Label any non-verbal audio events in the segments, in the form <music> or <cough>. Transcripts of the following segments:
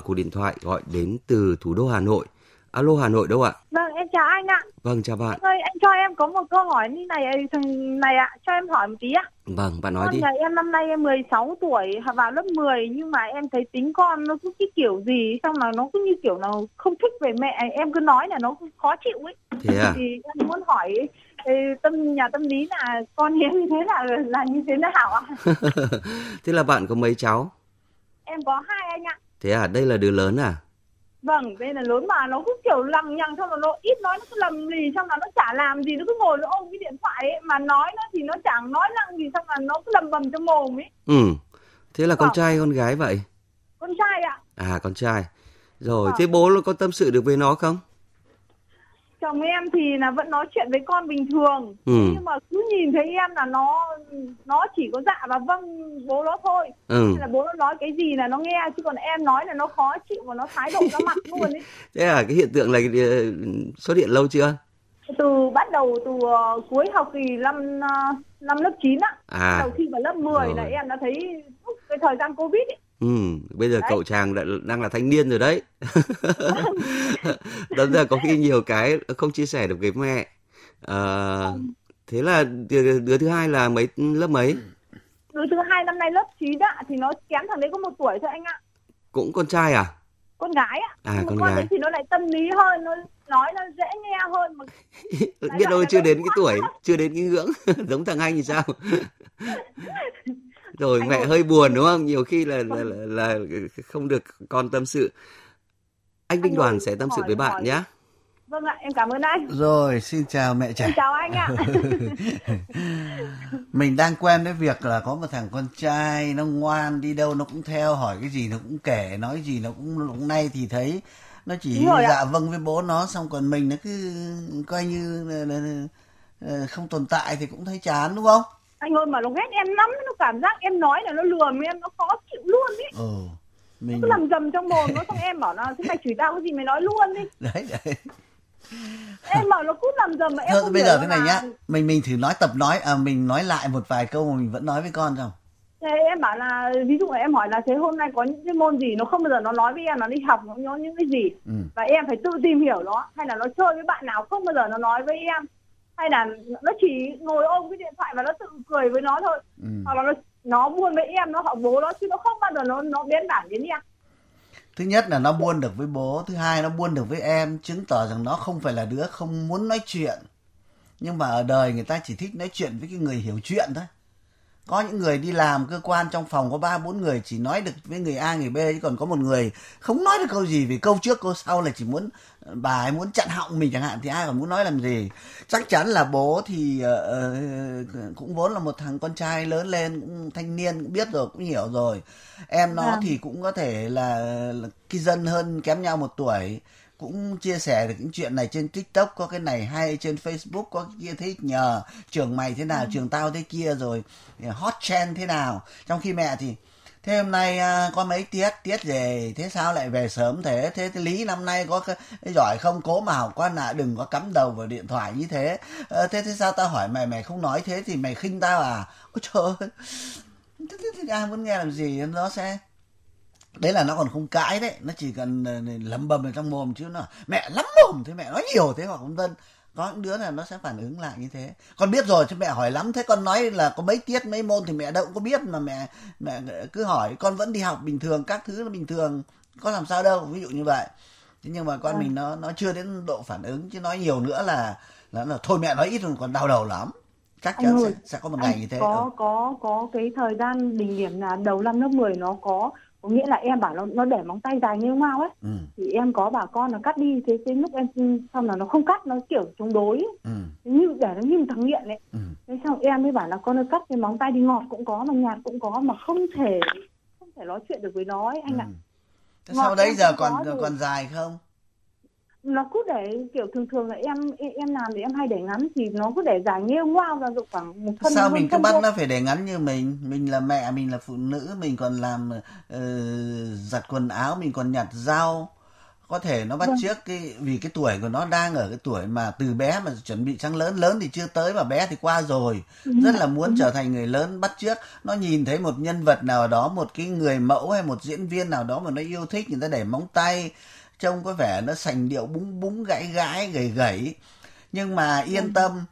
Cuộc điện thoại gọi đến từ thủ đô Hà Nội. Alo Hà Nội đâu ạ? Vâng, em chào anh ạ. Vâng, chào bạn. Anh ơi, anh cho em có một câu hỏi như này thằng này ạ, cho em hỏi một tí ạ. Vâng, bạn nói con đi. nhà em năm nay em 16 tuổi, vào lớp 10 nhưng mà em thấy tính con nó cứ cái kiểu gì xong là nó cứ như kiểu nào không thích về mẹ, em cứ nói là nó khó chịu ấy. Thế à? Thì em muốn hỏi ê, tâm nhà tâm lý là con em như thế là là như thế nào ạ? <laughs> Thế là bạn có mấy cháu? Em có hai anh ạ. Thế à, đây là đứa lớn à? Vâng, đây là lớn mà nó cứ kiểu lằng nhằng xong rồi nó ít nói nó cứ lầm gì xong là nó chả làm gì nó cứ ngồi nó ôm cái điện thoại ấy mà nói nó thì nó chẳng nói năng gì xong là nó cứ lầm bầm trong mồm ấy. Ừ. Thế là con Vâng. trai con gái vậy? Con trai ạ. À, con trai. Rồi, Vâng. thế bố nó có tâm sự được với nó không? Chồng em thì là vẫn nói chuyện với con bình thường Ừ. nhưng mà cứ nhìn thấy em là nó nó chỉ có dạ và vâng bố nó thôi. Ừ. Nên là bố nó nói cái gì là nó nghe chứ còn em nói là nó khó chịu và nó thái độ ra mặt <laughs> luôn ấy. Thế à, cái hiện tượng này ờ, xuất hiện lâu chưa? Từ bắt đầu từ ờ, cuối học kỳ năm ờ, năm lớp 9 á. À. Đầu khi vào lớp 10 là Rồi. em đã thấy cái thời gian Covid ấy. Ừ, bây giờ Đấy. cậu chàng đã, đang là thanh niên rồi đấy. <laughs> Đâm ra có khi nhiều cái không chia sẻ được với mẹ. Ờ, thế là đứa, đứa thứ hai là mấy lớp mấy? Đứa thứ hai năm nay lớp 9 á thì nó kém thằng đấy có một tuổi thôi anh ạ. Cũng con trai à? Con gái ạ. À, Nhưng con con gái. thì nó lại tâm lý hơn, nó nói nó dễ nghe hơn mà <laughs> Biết đâu chưa đến cái tuổi, <laughs> chưa đến cái ngưỡng giống thằng anh thì sao? Rồi Anh mẹ ơi. hơi buồn đúng không? Nhiều khi là là, là, là không được con tâm sự. Anh Minh Anh Đoàn sẽ tâm sự hỏi- với bạn hỏi- nhé. Vâng ạ, em cảm ơn anh. Rồi, xin chào mẹ trẻ. Em chào anh ạ. <laughs> Mình đang quen với việc là có một thằng con trai nó ngoan đi đâu nó cũng theo hỏi cái gì nó cũng kể nói gì nó cũng lúc nay thì thấy nó chỉ dạ vâng với bố nó xong còn mình nó cứ coi như là, là, là, là không tồn tại thì cũng thấy chán đúng không? Anh ơi mà nó ghét em lắm, nó cảm giác em nói là nó lừa em, nó khó chịu luôn ý. Ừ. Mình Cứ lầm rầm trong mồm nó xong em bảo là thế mày chửi tao cái gì mày nói luôn đi. <laughs> đấy đấy. Em bảo nó cứ lầm rầm mà em Thôi không bây giờ thế này là- nhá, mình mình thử nói tập nói à, mình nói lại một vài câu mà mình vẫn nói với con không? Thế em bảo là ví dụ là em hỏi là thế hôm nay có những cái môn gì nó không bao giờ nó nói với em nó đi học nó nhớ những cái gì Ừ. và em phải tự tìm hiểu nó hay là nó chơi với bạn nào không bao giờ nó nói với em hay là nó chỉ ngồi ôm cái điện thoại và nó tự cười với nó thôi Ừ. hoặc là nó nó buôn với em nó học bố nó chứ nó không bao giờ nó nó biến bản đến em Thứ nhất là nó buôn được với bố, thứ hai nó buôn được với em, chứng tỏ rằng nó không phải là đứa không muốn nói chuyện. Nhưng mà ở đời người ta chỉ thích nói chuyện với cái người hiểu chuyện thôi. Có những người đi làm cơ quan trong phòng có ba bốn người chỉ nói được với người A người B chứ còn có một người không nói được câu gì vì câu trước câu sau là chỉ muốn bà ấy muốn chặn họng mình chẳng hạn thì ai còn muốn nói làm gì. Chắc chắn là bố thì ờ, cũng vốn là một thằng con trai lớn lên cũng thanh niên cũng biết rồi cũng hiểu rồi. Em nó Vâng. thì cũng có thể là, là cái dân hơn kém nhau một tuổi cũng chia sẻ được những chuyện này trên TikTok có cái này hay trên Facebook có cái kia thích nhờ trường mày thế nào trường tao thế kia rồi hot trend thế nào. Trong khi mẹ thì thế hôm nay à, có mấy tiết tiết về thế sao lại về sớm thế? Thế, thế lý năm nay có giỏi không? Cố mà học quan à đừng có cắm đầu vào điện thoại như thế. Ờ, thế thế sao tao hỏi mày mày không nói thế thì mày khinh tao à? Ôi trời ơi. <laughs> Thế, thế, thế, ai muốn nghe làm gì? Nó sẽ đấy là nó còn không cãi đấy nó chỉ cần ờ, lẩm bẩm ở trong mồm chứ nó mẹ lắm mồm thế mẹ nói nhiều thế hoặc vân vân có những đứa là nó sẽ phản ứng lại như thế. Con biết rồi chứ mẹ hỏi lắm thế con nói là có mấy tiết mấy môn thì mẹ đâu có biết mà mẹ mẹ cứ hỏi. Con vẫn đi học bình thường các thứ nó bình thường có làm sao đâu ví dụ như vậy. Thế nhưng mà con Vâng. mình nó nó chưa đến độ phản ứng chứ nói nhiều nữa là là, là thôi mẹ nói ít rồi còn đau đầu lắm. Chắc chắn sẽ, sẽ có một ngày như thế có Ừ. có có cái thời gian đỉnh điểm là đầu năm lớp 10 nó có có nghĩa là em bảo nó nó để móng tay dài như mau ấy. Ừ. Thì em có bảo con là cắt đi thế thế lúc em xong là nó không cắt nó kiểu chống đối ấy. ừ. Như để nó như thằng nghiện ấy. Ừ. Thế xong em mới bảo là con ơi cắt cái móng tay đi ngọt cũng có mà nhạt cũng có mà không thể không thể nói chuyện được với nó ấy anh ạ. Ừ. Thế Ngọt sau đấy giờ còn còn dài không? Nó cứ để kiểu thường thường là em em làm thì em hay để ngắn thì nó cứ để dài nghêu ngoao ra dụng khoảng một phân Sao mình cứ bắt nó phải để ngắn như mình? Mình là mẹ, mình là phụ nữ, mình còn làm ờ, giặt quần áo, mình còn nhặt rau, có thể nó bắt Vâng. chước cái vì cái tuổi của nó đang ở cái tuổi mà từ bé mà chuẩn bị sang lớn lớn thì chưa tới mà bé thì qua rồi. Rất là muốn trở thành người lớn bắt chước nó nhìn thấy một nhân vật nào đó một cái người mẫu hay một diễn viên nào đó mà nó yêu thích người ta để móng tay trông có vẻ nó sành điệu búng búng gãi gãi gầy gầy nhưng mà yên tâm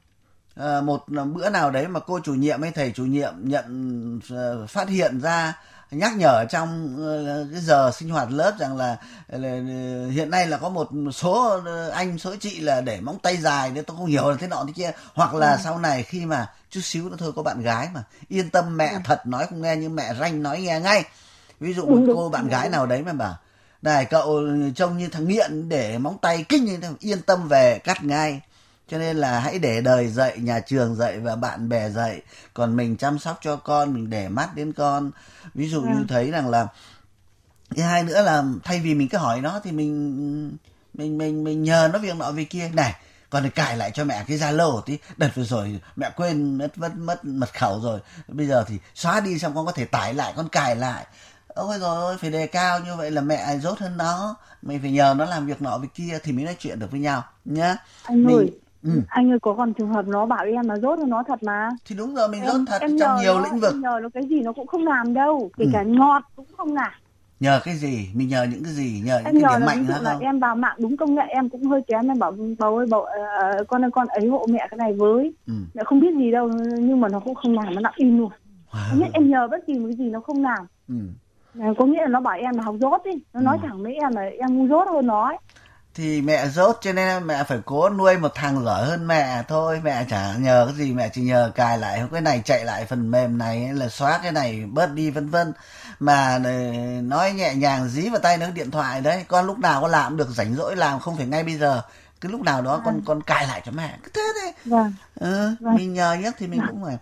ờ, một bữa nào đấy mà cô chủ nhiệm hay thầy chủ nhiệm nhận ờ, phát hiện ra nhắc nhở trong ờ, cái giờ sinh hoạt lớp rằng là, là hiện nay là có một số anh số chị là để móng tay dài nên tôi không hiểu là thế nọ thế kia. Hoặc là sau này khi mà chút xíu nữa thôi có bạn gái mà yên tâm mẹ thật nói không nghe nhưng mẹ ranh nói nghe ngay. Ví dụ một Đúng, đúng. cô bạn gái nào đấy mà bảo này cậu trông như thằng nghiện để móng tay kinh như thế yên tâm về cắt ngay. Cho nên là hãy để đời dạy nhà trường dạy và bạn bè dạy còn mình chăm sóc cho con mình để mắt đến con. Ví dụ như Vâng. thấy rằng là cái hai nữa là thay vì mình cứ hỏi nó thì mình mình mình mình nhờ nó việc nọ việc kia. Này còn cài lại cho mẹ cái zalo tí. Đợt vừa rồi mẹ quên mất mất mất mật khẩu rồi. Bây giờ thì xóa đi xong con có thể tải lại con cài lại ôi rồi phải đề cao như vậy là mẹ dốt hơn nó mình phải nhờ nó làm việc nọ việc kia thì mới nói chuyện được với nhau nhá. Anh Mình- ơi ừ. anh ơi có còn trường hợp nó bảo em là dốt hơn nó thật mà. Thì đúng rồi mình dốt thật em trong nhiều nó, lĩnh vực. em nhờ nó cái gì nó cũng không làm đâu kể Ừ. cả ngọt cũng không làm. Nhờ cái gì? Mình nhờ những cái gì? Nhờ em những cái điểm mạnh là không? em vào mạng đúng công nghệ em cũng hơi kém em bảo bầu ơi bầu ờ, con ơi con ấy hộ mẹ cái này với. Ừ. mẹ không biết gì đâu nhưng mà nó cũng không làm nó nặng im luôn. Có nghĩa em nhờ bất kỳ một cái gì nó không làm. Ừ. À, có nghĩa là nó bảo em là học dốt đi nó nói Ừ. thẳng với em là em ngu dốt hơn nó ấy. thì mẹ dốt cho nên mẹ phải cố nuôi một thằng giỏi hơn mẹ thôi. Mẹ chả nhờ cái gì mẹ chỉ nhờ cài lại. Cái này chạy lại phần mềm này là xóa cái này bớt đi vân vân. Mà ờ, nói nhẹ nhàng dí vào tay nó điện thoại đấy. Con lúc nào có làm được rảnh rỗi làm không phải ngay bây giờ. Cái lúc nào đó con con cài lại cho mẹ. Cứ thế thôi vâng. Ừ, Vâng. mình nhờ nhất thì mình cũng phải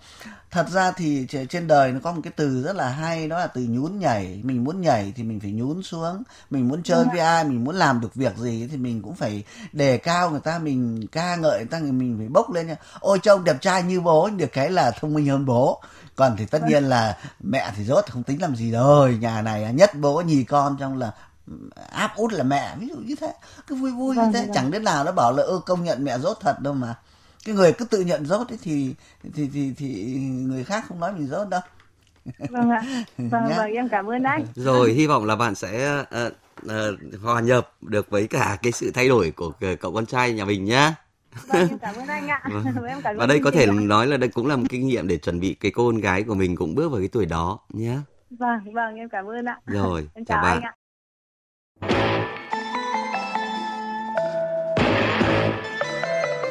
thật ra thì tr- trên đời nó có một cái từ rất là hay đó là từ nhún nhảy. Mình muốn nhảy thì mình phải nhún xuống. Mình muốn chơi với ai mình muốn làm được việc gì thì mình cũng phải đề cao người ta mình ca ngợi người ta mình phải bốc lên nha. Ôi trông đẹp trai như bố được cái là thông minh hơn bố. Còn thì tất nhiên là mẹ thì rốt không tính làm gì rồi. Nhà này nhất bố nhì con trong là áp út là mẹ. Ví dụ như thế cứ vui vui như Vâng, thế. vâng. chẳng đến nào nó bảo là ơ công nhận mẹ rốt thật đâu mà cái người cứ tự nhận dốt ấy thì thì thì thì người khác không nói mình dốt đâu vâng ạ <laughs> vâng vâng em cảm ơn anh Rồi hy vọng là bạn sẽ ờ, ờ, hòa nhập được với cả cái sự thay đổi của ờ, cậu con trai nhà mình nhá. vâng em cảm ơn anh ạ Vâng. em cảm ơn Và đây có thể ạ. nói là đây cũng là một kinh nghiệm để chuẩn bị cái cô con gái của mình cũng bước vào cái tuổi đó nhé. vâng vâng em cảm ơn ạ Rồi, em chào chào bạn. anh ạ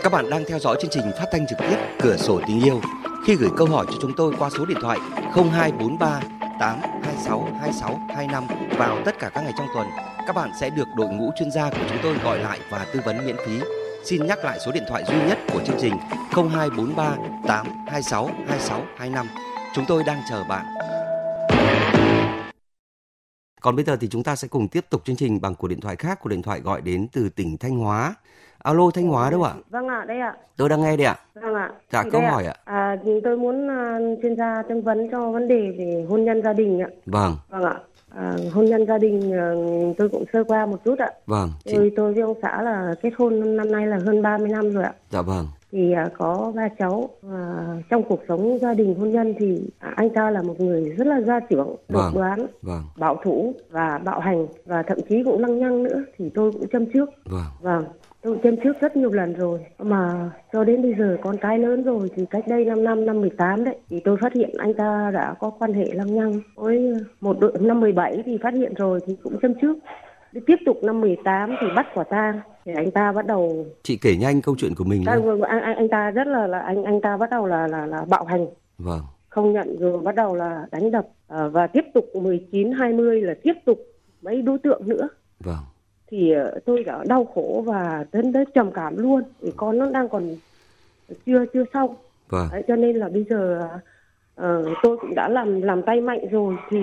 Các bạn đang theo dõi chương trình phát thanh trực tiếp Cửa sổ tình yêu. Khi gửi câu hỏi cho chúng tôi qua số điện thoại 0243 826 26 25 vào tất cả các ngày trong tuần, các bạn sẽ được đội ngũ chuyên gia của chúng tôi gọi lại và tư vấn miễn phí. Xin nhắc lại số điện thoại duy nhất của chương trình 0243 826 26 25. Chúng tôi đang chờ bạn. Còn bây giờ thì chúng ta sẽ cùng tiếp tục chương trình bằng cuộc điện thoại khác, cuộc điện thoại gọi đến từ tỉnh Thanh Hóa. Alo Thanh Hóa đâu ạ? Vâng ạ, đây ạ. Tôi đang nghe đây ạ. Vâng ạ. Dạ, Thì câu hỏi ạ. À, thì tôi muốn à, chuyên gia tư vấn cho vấn đề về hôn nhân gia đình ạ. Vâng, Vâng ạ. À, hôn nhân gia đình à, tôi cũng sơ qua một chút ạ. vâng, chị, Tôi, tôi với ông xã là kết hôn năm nay là hơn 30 năm rồi ạ. dạ vâng, Thì à, có ba cháu. À, trong cuộc sống gia đình hôn nhân thì à, anh ta là một người rất là gia trưởng, độc Vâng. đoán, vâng, bảo thủ và bạo hành và thậm chí cũng lăng nhăng nữa. Thì tôi cũng châm trước. vâng, Vâng, tôi châm trước rất nhiều lần rồi. Mà cho đến bây giờ con cái lớn rồi thì cách đây 5 năm, năm 18 đấy, thì tôi phát hiện anh ta đã có quan hệ lăng nhăng. Với một đội năm 17 thì phát hiện rồi thì cũng châm trước. Tiếp tục năm 18 thì bắt quả tang thì anh ta bắt đầu chị kể nhanh câu chuyện của mình anh, nhé. anh, anh, anh ta rất là là anh anh ta bắt đầu là là là bạo hành Vâng, không nhận rồi bắt đầu là đánh đập à, và tiếp tục 19 20 là tiếp tục mấy đối tượng nữa vâng, thì ờ, tôi đã đau khổ và đến tới trầm cảm luôn. Vì con nó đang còn chưa chưa xong. Vâng, Đấy, cho nên là bây giờ ờ, tôi cũng đã làm làm tay mạnh rồi. Thì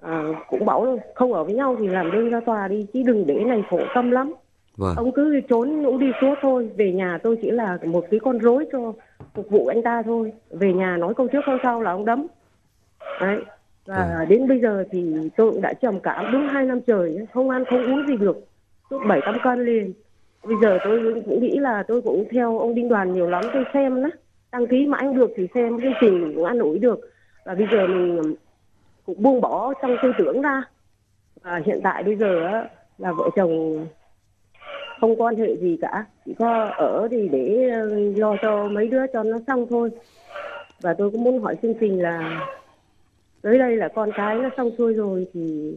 ờ, cũng bảo là không ở với nhau thì làm đơn ra tòa đi chứ đừng để này khổ tâm lắm. Vâng, ông cứ trốn cũng đi suốt thôi. Về nhà tôi chỉ là một cái con rối cho phục vụ anh ta thôi. Về nhà nói câu trước câu sau là ông đấm. Đấy Ờ. và đến bây giờ thì tôi cũng đã trầm cảm, đúng hai năm trời không ăn không uống gì được, suốt bảy tám cân liền. Bây giờ tôi cũng nghĩ là tôi cũng theo ông đinh đoàn nhiều lắm, tôi xem đó đăng ký mãi không được thì xem chương trình mình cũng ăn ủi được. Và bây giờ mình cũng buông bỏ trong tư tưởng ra. Và hiện tại bây giờ là vợ chồng không quan hệ gì cả, chỉ có ở thì để ờ, lo cho mấy đứa cho nó xong thôi. Và tôi cũng muốn hỏi chương trình là tới đây là con cái nó xong xuôi rồi thì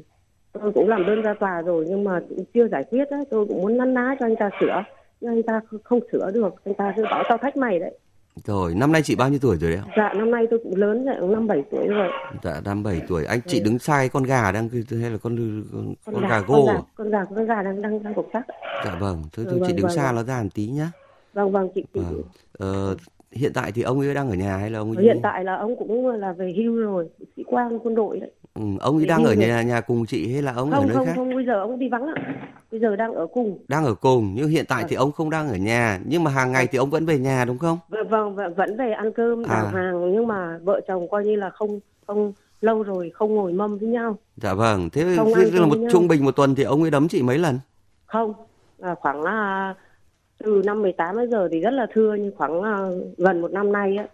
tôi cũng làm đơn ra tòa rồi nhưng mà cũng chưa giải quyết á tôi cũng muốn nắn ná cho anh ta sửa nhưng anh ta không sửa được anh ta cứ bảo tao thách mày đấy Rồi, năm nay chị bao nhiêu tuổi rồi đấy ạ? dạ năm nay tôi cũng lớn rồi năm bảy tuổi rồi Dạ, năm bảy tuổi. Anh chị đứng sai con gà đang hay là con con, con gà con gô? gà à? con gà con gà đang đang đang cục sắt Dạ vâng, thôi, Vâng, thôi chị vâng, đứng vâng, xa vâng. nó ra một tí nhá. vâng vâng chị, chị Vâng. Ờ, hiện tại thì ông ấy đang ở nhà hay là ông ấy hiện tại là ông cũng là về hưu rồi sĩ quan quân đội đấy Ừ, ông ấy về đang ở rồi. nhà nhà cùng chị hay là ông ở không nơi không khác? không bây giờ ông đi vắng ạ bây giờ đang ở cùng Đang ở cùng nhưng hiện tại thì ông không đang ở nhà, nhưng mà hàng ngày thì ông vẫn về nhà đúng không? vâng vâng vâng, vẫn về ăn cơm À. hàng nhưng mà vợ chồng coi như là không không lâu rồi không ngồi mâm với nhau Dạ vâng, thế Không thế là một trung bình một tuần thì ông ấy đấm chị mấy lần? không à, khoảng à, từ năm 18 đến giờ thì rất là thưa nhưng khoảng à, gần một năm nay á.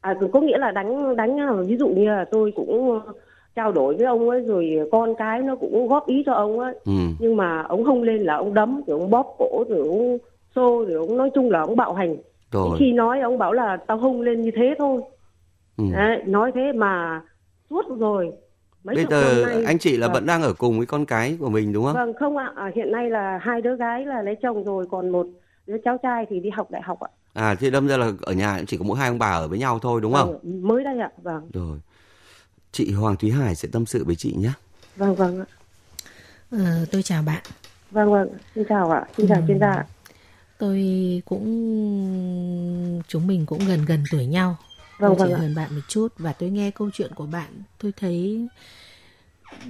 À, có nghĩa là đánh đánh à, ví dụ như là tôi cũng à, trao đổi với ông ấy rồi con cái nó cũng góp ý cho ông ấy. Ừ, nhưng mà ông không lên là ông đấm rồi ông bóp cổ rồi ông xô rồi ông nói chung là ông bạo hành. Rồi. khi nói ông bảo là tao hung lên như thế thôi. Ừ. Đấy, nói thế mà suốt rồi mấy Bây giờ nay anh chị là Vâng. vẫn đang ở cùng với con cái của mình đúng không? vâng không ạ à, hiện nay là hai đứa gái là lấy chồng rồi còn một đứa cháu trai thì đi học đại học ạ À thì đâm ra là ở nhà chỉ có mỗi hai ông bà ở với nhau thôi đúng không? Vâng, mới đây ạ vâng Rồi. Chị Hoàng Thúy Hải sẽ tâm sự với chị nhé. vâng vâng ạ Ờ, tôi chào bạn. vâng vâng xin chào ạ xin chào chuyên gia ạ. Tôi cũng chúng mình cũng gần gần tuổi nhau. Vâng, chỉ vâng ạ. hơn bạn một chút và tôi nghe câu chuyện của bạn, tôi thấy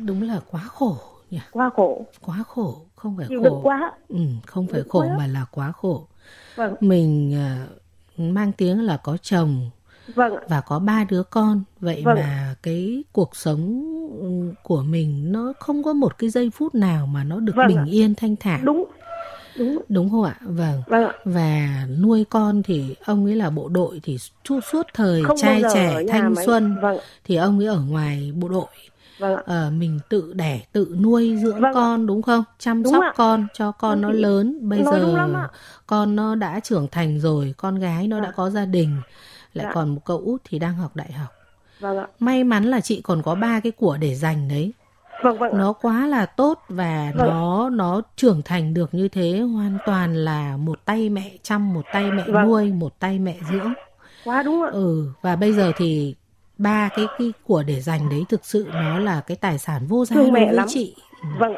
đúng là quá khổ nhỉ, quá khổ quá khổ, không phải chịu khổ. quá Ừ, không phải khổ quá. mà là quá khổ. vâng Mình ờ, mang tiếng là có chồng vâng và có ba đứa con vậy Vâng. mà cái cuộc sống của mình nó không có một cái giây phút nào mà nó được Vâng bình yên thanh thản đúng đúng đúng không ạ? Vâng. Vâng ạ. Và nuôi con thì ông ấy là bộ đội thì suốt suốt thời không trai trẻ thanh mấy- xuân vâng thì ông ấy ở ngoài bộ đội. Vâng ạ. Ờ, mình tự đẻ tự nuôi dưỡng Vâng con đúng không? Chăm Đúng sóc ạ. con cho con Vâng nó lớn. Bây Nói đúng giờ lắm ạ. con nó đã trưởng thành rồi con gái nó đã Dạ. có gia đình lại Dạ. còn một cậu út thì đang học đại học. Vâng ạ. May mắn là chị còn có ba cái của để dành đấy vâng vâng nó quá là tốt và Vâng. nó nó trưởng thành được như thế hoàn toàn là một tay mẹ chăm một tay mẹ Vâng. nuôi một tay mẹ dưỡng quá đúng ạ ừ và bây giờ thì ba cái cái của để dành đấy thực sự nó là cái tài sản vô giá đối với lắm. chị vâng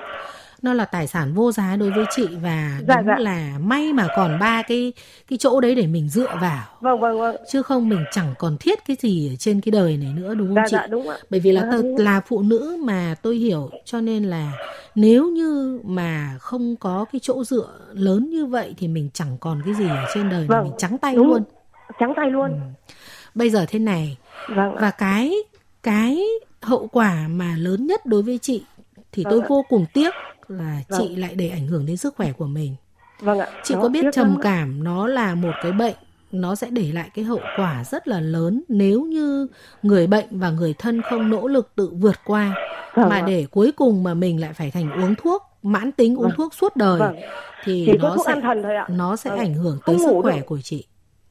nó là tài sản vô giá đối với chị và Dạ, đúng dạ. là may mà còn ba cái cái chỗ đấy để mình dựa vào. Vâng vâng vâng. Chứ không mình chẳng còn thiết cái gì ở trên cái đời này nữa đúng không dạ chị? dạ đúng ạ. Bởi vì là Dạ, là phụ nữ mà tôi hiểu cho nên là nếu như mà không có cái chỗ dựa lớn như vậy thì mình chẳng còn cái gì ở trên đời này Vâng, mình trắng tay đúng. luôn. Trắng tay luôn. Ừ. bây giờ thế này vâng và cái cái hậu quả mà lớn nhất đối với chị thì Vâng tôi vô cùng tiếc là Vâng. chị lại để ảnh hưởng đến sức khỏe của mình vâng ạ chị Đó, có biết trầm cảm nó là một cái bệnh nó sẽ để lại cái hậu quả rất là lớn nếu như người bệnh và người thân không nỗ lực tự vượt qua Vâng mà ạ. để cuối cùng mà mình lại phải thành uống thuốc mãn tính uống Vâng. thuốc suốt đời Vâng. thì có nó sẽ thôi nó sẽ Vâng. ảnh hưởng tới sức khỏe được. của chị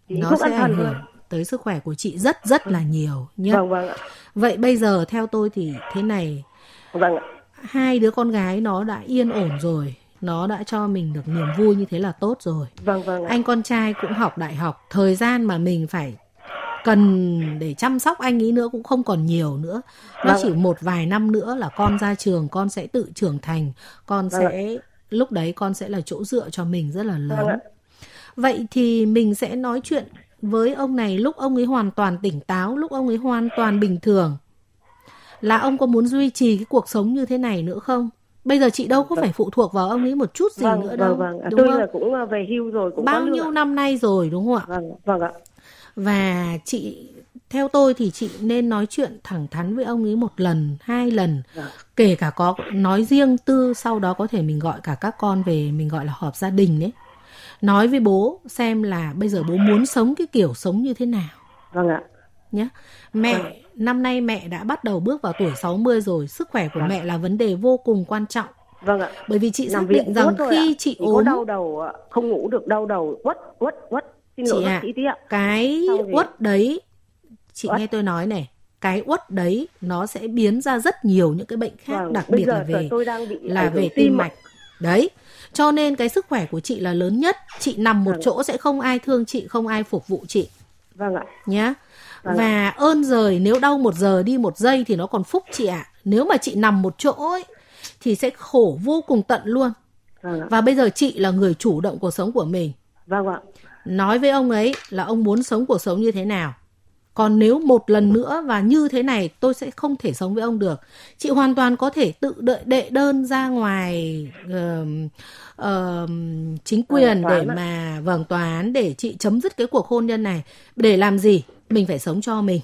Chỉ nó sẽ ảnh thôi hưởng ạ. tới sức khỏe của chị rất rất là nhiều nhé vâng vâng ạ vậy bây giờ theo tôi thì thế này vâng ạ hai đứa con gái nó đã yên ổn rồi. Nó đã cho mình được niềm vui như thế là tốt rồi. Vâng vâng ạ. Anh con trai cũng học đại học thời gian mà mình phải cần để chăm sóc anh ấy nữa cũng không còn nhiều nữa. Nó Vâng. chỉ một vài năm nữa là con ra trường con sẽ tự trưởng thành con Vâng sẽ lúc đấy con sẽ là chỗ dựa cho mình rất là Vâng lớn ạ. vậy thì mình sẽ nói chuyện với ông này lúc ông ấy hoàn toàn tỉnh táo lúc ông ấy hoàn toàn bình thường là ông có muốn duy trì cái cuộc sống như thế này nữa không? Bây giờ chị đâu có phải phụ thuộc vào ông ấy một chút gì vâng nữa đâu vâng. Vâng đúng tôi không? là cũng à, về hưu rồi cũng bao nhiêu năm nay rồi đúng không ạ? Vâng vâng ạ. Và chị theo tôi thì chị nên nói chuyện thẳng thắn với ông ấy một lần hai lần. Dạ. kể cả có nói riêng tư sau đó có thể mình gọi cả các con về mình gọi là họp gia đình đấy nói với bố xem là bây giờ bố muốn sống cái kiểu sống như thế nào. Vâng ạ. Nhé mẹ năm nay mẹ đã bắt đầu bước vào tuổi 60 rồi. Sức khỏe của mẹ là vấn đề vô cùng quan trọng. Vâng ạ. Bởi vì chị xác định rằng khi ạ. chị Chỉ có ốm đau đầu không ngủ được đau đầu uất uất uất. Xin lỗi ạ, tí ạ. cái uất đấy chị Uất. nghe tôi nói này cái uất đấy nó sẽ biến ra rất nhiều những cái bệnh khác vâng đặc biệt là về là về tim mạch. Đấy cho nên cái sức khỏe của chị là lớn nhất. Chị nằm một Vâng. chỗ sẽ không ai thương chị không ai phục vụ chị. Vâng ạ. Nhá. Vâng và ơn rời nếu đau một giờ đi một giây thì nó còn phúc chị ạ. Nếu mà chị nằm một chỗ ấy thì sẽ khổ vô cùng tận luôn. Vâng và bây giờ chị là người chủ động cuộc sống của mình. Vâng ạ. Nói với ông ấy là ông muốn sống cuộc sống như thế nào. Còn nếu một lần nữa và như thế này tôi sẽ không thể sống với ông được. Chị hoàn toàn có thể tự đợi đệ đơn ra ngoài ờm, ờm, chính quyền tòa để mà vâng tòa án để chị chấm dứt cái cuộc hôn nhân này. Để làm gì mình phải sống cho mình.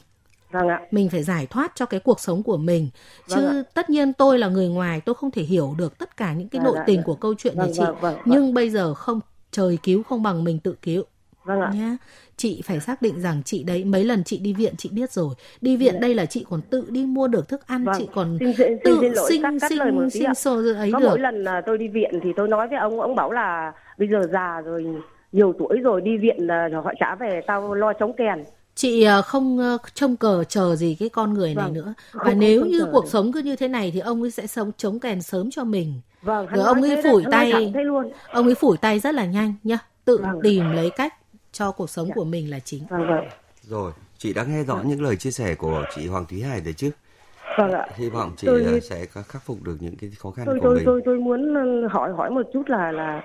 Vâng ạ. Mình phải giải thoát cho cái cuộc sống của mình. Chứ Vâng tất nhiên tôi là người ngoài tôi không thể hiểu được tất cả những cái Dạ, nội dạ, tình của câu chuyện Vâng, của chị. vâng, vâng, vâng. nhưng bây giờ không trời cứu không bằng mình tự cứu. Vâng ạ. Nhá. Chị phải xác định rằng chị đấy mấy lần chị đi viện chị biết rồi. Đi viện đây là chị còn tự đi mua được thức ăn Vâng. chị còn xin, xin, tự xin lỗi sinh cắt, cắt sinh sinh ạ sôi ấy có được. mỗi lần tôi đi viện thì tôi nói với ông ông bảo là bây giờ già rồi nhiều tuổi rồi đi viện là họ trả về tao lo chống kèn chị ờ, không ờ, trông cờ chờ gì cái con người này Vâng. nữa Không- và không nếu trông như cuộc được. sống cứ như thế này thì ông ấy sẽ sống chống kèn sớm cho mình vâng Rồi ông ấy phủi tay. ông ấy phủi tay rất là nhanh nhá tự Vâng. tìm lấy cách cho cuộc sống của mình là chính vâng vâng Rồi, chị đã nghe rõ những lời chia sẻ của chị Hoàng Thúy Hải rồi chứ? vâng ạ Hy vọng chị Tôi- ờ, sẽ khắc phục được những cái khó khăn tôi của tôi mình. tôi tôi muốn hỏi hỏi một chút là là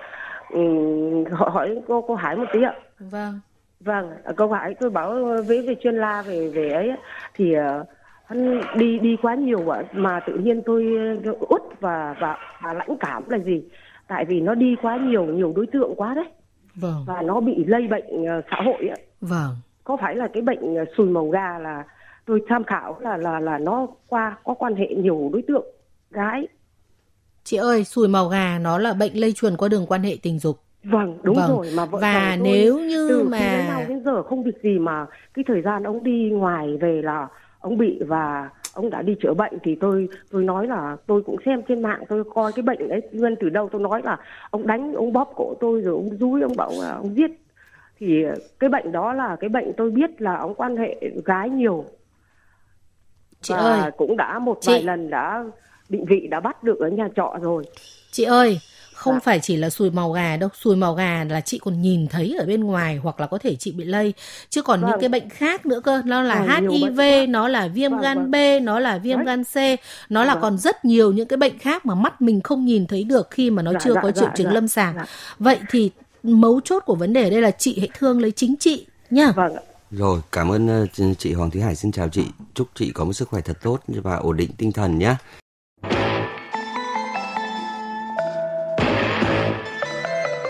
ừm, hỏi hỏi cô cô Hải một tí ạ vâng vâng à, câu Hải tôi bảo về về chuyên la về về ấy thì ờ, hắn đi đi quá nhiều ạ mà tự nhiên tôi ờ, út và và và lãnh cảm là gì? Tại vì nó đi quá nhiều nhiều đối tượng quá đấy. Vâng. Và nó bị lây bệnh ờ, xã hội ạ vâng. Có phải là cái bệnh ờ, sùi màu gà là tôi tham khảo là là là nó qua có quan hệ nhiều đối tượng gái? Chị ơi sùi màu gà nó là bệnh lây truyền qua đường quan hệ tình dục vâng đúng Vâng. rồi mà vợ Và chồng tôi nếu như từ mà- khi nhau đến giờ không việc gì mà cái thời gian ông đi ngoài về là ông bị và ông đã đi chữa bệnh thì tôi tôi nói là tôi cũng xem trên mạng tôi coi cái bệnh đấy nguyên từ đâu tôi nói là ông đánh ông bóp cổ tôi rồi ông dúi ông bảo là ông giết. Thì cái bệnh đó là cái bệnh tôi biết là ông quan hệ gái nhiều. Chị và ơi cũng đã một chị- vài lần đã định vị đã bắt được ở nhà trọ rồi. Chị ơi, không Dạ. phải chỉ là sùi màu gà đâu, sùi màu gà là chị còn nhìn thấy ở bên ngoài hoặc là có thể chị bị lây. Chứ còn những Vâng. cái bệnh khác nữa cơ, nó là Vâng, HIV, nó là viêm Vâng, gan vâng. B, nó là viêm Đấy. gan C, nó là Vâng. còn rất nhiều những cái bệnh khác mà mắt mình không nhìn thấy được khi mà nó Dạ, chưa dạ, có dạ, triệu chứng dạ, lâm sàng. dạ. Vậy thì mấu chốt của vấn đề ở đây là chị hãy thương lấy chính chị nhá. vâng ạ. Rồi, cảm ơn ờ, chị Hoàng Thúy Hải. Xin chào chị. Chúc chị có một sức khỏe thật tốt và ổn định tinh thần nhé.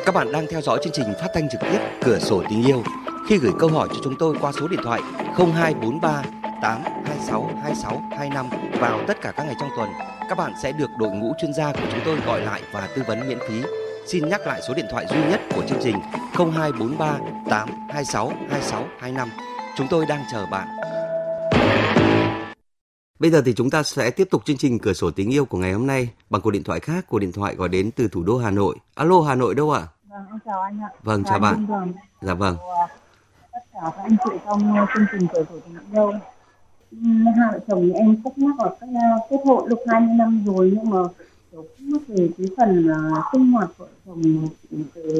Các bạn đang theo dõi chương trình phát thanh trực tiếp Cửa sổ tình yêu. Khi gửi câu hỏi cho chúng tôi qua số điện thoại 0243 826 2625 vào tất cả các ngày trong tuần, các bạn sẽ được đội ngũ chuyên gia của chúng tôi gọi lại và tư vấn miễn phí. Xin nhắc lại số điện thoại duy nhất của chương trình 0243 826 2625. Chúng tôi đang chờ bạn. Bây giờ thì chúng ta sẽ tiếp tục chương trình Cửa sổ tình yêu của ngày hôm nay bằng cuộc điện thoại khác. Cuộc điện thoại gọi đến từ thủ đô Hà Nội. Alo Hà Nội đâu ạ? Vâng, em chào anh ạ. Vâng, chào bạn. Dạ vâng. tất cả các anh chị trong uh, chương trình tuổi tuổi tình yêu Ừm, hai vợ chồng em khúc mắc ở các uh, kết hội được 20 năm rồi nhưng mà khúc mắc về cái phần uh, sinh hoạt vợ chồng về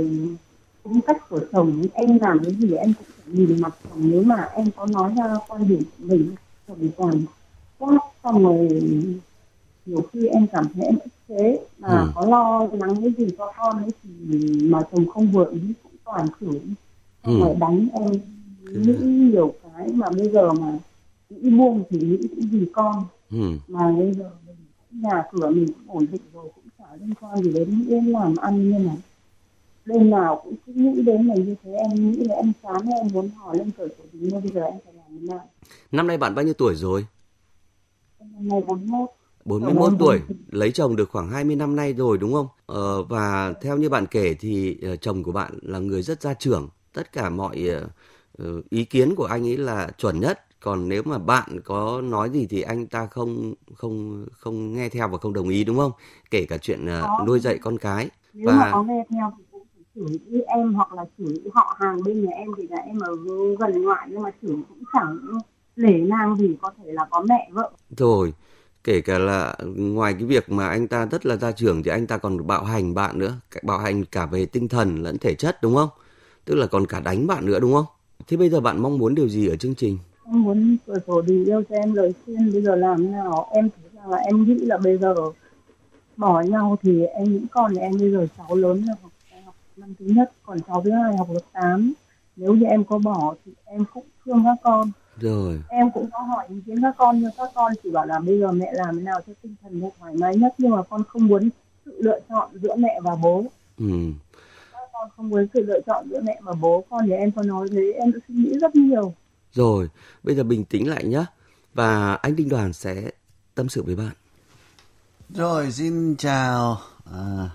tính cách của chồng em làm cái gì em cũng phải nhìn mặt chồng nếu mà em có nói ra quan điểm của mình chồng toàn quá xong rồi nhiều khi em cảm thấy em ức chế mà Ừ. có lo lắng cái gì cho con ấy thì mà chồng không vừa ý cũng toàn chửi Ừ. rồi đánh em nghĩ nhiều cái mà bây giờ mà nghĩ buông thì nghĩ cũng vì con Ừ. mà bây giờ mình nhà cửa mình cũng ổn định rồi cũng chả liên quan gì đến đến làm ăn như này đêm nào cũng cứ nghĩ đến mình như thế em nghĩ là em chán em muốn hỏi lên cởi của yêu bây giờ em phải làm Dạ. Năm nay bạn bao nhiêu tuổi rồi? Nay 41. 41 tuổi, lấy chồng được khoảng 20 năm nay rồi đúng không? Ờ, và theo như bạn kể thì uh, chồng của bạn là người rất gia trưởng, tất cả mọi uh, ý kiến của anh ấy là chuẩn nhất. Còn nếu mà bạn có nói gì thì anh ta không không không nghe theo và không đồng ý đúng không? Kể cả chuyện uh, nuôi dạy con cái. Nếu và... mà có nghe theo thì cũng chửi em hoặc là chửi họ hàng bên nhà em thì là em ở gần ngoại nhưng mà chửi cũng chẳng lễ nang gì có thể là có mẹ vợ. Rồi kể cả là ngoài cái việc mà anh ta rất là gia trưởng thì anh ta còn bạo hành bạn nữa. Bạo hành cả về tinh thần lẫn thể chất đúng không? Tức là còn cả đánh bạn nữa đúng không? Thế bây giờ bạn mong muốn điều gì ở chương trình? Em muốn cửa sổ tình yêu cho em lời khuyên. Bây giờ làm nào? Em thấy rằng là em nghĩ là bây giờ bỏ nhau thì em những con em bây giờ cháu lớn là học học năm thứ nhất còn cháu thứ hai học lớp 8 nếu như em có bỏ thì em cũng thương các con rồi. Em cũng có hỏi ý kiến các con nhưng các con chỉ bảo là bây giờ mẹ làm thế nào cho tinh thần nó thoải mái nhất nhưng mà con không muốn sự lựa chọn giữa mẹ và bố. Ừ. các con không muốn sự lựa chọn giữa mẹ và bố. Con thì em có nói thế em đã suy nghĩ rất nhiều. Rồi bây giờ bình tĩnh lại nhé và anh Đinh Đoàn sẽ tâm sự với bạn. Rồi xin chào. À,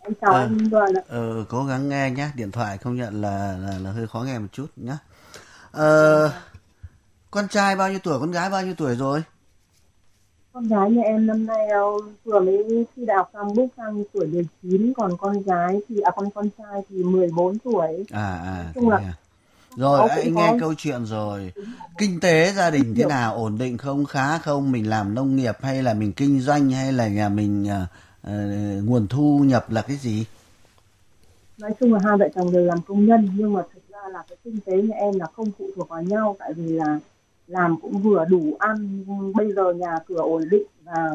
em chào à, anh Đoàn ạ. Ừ, cố gắng nghe nhé điện thoại không nhận là, là là hơi khó nghe một chút nhé Ờ, con trai bao nhiêu tuổi, con gái bao nhiêu tuổi rồi? Con gái nhà em năm nay ờ, vừa mới thi đại học xong bước sang tuổi 19, còn con gái thì à con con trai thì 14 tuổi. À à. chung là à. rồi anh nghe câu chuyện rồi kinh tế gia đình thế nào ổn định không khá không mình làm nông nghiệp hay là mình kinh doanh hay là nhà mình uh, nguồn thu nhập là cái gì nói chung là hai vợ chồng đều làm công nhân nhưng mà thực là cái kinh tế nhà em là không phụ thuộc vào nhau tại vì là làm cũng vừa đủ ăn bây giờ nhà cửa ổn định và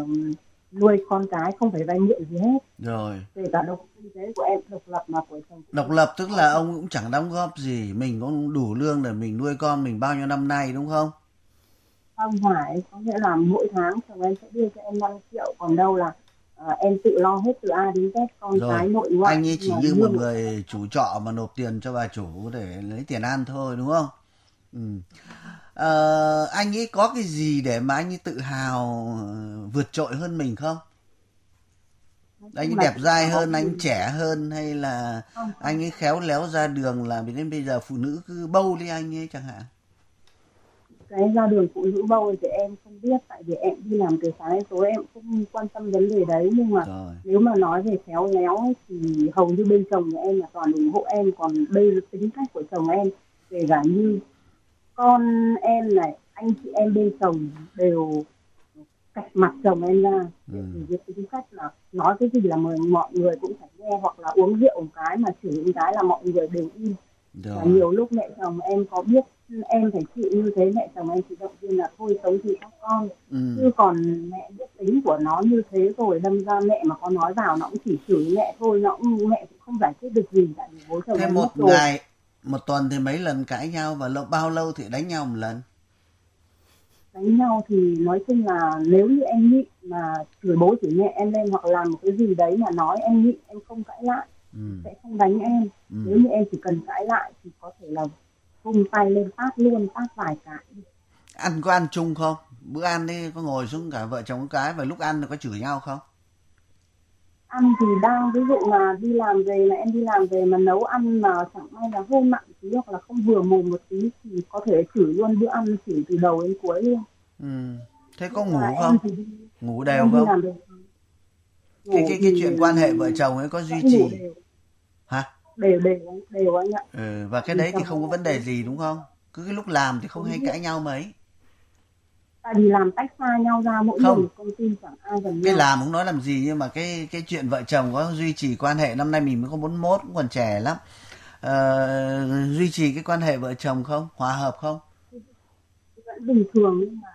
nuôi con cái không phải vay mượn gì hết. Rồi. Kể cả độc kinh tế của em độc lập mà của chồng độc lập tức là ông cũng chẳng đóng góp gì mình cũng đủ lương để mình nuôi con mình bao nhiêu năm nay đúng không? Không phải có nghĩa là mỗi tháng chồng em sẽ đưa cho em 5 triệu còn đâu là à, em tự lo hết từ A đến Z con Rồi. cái nội ngoại anh ấy chỉ như một người chủ trọ mà nộp tiền cho bà chủ để lấy tiền ăn thôi đúng không ừ. à, anh ấy có cái gì để mà anh ấy tự hào ờ, vượt trội hơn mình không anh ấy đẹp dai hơn anh trẻ hơn hay là anh ấy khéo léo ra đường là đến bây giờ phụ nữ cứ bâu đi anh ấy chẳng hạn cái ra đường phụ nữ bầu thì em không biết tại vì em đi làm từ sáng đến tối em không quan tâm vấn đề đấy. Nhưng mà Rồi. nếu mà nói về khéo léo ấy, thì hầu như bên chồng nhà em là toàn ủng hộ em. Còn đây là tính cách của chồng em kể cả như con em này anh chị em bên chồng đều cạch mặt chồng em ra. Ừ. thì tính cách là nói cái gì là mọi người cũng phải nghe hoặc là uống rượu một cái mà chửi một cái là mọi người đều im. Và nhiều lúc mẹ chồng em có biết em phải chịu như thế mẹ chồng em chỉ động viên là thôi sống thì các con ừ. chứ còn mẹ biết tính của nó như thế rồi đâm ra mẹ mà có nói vào nó cũng chỉ chửi mẹ thôi nó cũng mẹ cũng không giải quyết được gì tại vì bố chồng thế một ngày một tuần thì mấy lần cãi nhau và lâu bao lâu thì đánh nhau một lần đánh nhau thì nói chung là nếu như em nhịn mà chửi bố chửi mẹ em lên hoặc làm một cái gì đấy mà nói em nhịn em không cãi lại ừ. sẽ không đánh em ừ. nếu như em chỉ cần cãi lại thì có thể là vung tay lên phát luôn phát vài cái. Ăn có ăn chung không? Bữa ăn đi có ngồi xuống cả vợ chồng cái và lúc ăn có chửi nhau không? Ăn thì đang ví dụ là đi làm về là em đi làm về mà nấu ăn mà chẳng may là hơi mặn tí hoặc là không vừa mồm một tí thì có thể chửi luôn bữa ăn chửi từ đầu đến cuối luôn. Ừ. thế có ngủ không? thì, ngủ đều không? cái cái cái chuyện quan hệ vợ chồng ấy có duy trì đều đều đều anh ạ. Ừ, và cái đấy thì không có vấn đề gì đúng không? Cứ cái lúc làm thì không hay cãi nhau mấy. Tại vì làm tách xa nhau ra mỗi không. người công ty chẳng ai gần cái làm không nói làm gì nhưng mà cái cái chuyện vợ chồng có duy trì quan hệ năm nay mình mới có 41 cũng còn trẻ lắm. Uh, duy trì cái quan hệ vợ chồng không? Hòa hợp không? Vẫn bình thường nhưng mà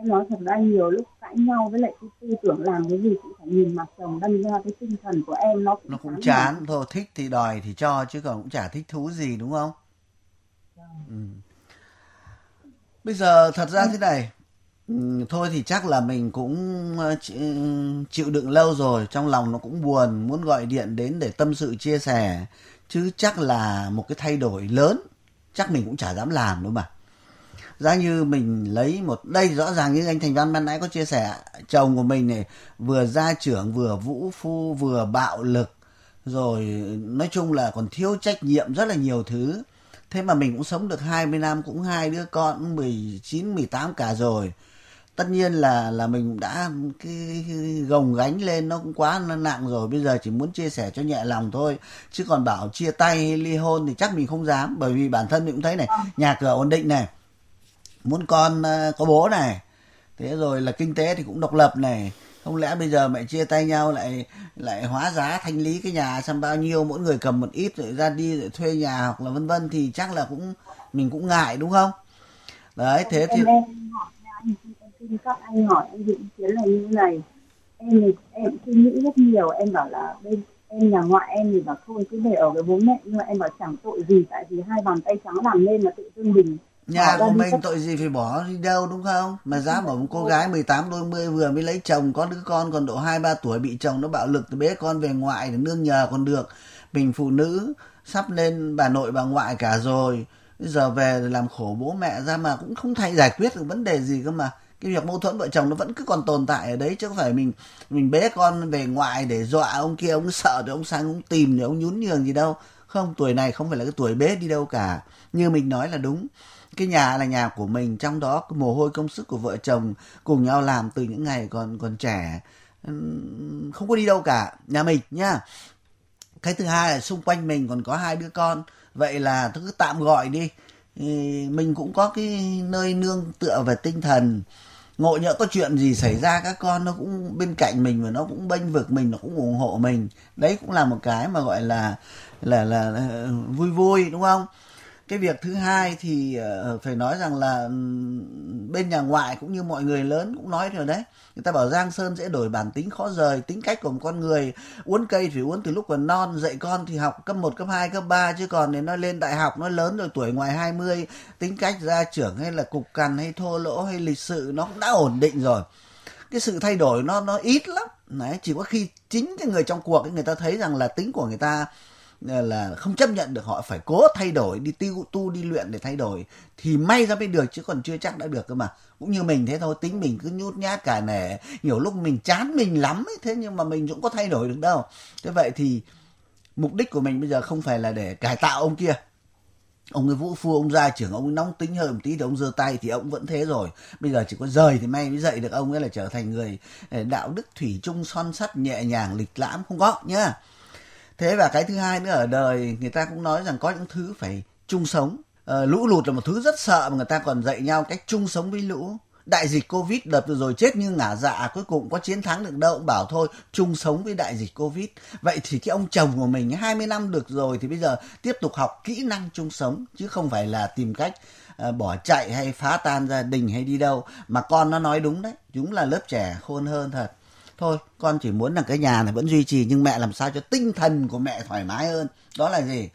em nói thật ra nhiều lúc cãi nhau với lại cái tư tưởng làm cái gì cũng phải nhìn mặt chồng đâm ra cái tinh thần của em nó cũng nó cũng chán, chán. thôi thích thì đòi thì cho chứ còn cũng chả thích thú gì đúng không? Vâng. ừ. bây giờ thật ra thế này. Ừ, thôi thì chắc là mình cũng ờ, chịu đựng lâu rồi. Trong lòng nó cũng buồn muốn gọi điện đến để tâm sự chia sẻ. Chứ chắc là một cái thay đổi lớn chắc mình cũng chả dám làm đâu mà giá như mình lấy một đây rõ ràng như anh thành văn ban nãy có chia sẻ chồng của mình này vừa gia trưởng vừa vũ phu vừa bạo lực rồi nói chung là còn thiếu trách nhiệm rất là nhiều thứ. Thế mà mình cũng sống được 20 năm cũng hai đứa con 19 18 cả rồi. Tất nhiên là là mình đã cái, cái gồng gánh lên nó cũng quá nặng rồi bây giờ chỉ muốn chia sẻ cho nhẹ lòng thôi. Chứ còn bảo chia tay ly hôn thì chắc mình không dám bởi vì bản thân mình cũng thấy này nhà cửa ổn định này muốn con ờ, có bố này. Thế rồi là kinh tế thì cũng độc lập này. Không lẽ bây giờ mẹ chia tay nhau lại lại hóa giá thanh lý cái nhà xem bao nhiêu mỗi người cầm một ít rồi ra đi rồi thuê nhà hoặc là vân vân thì chắc là cũng mình cũng ngại đúng không? Đấy thế thì em, em hỏi xin các anh hỏi anh dự kiến là như này. Em em suy nghĩ rất nhiều em bảo là bên em nhà ngoại em thì bảo thôi cứ để ở với bố mẹ nhưng mà em bảo chẳng tội gì tại vì hai bàn tay trắng làm nên là tự dưng mình nhà của mình tội gì phải bỏ đi đâu đúng không? Mà giá bảo một cô gái 18 đôi mươi vừa mới lấy chồng có đứa con còn độ hai ba tuổi bị chồng nó bạo lực thì bế con về ngoại để nương nhờ còn được. Mình phụ nữ sắp lên bà nội bà ngoại cả rồi. Bây giờ về làm khổ bố mẹ ra mà cũng không thay giải quyết được vấn đề gì cơ mà. Cái việc mâu thuẫn vợ chồng nó vẫn cứ còn tồn tại ở đấy chứ không phải mình mình bế con về ngoại để dọa ông kia ông sợ rồi ông sang ông tìm rồi ông nhún nhường gì đâu. Không tuổi này không phải là cái tuổi bế đi đâu cả. Như mình nói là đúng cái nhà là nhà của mình trong đó cái mồ hôi công sức của vợ chồng cùng nhau làm từ những ngày còn còn trẻ. Không có đi đâu cả nhà mình nhá. Cái thứ hai là xung quanh mình còn có hai đứa con vậy là cứ tạm gọi đi. Mình cũng có cái nơi nương tựa về tinh thần. Ngộ nhỡ có chuyện gì xảy ra các con nó cũng bên cạnh mình và nó cũng bênh vực mình nó cũng ủng hộ mình. Đấy cũng là một cái mà gọi là là là, là ờ, vui vui đúng không? Cái việc thứ hai thì ờ, ờ, phải nói rằng là bên nhà ngoại cũng như mọi người lớn cũng nói rồi đấy. Người ta bảo giang sơn dễ đổi bản tính khó rời tính cách của một con người uốn cây phải uốn từ lúc còn non dạy con thì học cấp 1, cấp 2, cấp 3 chứ còn đến nó lên đại học nó lớn rồi tuổi ngoài 20 tính cách gia trưởng hay là cục cằn hay thô lỗ hay lịch sự nó cũng đã ổn định rồi. Cái sự thay đổi nó nó ít lắm. Đấy chỉ có khi chính cái người trong cuộc ấy, người ta thấy rằng là tính của người ta là không chấp nhận được, họ phải cố thay đổi, đi tu tu, đi luyện để thay đổi. Thì may ra mới được, chứ còn chưa chắc đã được cơ mà. Cũng như mình thế thôi, tính mình cứ nhút nhát cả nể nhiều lúc mình chán mình lắm ấy, thế nhưng mà mình cũng có thay đổi được đâu. Thế vậy thì mục đích của mình bây giờ không phải là để cải tạo ông kia. Ông ấy vũ phu, ông ra trưởng, ông ấy nóng tính hơn một tí thì ông giơ tay thì ông vẫn thế rồi. Bây giờ chỉ có rời thì may mới dậy được ông ấy là trở thành người ờ, đạo đức thủy chung, son sắt, nhẹ nhàng, lịch lãm, không có, nhá thế và cái thứ hai nữa ở đời người ta cũng nói rằng có những thứ phải chung sống. À, lũ lụt là một thứ rất sợ mà người ta còn dạy nhau cách chung sống với lũ. Đại dịch covid đợt vừa rồi chết như ngả dạ cuối cùng có chiến thắng được đâu cũng bảo thôi chung sống với đại dịch covid. Vậy thì cái ông chồng của mình 20 năm được rồi thì bây giờ tiếp tục học kỹ năng chung sống chứ không phải là tìm cách uh, bỏ chạy hay phá tan gia đình hay đi đâu. Mà con nó nói đúng đấy chúng là lớp trẻ khôn hơn thật thôi, con chỉ muốn là cái nhà này vẫn duy trì nhưng mẹ làm sao cho tinh thần của mẹ thoải mái hơn. Đó là gì?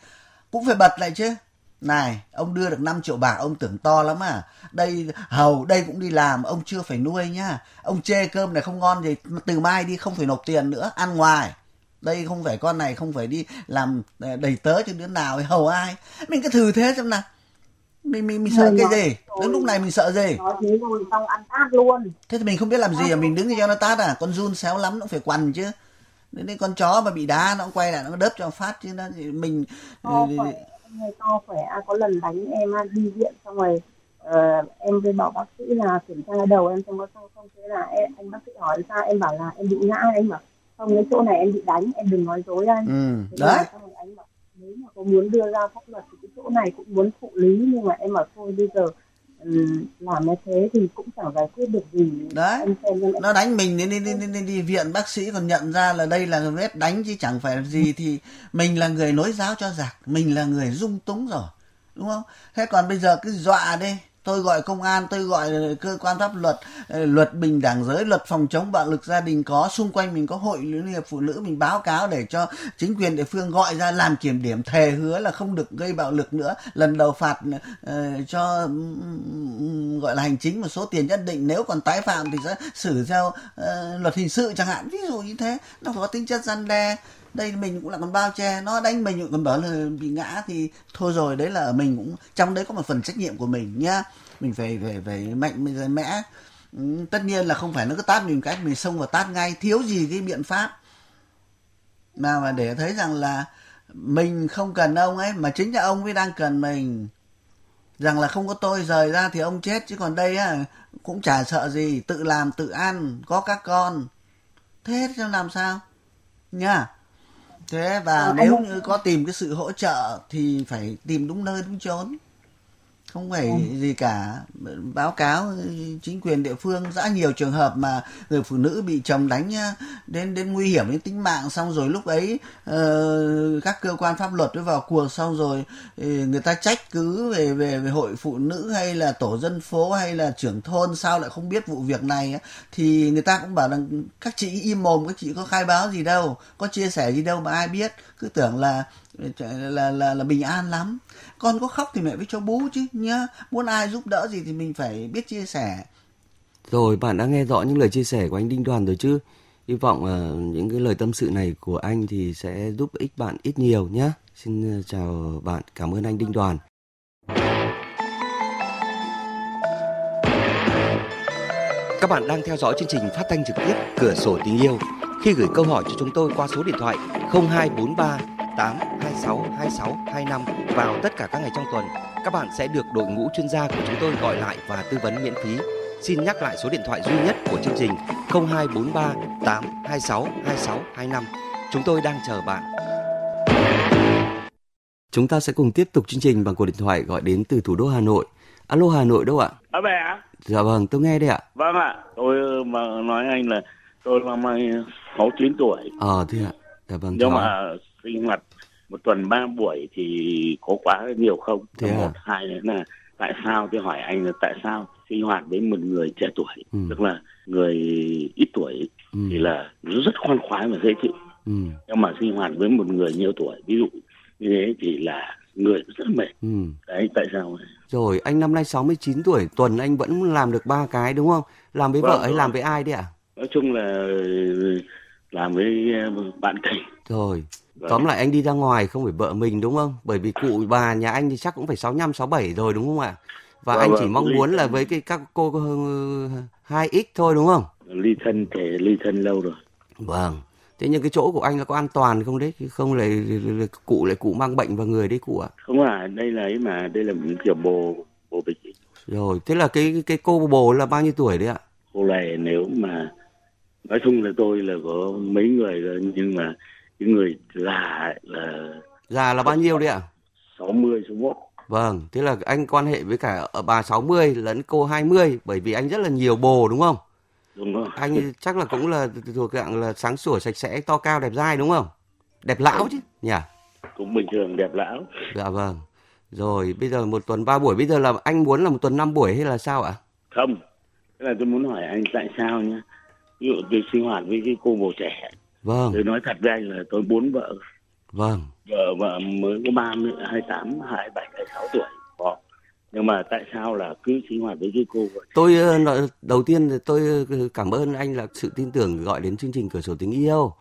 Cũng phải bật lại chứ. Này, ông đưa được 5 triệu bạc, ông tưởng to lắm à. Đây, hầu, đây cũng đi làm, ông chưa phải nuôi nhá. Ông chê cơm này không ngon gì từ mai đi không phải nộp tiền nữa, ăn ngoài. Đây không phải con này, không phải đi làm ờ, đầy tớ cho đứa nào hầu ai. Mình cứ thử thế xem nào mình mình mình sợ cái gì? Đến lúc này mình sợ gì? Nói thế rồi xong ăn tát luôn. Thế thì mình không biết làm gì à? Mình đứng cho nó tát à? con run xéo lắm nó phải quằn chứ. Đến con chó mà bị đá nó quay lại nó đớp cho phát chứ. Nó mình to khỏe người to khỏe. À, có lần đánh em đi viện xong rồi uh, em với bảo bác sĩ là kiểm tra đầu em xong có xong không thế là em, anh bác sĩ hỏi sao? Em bảo là em bị ngã anh bảo không cái chỗ này em bị đánh em đừng nói dối anh. Ừ. đấy. xong rồi anh bảo nếu mà có muốn đưa ra pháp luật thì chỗ này cũng muốn thụ lý nhưng mà em bảo thôi bây giờ làm như thế thì cũng chẳng giải quyết được gì. Đấy. Nó đánh mình đi đi, đi đi đi viện bác sĩ còn nhận ra là đây là vết đánh chứ chẳng phải là gì thì mình là người nối giáo cho giặc mình là người dung túng rồi đúng không? Thế còn bây giờ cứ dọa đi tôi gọi công an tôi gọi cơ quan pháp luật ờ, luật bình đẳng giới luật phòng chống bạo lực gia đình có. Xung quanh mình có hội liên hiệp phụ nữ mình báo cáo để cho chính quyền địa phương gọi ra làm kiểm điểm thề hứa là không được gây bạo lực nữa. Lần đầu phạt uh, cho um, gọi là hành chính một số tiền nhất định. Nếu còn tái phạm thì sẽ xử theo uh, luật hình sự chẳng hạn. Ví dụ như thế. Nó có tính chất gian đe đây mình cũng là con bao che. Nó đánh mình còn bảo là bị ngã thì thôi rồi, đấy là ở mình cũng, trong đấy có một phần trách nhiệm của mình nhá. Mình phải phải phải mạnh, mình mẽ. Ừ, tất nhiên là không phải nó cứ tát mình cái, mình xông vào tát ngay. Thiếu gì cái biện pháp. Mà mà để thấy rằng là mình không cần ông ấy, mà chính là ông ấy đang cần mình. Rằng là không có tôi rời ra thì ông chết, chứ còn đây á, cũng chả sợ gì. Tự làm, tự ăn, có các con. Thế cho làm sao? Nha thế và à, nếu như có tìm cái sự hỗ trợ thì phải tìm đúng nơi đúng chốn không phải ừ. gì cả. Báo cáo chính quyền địa phương rất nhiều trường hợp mà người phụ nữ bị chồng đánh đến đến nguy hiểm đến tính mạng xong rồi lúc ấy uh, các cơ quan pháp luật mới vào cuộc xong rồi uh, người ta trách cứ về về về hội phụ nữ hay là tổ dân phố hay là trưởng thôn sao lại không biết vụ việc này thì người ta cũng bảo rằng các chị im mồm các chị có khai báo gì đâu có chia sẻ gì đâu mà ai biết. Cứ tưởng là là là là bình an lắm con có khóc thì mẹ phải cho bú chứ nhá. Muốn ai giúp đỡ gì thì mình phải biết chia sẻ. Rồi bạn đã nghe rõ những lời chia sẻ của anh Đinh Đoàn rồi chứ. Hy vọng uh, những cái lời tâm sự này của anh thì sẽ giúp ích bạn ít nhiều nhé xin uh, chào bạn. Cảm ơn anh Đinh Đoàn. Các bạn đang theo dõi chương trình phát thanh trực tiếp Cửa sổ tình yêu. Khi gửi câu hỏi cho chúng tôi qua số điện thoại 0243 8 26 26 25 vào tất cả các ngày trong tuần, các bạn sẽ được đội ngũ chuyên gia của chúng tôi gọi lại và tư vấn miễn phí. Xin nhắc lại số điện thoại duy nhất của chương trình 0243 8 26 26 25. Chúng tôi đang chờ bạn. Chúng ta sẽ cùng tiếp tục chương trình bằng cuộc điện thoại gọi đến từ thủ đô Hà Nội. Alo Hà Nội đâu ạ? À mẹ ạ. Dạ vâng, tôi nghe đây ạ. Vâng ạ, tôi mà nói anh là tôi năm nay 69 tuổi. Ờ thế ạ. Dạ vâng. Nhưng mà sinh hoạt một tuần ba buổi thì có quá nhiều không? Thế một à? hai nữa là tại sao tôi hỏi anh là tại sao sinh hoạt với một người trẻ tuổi Ừ. tức là người ít tuổi Ừ. thì là rất khoan khoái và dễ chịu Ừ. nhưng mà sinh hoạt với một người nhiều tuổi ví dụ như thế thì là người rất mệt Ừ. đấy tại sao Rồi, anh năm nay 69 tuổi, tuần anh vẫn làm được ba cái đúng không? Làm với Vâng, vợ hay làm với ai đấy ạ? nói chung là làm với ờ, bạn tình Rồi, Vâng. tóm lại anh đi ra ngoài không phải vợ mình đúng không? Bởi vì cụ bà nhà anh thì chắc cũng phải 65, 67 rồi đúng không ạ? Và Vâng, anh vâng, chỉ mong ly muốn là thân. với cái các cô ờ, 2X thôi đúng không? ly thân thể ly thân lâu rồi Vâng. Thế nhưng cái chỗ của anh là có an toàn không đấy? Không lại lại- cụ lại cụ mang bệnh vào người đấy cụ ạ. không à đây là ấy mà đây là một kiểu bồ bồ bịch Rồi, thế là cái cái cô bồ là bao nhiêu tuổi đấy ạ? cô này nếu mà nói chung là tôi là có mấy người rồi nhưng mà cái người già là Già là bao nhiêu đấy ạ? 60 61 Vâng, thế là anh quan hệ với cả bà 60 lẫn cô 20 bởi vì anh rất là nhiều bồ đúng không? đúng không Anh chắc là cũng là thuộc dạng là sáng sủa sạch sẽ, to cao đẹp dai đúng không? Đẹp lão chứ nhỉ? cũng bình thường đẹp lão Dạ vâng. Rồi bây giờ một tuần ba buổi, bây giờ là anh muốn là một tuần năm buổi hay là sao ạ? không thế là tôi muốn hỏi anh tại sao nhá ví dụ tôi sinh hoạt với cái cô bồ trẻ. Vâng, tôi nói thật anh là tôi bốn vợ. Vâng. vợ vợ mới có ba mươi hai tám hai bảy hai sáu tuổi. Có nhưng mà tại sao là cứ sinh hoạt với cái cô vợ Tôi ờ, đầu tiên tôi ờ, cảm ơn anh là sự tin tưởng gọi đến chương trình cửa sổ tình yêu.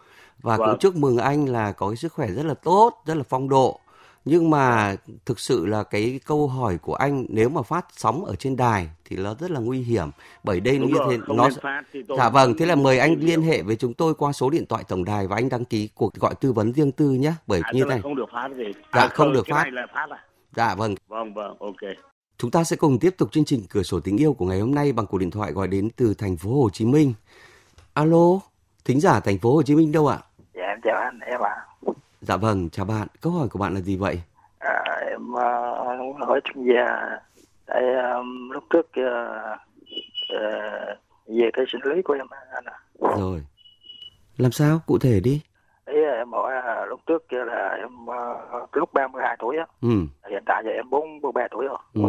Và cũng Vâng. chúc mừng anh là có cái sức khỏe rất là tốt, rất là phong độ. Nhưng mà thực sự là cái câu hỏi của anh nếu mà phát sóng ở trên đài thì nó rất là nguy hiểm bởi đây đúng như rồi thế không nó Dạ vâng, thế là mời anh liên hệ với chúng tôi qua số điện thoại tổng đài và anh đăng ký cuộc gọi tư vấn riêng tư nhé. Bởi à, như này, không được phát gì Dạ, không được phát. phát à dạ vâng, vâng vâng ok chúng ta sẽ cùng tiếp tục chương trình cửa sổ tình yêu của ngày hôm nay bằng cuộc điện thoại gọi đến từ thành phố Hồ Chí Minh. Alo, thính giả thành phố Hồ Chí Minh đâu ạ? Dạ em chào anh, em ạ. Dạ vâng, chào bạn. Câu hỏi của bạn là gì vậy? À, em uh, muốn hỏi chuyên gia tại um, lúc trước kia ờ, về cái sinh lý của em anh ạ. Rồi. Làm sao? Cụ thể đi. Ý em hỏi là lúc trước kia là em ờ, lúc 32 tuổi á, Ừ, hiện tại giờ em 43 tuổi rồi. ừ,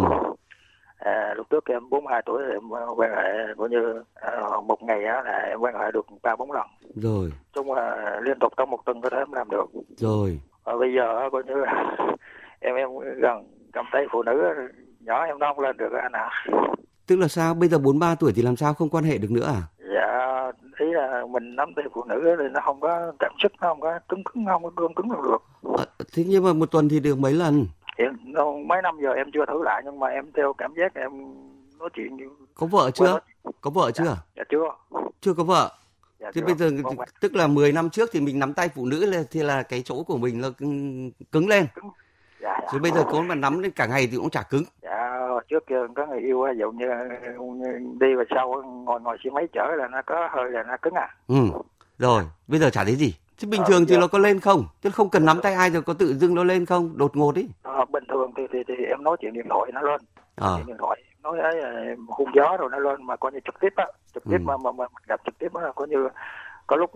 À, lúc trước em 42 tuổi thì em quan hệ coi như ờ, một ngày á là em quan hệ được ba bốn lần. rồi, Chung là liên tục trong một tuần có thể em làm được. rồi. Và bây giờ coi như là <laughs> em em gần cầm tay phụ nữ nhỏ em nó không lên được anh ạ. Tức là sao? Bây giờ 43 tuổi thì làm sao không quan hệ được nữa à? Dạ, ý là mình nắm tay phụ nữ thì nó không có cảm xúc nó không có cứng cứng không có cương cứng được À, thế nhưng mà một tuần thì được mấy lần? Hiện mấy năm giờ em chưa thử lại nhưng mà em theo cảm giác em nói chuyện như Có vợ chưa? Có vợ chưa? dạ chưa Chưa có vợ. dạ Thế chưa. bây giờ vâng. tức là 10 năm trước thì mình nắm tay phụ nữ là thì là cái chỗ của mình nó cứng, cứng lên. dạ, dạ. Chứ bây giờ có mà nắm đến cả ngày thì cũng chả cứng. dạ trước kia có người yêu á, dụ như, đi vào sau ngồi ngồi xe máy chở là nó có hơi là nó cứng à Ừ. Rồi, bây giờ chả thấy gì. Chứ bình Ờ, thường thì dạ. nó có lên không? Chứ không cần nắm tay ai rồi có tự dưng nó lên không? Đột ngột ý. Ờ, bình thường thì, thì thì em nói chuyện điện thoại nó lên Ờ. chuyện điện thoại nói ấy hung gió rồi nó lên mà coi như trực tiếp á trực tiếp Ừ. mà, mà, mà gặp trực tiếp á coi như có lúc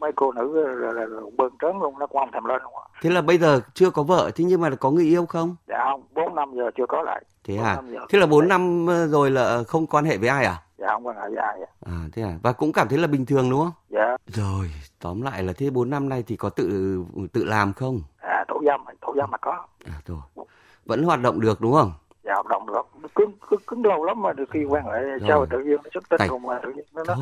mấy cô nữ là, là, là bơn trớn luôn nó không thèm lên luôn á Thế là bây giờ chưa có vợ, thế nhưng mà có người yêu không? dạ không bốn năm giờ chưa có lại Thế à? Thế là 4 năm rồi là không quan hệ với ai à? Dạ không quan hệ với ai. À thế à? Và cũng cảm thấy là bình thường đúng không? dạ Rồi, tóm lại là thế 4 năm nay thì có tự tự làm không? à, thủ dâm thủ dâm mà có À rồi. Vẫn hoạt động được đúng không? dạ hoạt động được cứng cứng, cứng lâu lắm mà được khi quan hệ Rồi. sau tự nhiên nó xuất tinh Tại- rồi mà tự nhiên nó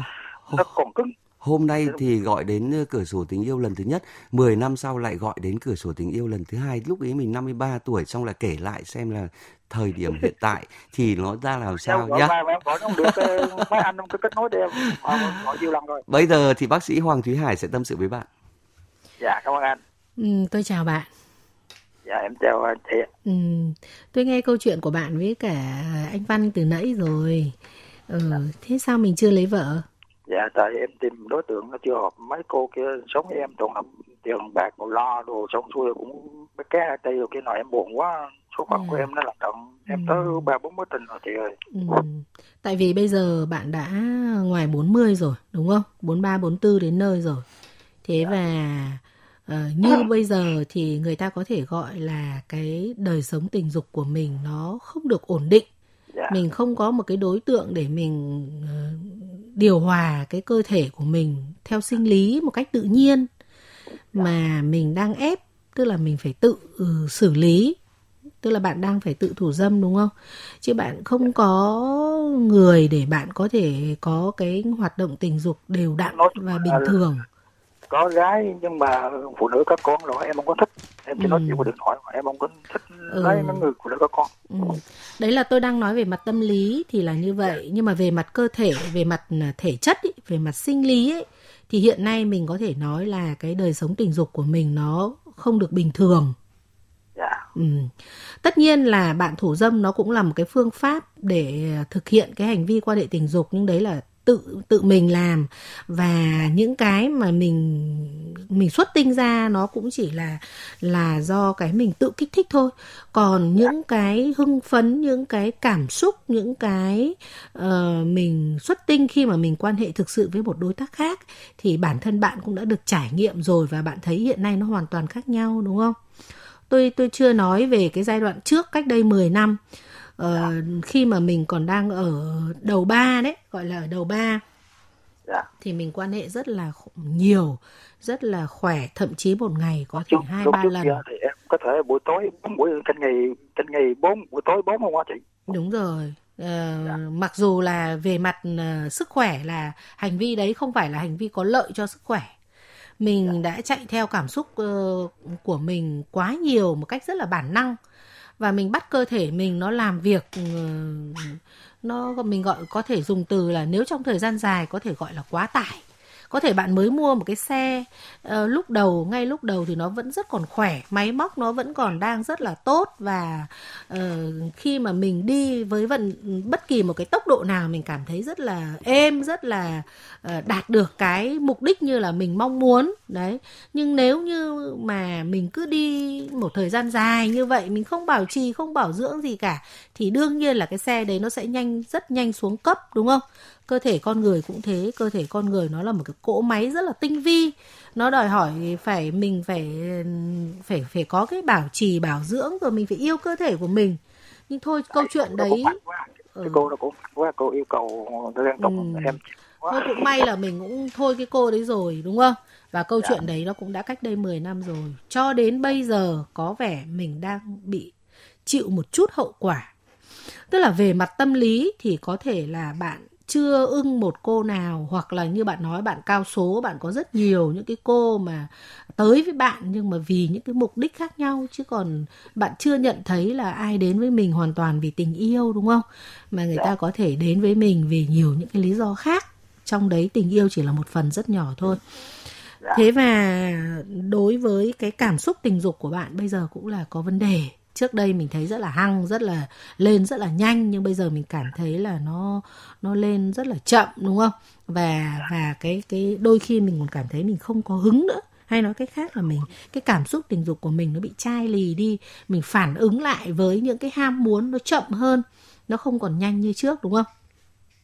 nó còn cứng Hôm nay thì gọi đến ờ, cửa sổ tình yêu lần thứ nhất, 10 năm sau lại gọi đến cửa sổ tình yêu lần thứ hai. Lúc ấy mình 53 tuổi xong lại kể lại xem là thời điểm hiện tại thì nó ra làm sao nhá. mai mà em gọi nó không được mấy anh không có kết nối để em mà gọi nhiều lần rồi Bây giờ thì bác sĩ Hoàng Thúy Hải sẽ tâm sự với bạn. dạ cảm ơn anh Ừ, tôi chào bạn. dạ em chào anh chị. Ừ, tôi nghe câu chuyện của bạn với cả anh Văn từ nãy rồi. Ừ, thế sao mình chưa lấy vợ? Dạ tại em tìm đối tượng nó chưa hợp mấy cô kia sống với em toàn là tiền bạc rồi lo đồ xong xuôi cũng mấy cái hai tay rồi kia nọ em buồn quá số phận của Ừ. em nó là động em Ừ. tới ba bốn mối tình rồi chị ơi Ừ. Tại vì bây giờ bạn đã ngoài 40 rồi, đúng không? 43, 44 đến nơi rồi. Thế và ờ, như <clears throat> bây giờ thì người ta có thể gọi là cái đời sống tình dục của mình nó không được ổn định. dạ Mình không có một cái đối tượng để mình ờ, điều hòa cái cơ thể của mình theo sinh lý một cách tự nhiên mà mình đang ép tức là mình phải tự ừ, xử lý. Tức là bạn đang phải tự thủ dâm đúng không? Chứ bạn không có người để bạn có thể có cái hoạt động tình dục đều đặn và bình thường có gái nhưng mà phụ nữ có con rồi em không có thích em chỉ nói Ừ. chuyện qua điện thoại em không có thích Ừ. lấy mấy người phụ nữ có con Ừ. Đấy là tôi đang nói về mặt tâm lý thì là như vậy nhưng mà về mặt cơ thể về mặt à, thể chất ý, về mặt sinh lý ấy, thì hiện nay mình có thể nói là cái đời sống tình dục của mình nó không được bình thường dạ Ừ. Tất nhiên là bạn thủ dâm nó cũng là một cái phương pháp để thực hiện cái hành vi quan hệ tình dục nhưng đấy là tự tự mình làm. Và những cái mà mình mình xuất tinh ra nó cũng chỉ là là do cái mình tự kích thích thôi. Còn những cái hưng phấn những cái cảm xúc những cái uh, mình xuất tinh khi mà mình quan hệ thực sự với một đối tác khác thì bản thân bạn cũng đã được trải nghiệm rồi và bạn thấy hiện nay nó hoàn toàn khác nhau đúng không? Tôi tôi chưa nói về cái giai đoạn trước cách đây 10 năm ờ, khi mà mình còn đang ở đầu ba đấy gọi là ở đầu ba dạ. thì mình quan hệ rất là nhiều rất là khỏe thậm chí một ngày có thể hai ba lần. thì em có thể buổi tối bốn buổi canh ngày canh ngày bốn buổi tối bốn không á chị? Đúng rồi. Ờ, mặc dù là về mặt ờ, sức khỏe là hành vi đấy không phải là hành vi có lợi cho sức khỏe. Mình đã chạy theo cảm xúc ờ, của mình quá nhiều một cách rất là bản năng và mình bắt cơ thể mình nó làm việc ừ, nó, mình gọi, có thể dùng từ là nếu trong thời gian dài có thể gọi là quá tải có thể bạn mới mua một cái xe uh, lúc đầu ngay lúc đầu thì nó vẫn rất còn khỏe máy móc nó vẫn còn đang rất là tốt và uh, khi mà mình đi với vận bất kỳ một cái tốc độ nào mình cảm thấy rất là êm rất là uh, đạt được cái mục đích như là mình mong muốn. Đấy. Nhưng nếu như mà mình cứ đi một thời gian dài như vậy mình không bảo trì không bảo dưỡng gì cả thì đương nhiên là cái xe đấy nó sẽ nhanh rất nhanh xuống cấp đúng không? Cơ thể con người cũng thế cơ thể con người nó là một cái cỗ máy rất là tinh vi nó đòi hỏi phải mình phải phải phải có cái bảo trì bảo dưỡng rồi mình phải yêu cơ thể của mình nhưng thôi câu chuyện đấy ừ. cô nó cũng quá cô yêu cầu liên tục Ừ. em. Thôi cũng may là mình cũng thôi cái cô đấy rồi đúng không? Và câu chuyện đấy nó cũng đã cách đây 10 năm rồi. Cho đến bây giờ có vẻ mình đang bị chịu một chút hậu quả. Tức là về mặt tâm lý thì có thể là bạn chưa ưng một cô nào hoặc là như bạn nói bạn cao số bạn có rất nhiều những cái cô mà tới với bạn nhưng mà vì những cái mục đích khác nhau chứ còn bạn chưa nhận thấy là ai đến với mình hoàn toàn vì tình yêu đúng không? Mà người ta có thể đến với mình vì nhiều những cái lý do khác. Trong đấy tình yêu chỉ là một phần rất nhỏ thôi. Thế và đối với cái cảm xúc tình dục của bạn bây giờ cũng là có vấn đề trước đây mình thấy rất là hăng, rất là lên, rất là nhanh, nhưng bây giờ mình cảm thấy là nó nó lên rất là chậm, đúng không? Và và cái cái đôi khi mình còn cảm thấy mình không có hứng nữa. Hay nói cách khác là mình, cái cảm xúc tình dục của mình nó bị chai lì đi. Mình phản ứng lại với những cái ham muốn nó chậm hơn, nó không còn nhanh như trước, đúng không?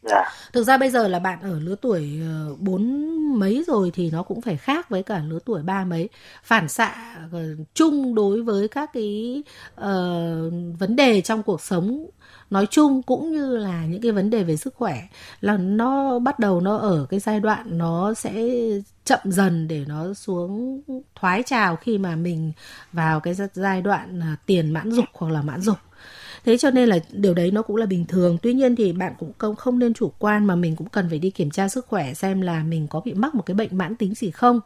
Dạ. thực ra bây giờ là bạn ở lứa tuổi ờ, bốn mấy rồi thì nó cũng phải khác với cả lứa tuổi ba mấy. Phản xạ ờ, chung đối với các cái uh, vấn đề trong cuộc sống nói chung cũng như là những cái vấn đề về sức khỏe là nó bắt đầu nó ở cái giai đoạn nó sẽ chậm dần để nó xuống thoái trào khi mà mình vào cái giai đoạn à, tiền mãn dục hoặc là mãn dục thế cho nên là điều đấy nó cũng là bình thường. Tuy nhiên thì bạn cũng không không nên chủ quan mà mình cũng cần phải đi kiểm tra sức khỏe xem là mình có bị mắc một cái bệnh mãn tính gì không.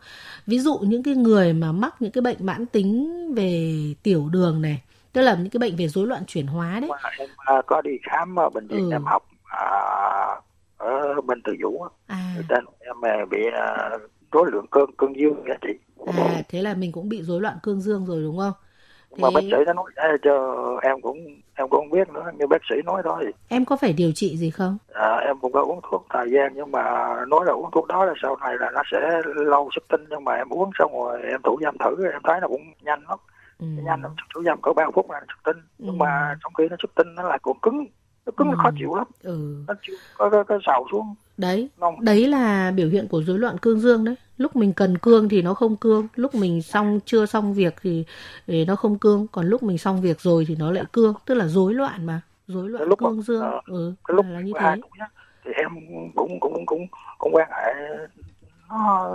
Ví dụ những cái người mà mắc những cái bệnh mãn tính về tiểu đường này tức là những cái bệnh về rối loạn chuyển hóa đấy. Em à, có đi khám ở bệnh viện Ừ. em học à, ở bên từ á. à. Người ta nói em bị à, rối lượng cơn cơn dương á chị. À thế là mình cũng bị rối loạn cương dương rồi đúng không nhưng mà bác sĩ nó nói "Ê, cho em cũng em cũng không biết nữa như bác sĩ nói thôi. em có phải điều trị gì không? À, em cũng có uống thuốc thời gian nhưng mà nói là uống thuốc đó là sau này là nó sẽ lâu xuất tinh nhưng mà em uống xong rồi em thủ dâm thử em thấy nó cũng nhanh lắm. Ừ. nhanh lắm thủ dâm cỡ ba phút là xuất tinh. Nhưng Ừ. mà trong khi nó xuất tinh nó lại còn cứng nó cứng nó khó Ừ. chịu lắm. Ừ. Nó chịu có có, có xào xuống đấy nông. đấy là biểu hiện của rối loạn cương dương đấy. Lúc mình cần cương thì nó không cương lúc mình xong chưa xong việc thì, thì nó không cương. Còn lúc mình xong việc rồi thì nó lại cương. Tức là rối loạn mà rối loạn lúc mà- cương dương. ờ, ừ cái lúc là, là như thế. thì em cũng cũng cũng cũng quan hệ nó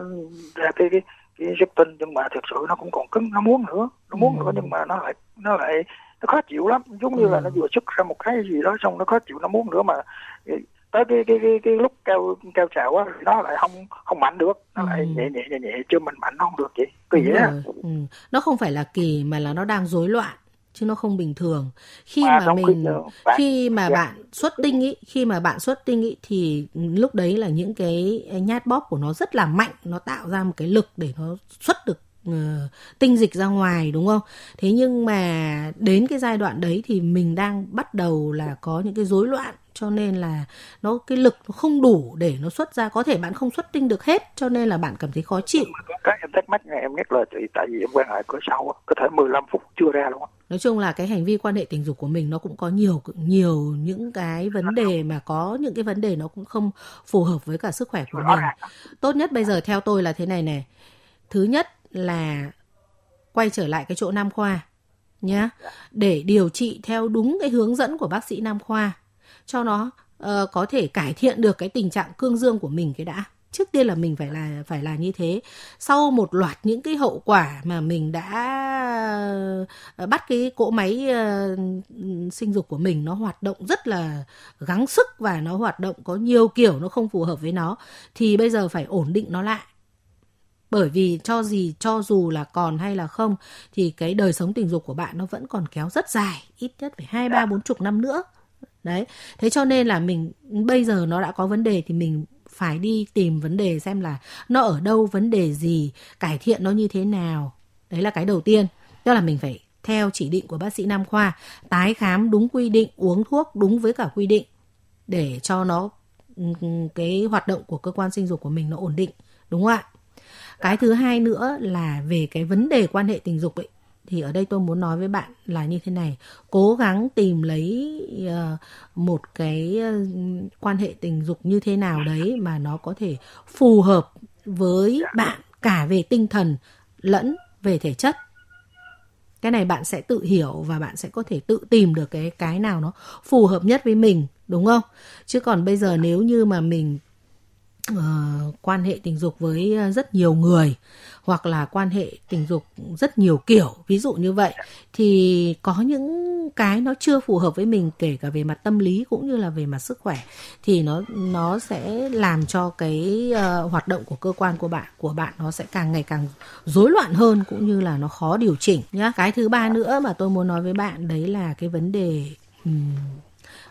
ra cái cái cái xuất tinh nhưng mà thực sự nó cũng còn cứng nó muốn nữa nó muốn Ừ. nữa nhưng mà nó lại nó lại nó khó chịu lắm. Giống như là Ừ. nó vừa xuất ra một cái gì đó xong nó khó chịu nó muốn nữa mà tới cái cái cái, cái lúc cao cao trào á nó lại không không mạnh được nó Ừ. lại nhẹ nhẹ nhẹ nhẹ chứ mình mạnh nó không được chị Đúng vậy á. Ừ. nó không phải là kỳ mà là nó đang rối loạn chứ nó không bình thường khi Mà mà mình bạn- khi mà Dạ. bạn xuất tinh ý khi mà bạn xuất tinh ý thì lúc đấy là những cái nhát bóp của nó rất là mạnh nó tạo ra một cái lực để nó xuất được ờ, tinh dịch ra ngoài đúng không thế nhưng mà đến cái giai đoạn đấy thì mình đang bắt đầu là có những cái rối loạn cho nên là nó cái lực nó không đủ để nó xuất ra. Có thể bạn không xuất tinh được hết cho nên là bạn cảm thấy khó chịu. Cái em thắc mắc nha em nhất là chị tại vì em quan hệ cửa sau có thể 15 phút chưa ra luôn nói chung là cái hành vi quan hệ tình dục của mình nó cũng có nhiều nhiều những cái vấn đề mà có những cái vấn đề nó cũng không phù hợp với cả sức khỏe của mình. tốt nhất bây giờ theo tôi là thế này này. Thứ nhất là quay trở lại cái chỗ nam khoa nhé để điều trị theo đúng cái hướng dẫn của bác sĩ nam khoa cho nó uh, có thể cải thiện được cái tình trạng cương dương của mình cái đã. Trước tiên là mình phải là phải là như thế. Sau một loạt những cái hậu quả mà mình đã ờ, bắt cái cỗ máy uh, sinh dục của mình nó hoạt động rất là gắng sức và nó hoạt động có nhiều kiểu nó không phù hợp với nó thì bây giờ phải ổn định nó lại. Bởi vì cho gì cho dù là còn hay là không thì cái đời sống tình dục của bạn nó vẫn còn kéo rất dài ít nhất phải hai ba bốn chục năm nữa đấy. Thế cho nên là mình, bây giờ nó đã có vấn đề thì mình phải đi tìm vấn đề xem là nó ở đâu, vấn đề gì, cải thiện nó như thế nào. Đấy là cái đầu tiên. Đó là mình phải theo chỉ định của bác sĩ nam khoa, tái khám đúng quy định, uống thuốc đúng với cả quy định để cho nó cái hoạt động của cơ quan sinh dục của mình nó ổn định. Đúng không ạ? Cái thứ hai nữa là về cái vấn đề quan hệ tình dục ấy thì ở đây tôi muốn nói với bạn là như thế này. Cố gắng tìm lấy ờ, một cái ờ, quan hệ tình dục như thế nào đấy mà nó có thể phù hợp với bạn cả về tinh thần lẫn về thể chất. Cái này bạn sẽ tự hiểu và bạn sẽ có thể tự tìm được cái cái nào nó phù hợp nhất với mình, đúng không? Chứ còn bây giờ nếu như mà mình uh, quan hệ tình dục với ờ, rất nhiều người hoặc là quan hệ tình dục rất nhiều kiểu. Ví dụ như vậy thì có những cái nó chưa phù hợp với mình kể cả về mặt tâm lý cũng như là về mặt sức khỏe thì nó nó sẽ làm cho cái uh, hoạt động của cơ quan của bạn của bạn nó sẽ càng ngày càng rối loạn hơn cũng như là nó khó điều chỉnh nhá. Cái thứ ba nữa mà tôi muốn nói với bạn đấy là cái vấn đề um,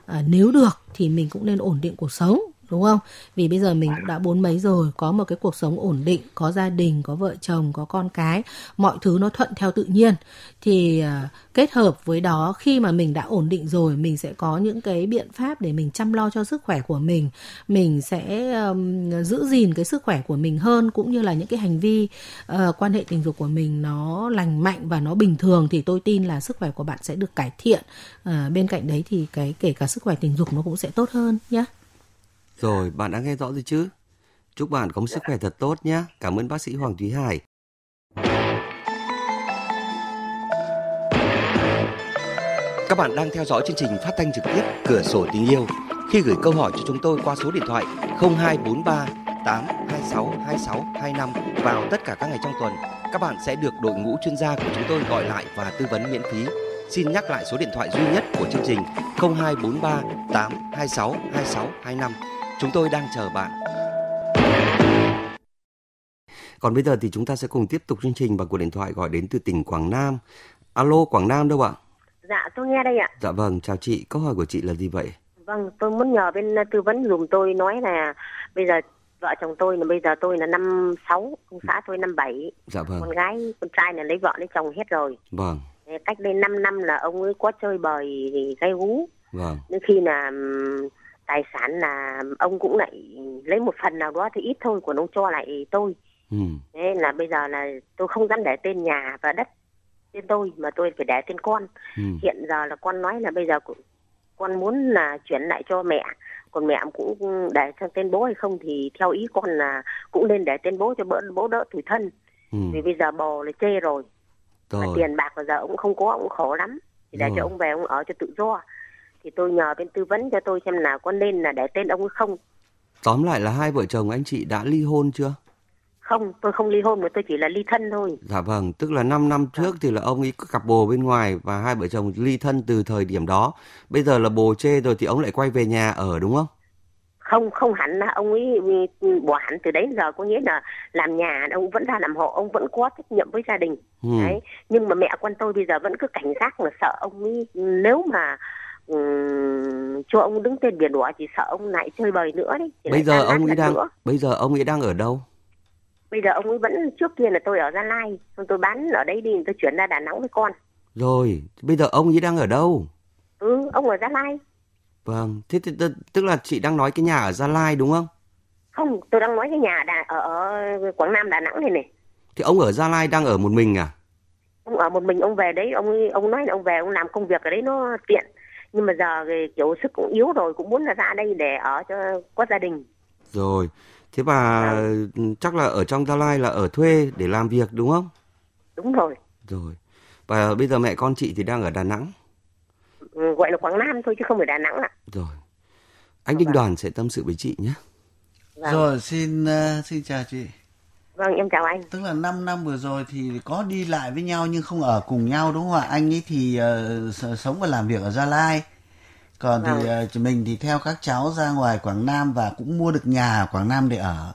à, nếu được thì mình cũng nên ổn định cuộc sống đúng không? Vì bây giờ mình cũng đã bốn mấy rồi có một cái cuộc sống ổn định có gia đình có vợ chồng có con cái mọi thứ nó thuận theo tự nhiên. Thì uh, kết hợp với đó khi mà mình đã ổn định rồi mình sẽ có những cái biện pháp để mình chăm lo cho sức khỏe của mình. Mình sẽ um, giữ gìn cái sức khỏe của mình hơn cũng như là những cái hành vi uh, quan hệ tình dục của mình nó lành mạnh và nó bình thường thì tôi tin là sức khỏe của bạn sẽ được cải thiện. Uh, bên cạnh đấy thì cái kể cả sức khỏe tình dục nó cũng sẽ tốt hơn nhé rồi, bạn đã nghe rõ rồi chứ? Chúc bạn có một sức khỏe thật tốt nhé. Cảm ơn bác sĩ Hoàng Thúy Hải. Các bạn đang theo dõi chương trình phát thanh trực tiếp Cửa sổ tình yêu. Khi gửi câu hỏi cho chúng tôi qua số điện thoại 0243 826 26 25 vào tất cả các ngày trong tuần, các bạn sẽ được đội ngũ chuyên gia của chúng tôi gọi lại và tư vấn miễn phí. Xin nhắc lại số điện thoại duy nhất của chương trình 0243 826 26 25. Chúng tôi đang chờ bạn. Còn bây giờ thì chúng ta sẽ cùng tiếp tục chương trình bằng cuộc điện thoại gọi đến từ tỉnh Quảng Nam. Alo, Quảng Nam đâu ạ? Dạ, tôi nghe đây ạ. Dạ vâng, chào chị. Câu hỏi của chị là gì vậy? Vâng, tôi muốn nhờ bên tư vấn dùm tôi nói là bây giờ vợ chồng tôi là bây giờ tôi là năm sáu, ông xã tôi năm bảy. Dạ vâng. Con gái, con trai là lấy vợ lấy chồng hết rồi. Vâng. Cách đây 5 năm là ông ấy có chơi bời gây gú. Vâng. Đến khi là tài sản là ông cũng lại lấy một phần nào đó thì ít thôi còn ông cho lại tôi ừ. thế là bây giờ là tôi không dám để tên nhà và đất tên tôi mà tôi phải để tên con ừ. hiện giờ là con nói là bây giờ con muốn là chuyển lại cho mẹ còn mẹ cũng để sang tên bố hay không thì theo ý con là cũng nên để tên bố cho bố, bố đỡ tủi thân ừ. vì bây giờ bò là chê rồi, rồi. Mà tiền bạc bây giờ cũng không có cũng khổ lắm thì để rồi. cho ông về ông ở cho tự do thì tôi nhờ bên tư vấn cho tôi xem là có nên là để tên ông hay không. Tóm lại là hai vợ chồng anh chị đã ly hôn chưa? Không, tôi không ly hôn mà tôi chỉ là ly thân thôi. Dạ vâng, tức là 5 năm trước thì là ông ấy cặp bồ bên ngoài và hai vợ chồng ly thân từ thời điểm đó. Bây giờ là bồ chê rồi thì ông lại quay về nhà ở đúng không? Không, không hẳn là ông ấy bỏ hẳn từ đấy giờ có nghĩa là làm nhà ông vẫn ra làm hộ, ông vẫn có trách nhiệm với gia đình. Ừ. Đấy, nhưng mà mẹ con tôi bây giờ vẫn cứ cảnh giác là sợ ông ấy nếu mà cho ông đứng tên biển đỏ chỉ sợ ông lại chơi bời nữa đấy. Thì bây giờ ông ấy đang nữa. bây giờ ông ấy đang ở đâu? Bây giờ ông ấy vẫn trước kia là tôi ở Gia Lai, xong tôi bán ở đây đi tôi chuyển ra Đà Nẵng với con. Rồi, bây giờ ông ấy đang ở đâu? Ừ, ông ở Gia Lai. Vâng, thế tức là chị đang nói cái nhà ở Gia Lai đúng không? Không, tôi đang nói cái nhà Đà, ở, ở Quảng Nam Đà Nẵng này này. Thì ông ở Gia Lai đang ở một mình à? Ông ở một mình ông về đấy, ông ông nói là ông về ông làm công việc ở đấy nó tiện nhưng mà giờ thì kiểu sức cũng yếu rồi cũng muốn là ra đây để ở cho có gia đình. Rồi thế bà à. chắc là ở trong gia lai là ở thuê để làm việc đúng không? Đúng rồi. Rồi và bây giờ mẹ con chị thì đang ở đà nẵng. Ừ, gọi là quảng nam thôi chứ không phải đà nẵng ạ. Rồi anh đinh vâng. đoàn sẽ tâm sự với chị nhé. Vâng. rồi xin uh, xin chào chị Vâng, em chào anh. Tức là 5 năm vừa rồi thì có đi lại với nhau nhưng không ở cùng nhau đúng không ạ? Anh ấy thì uh, sống và làm việc ở Gia Lai. Còn vâng. thì uh, mình thì theo các cháu ra ngoài Quảng Nam và cũng mua được nhà ở Quảng Nam để ở.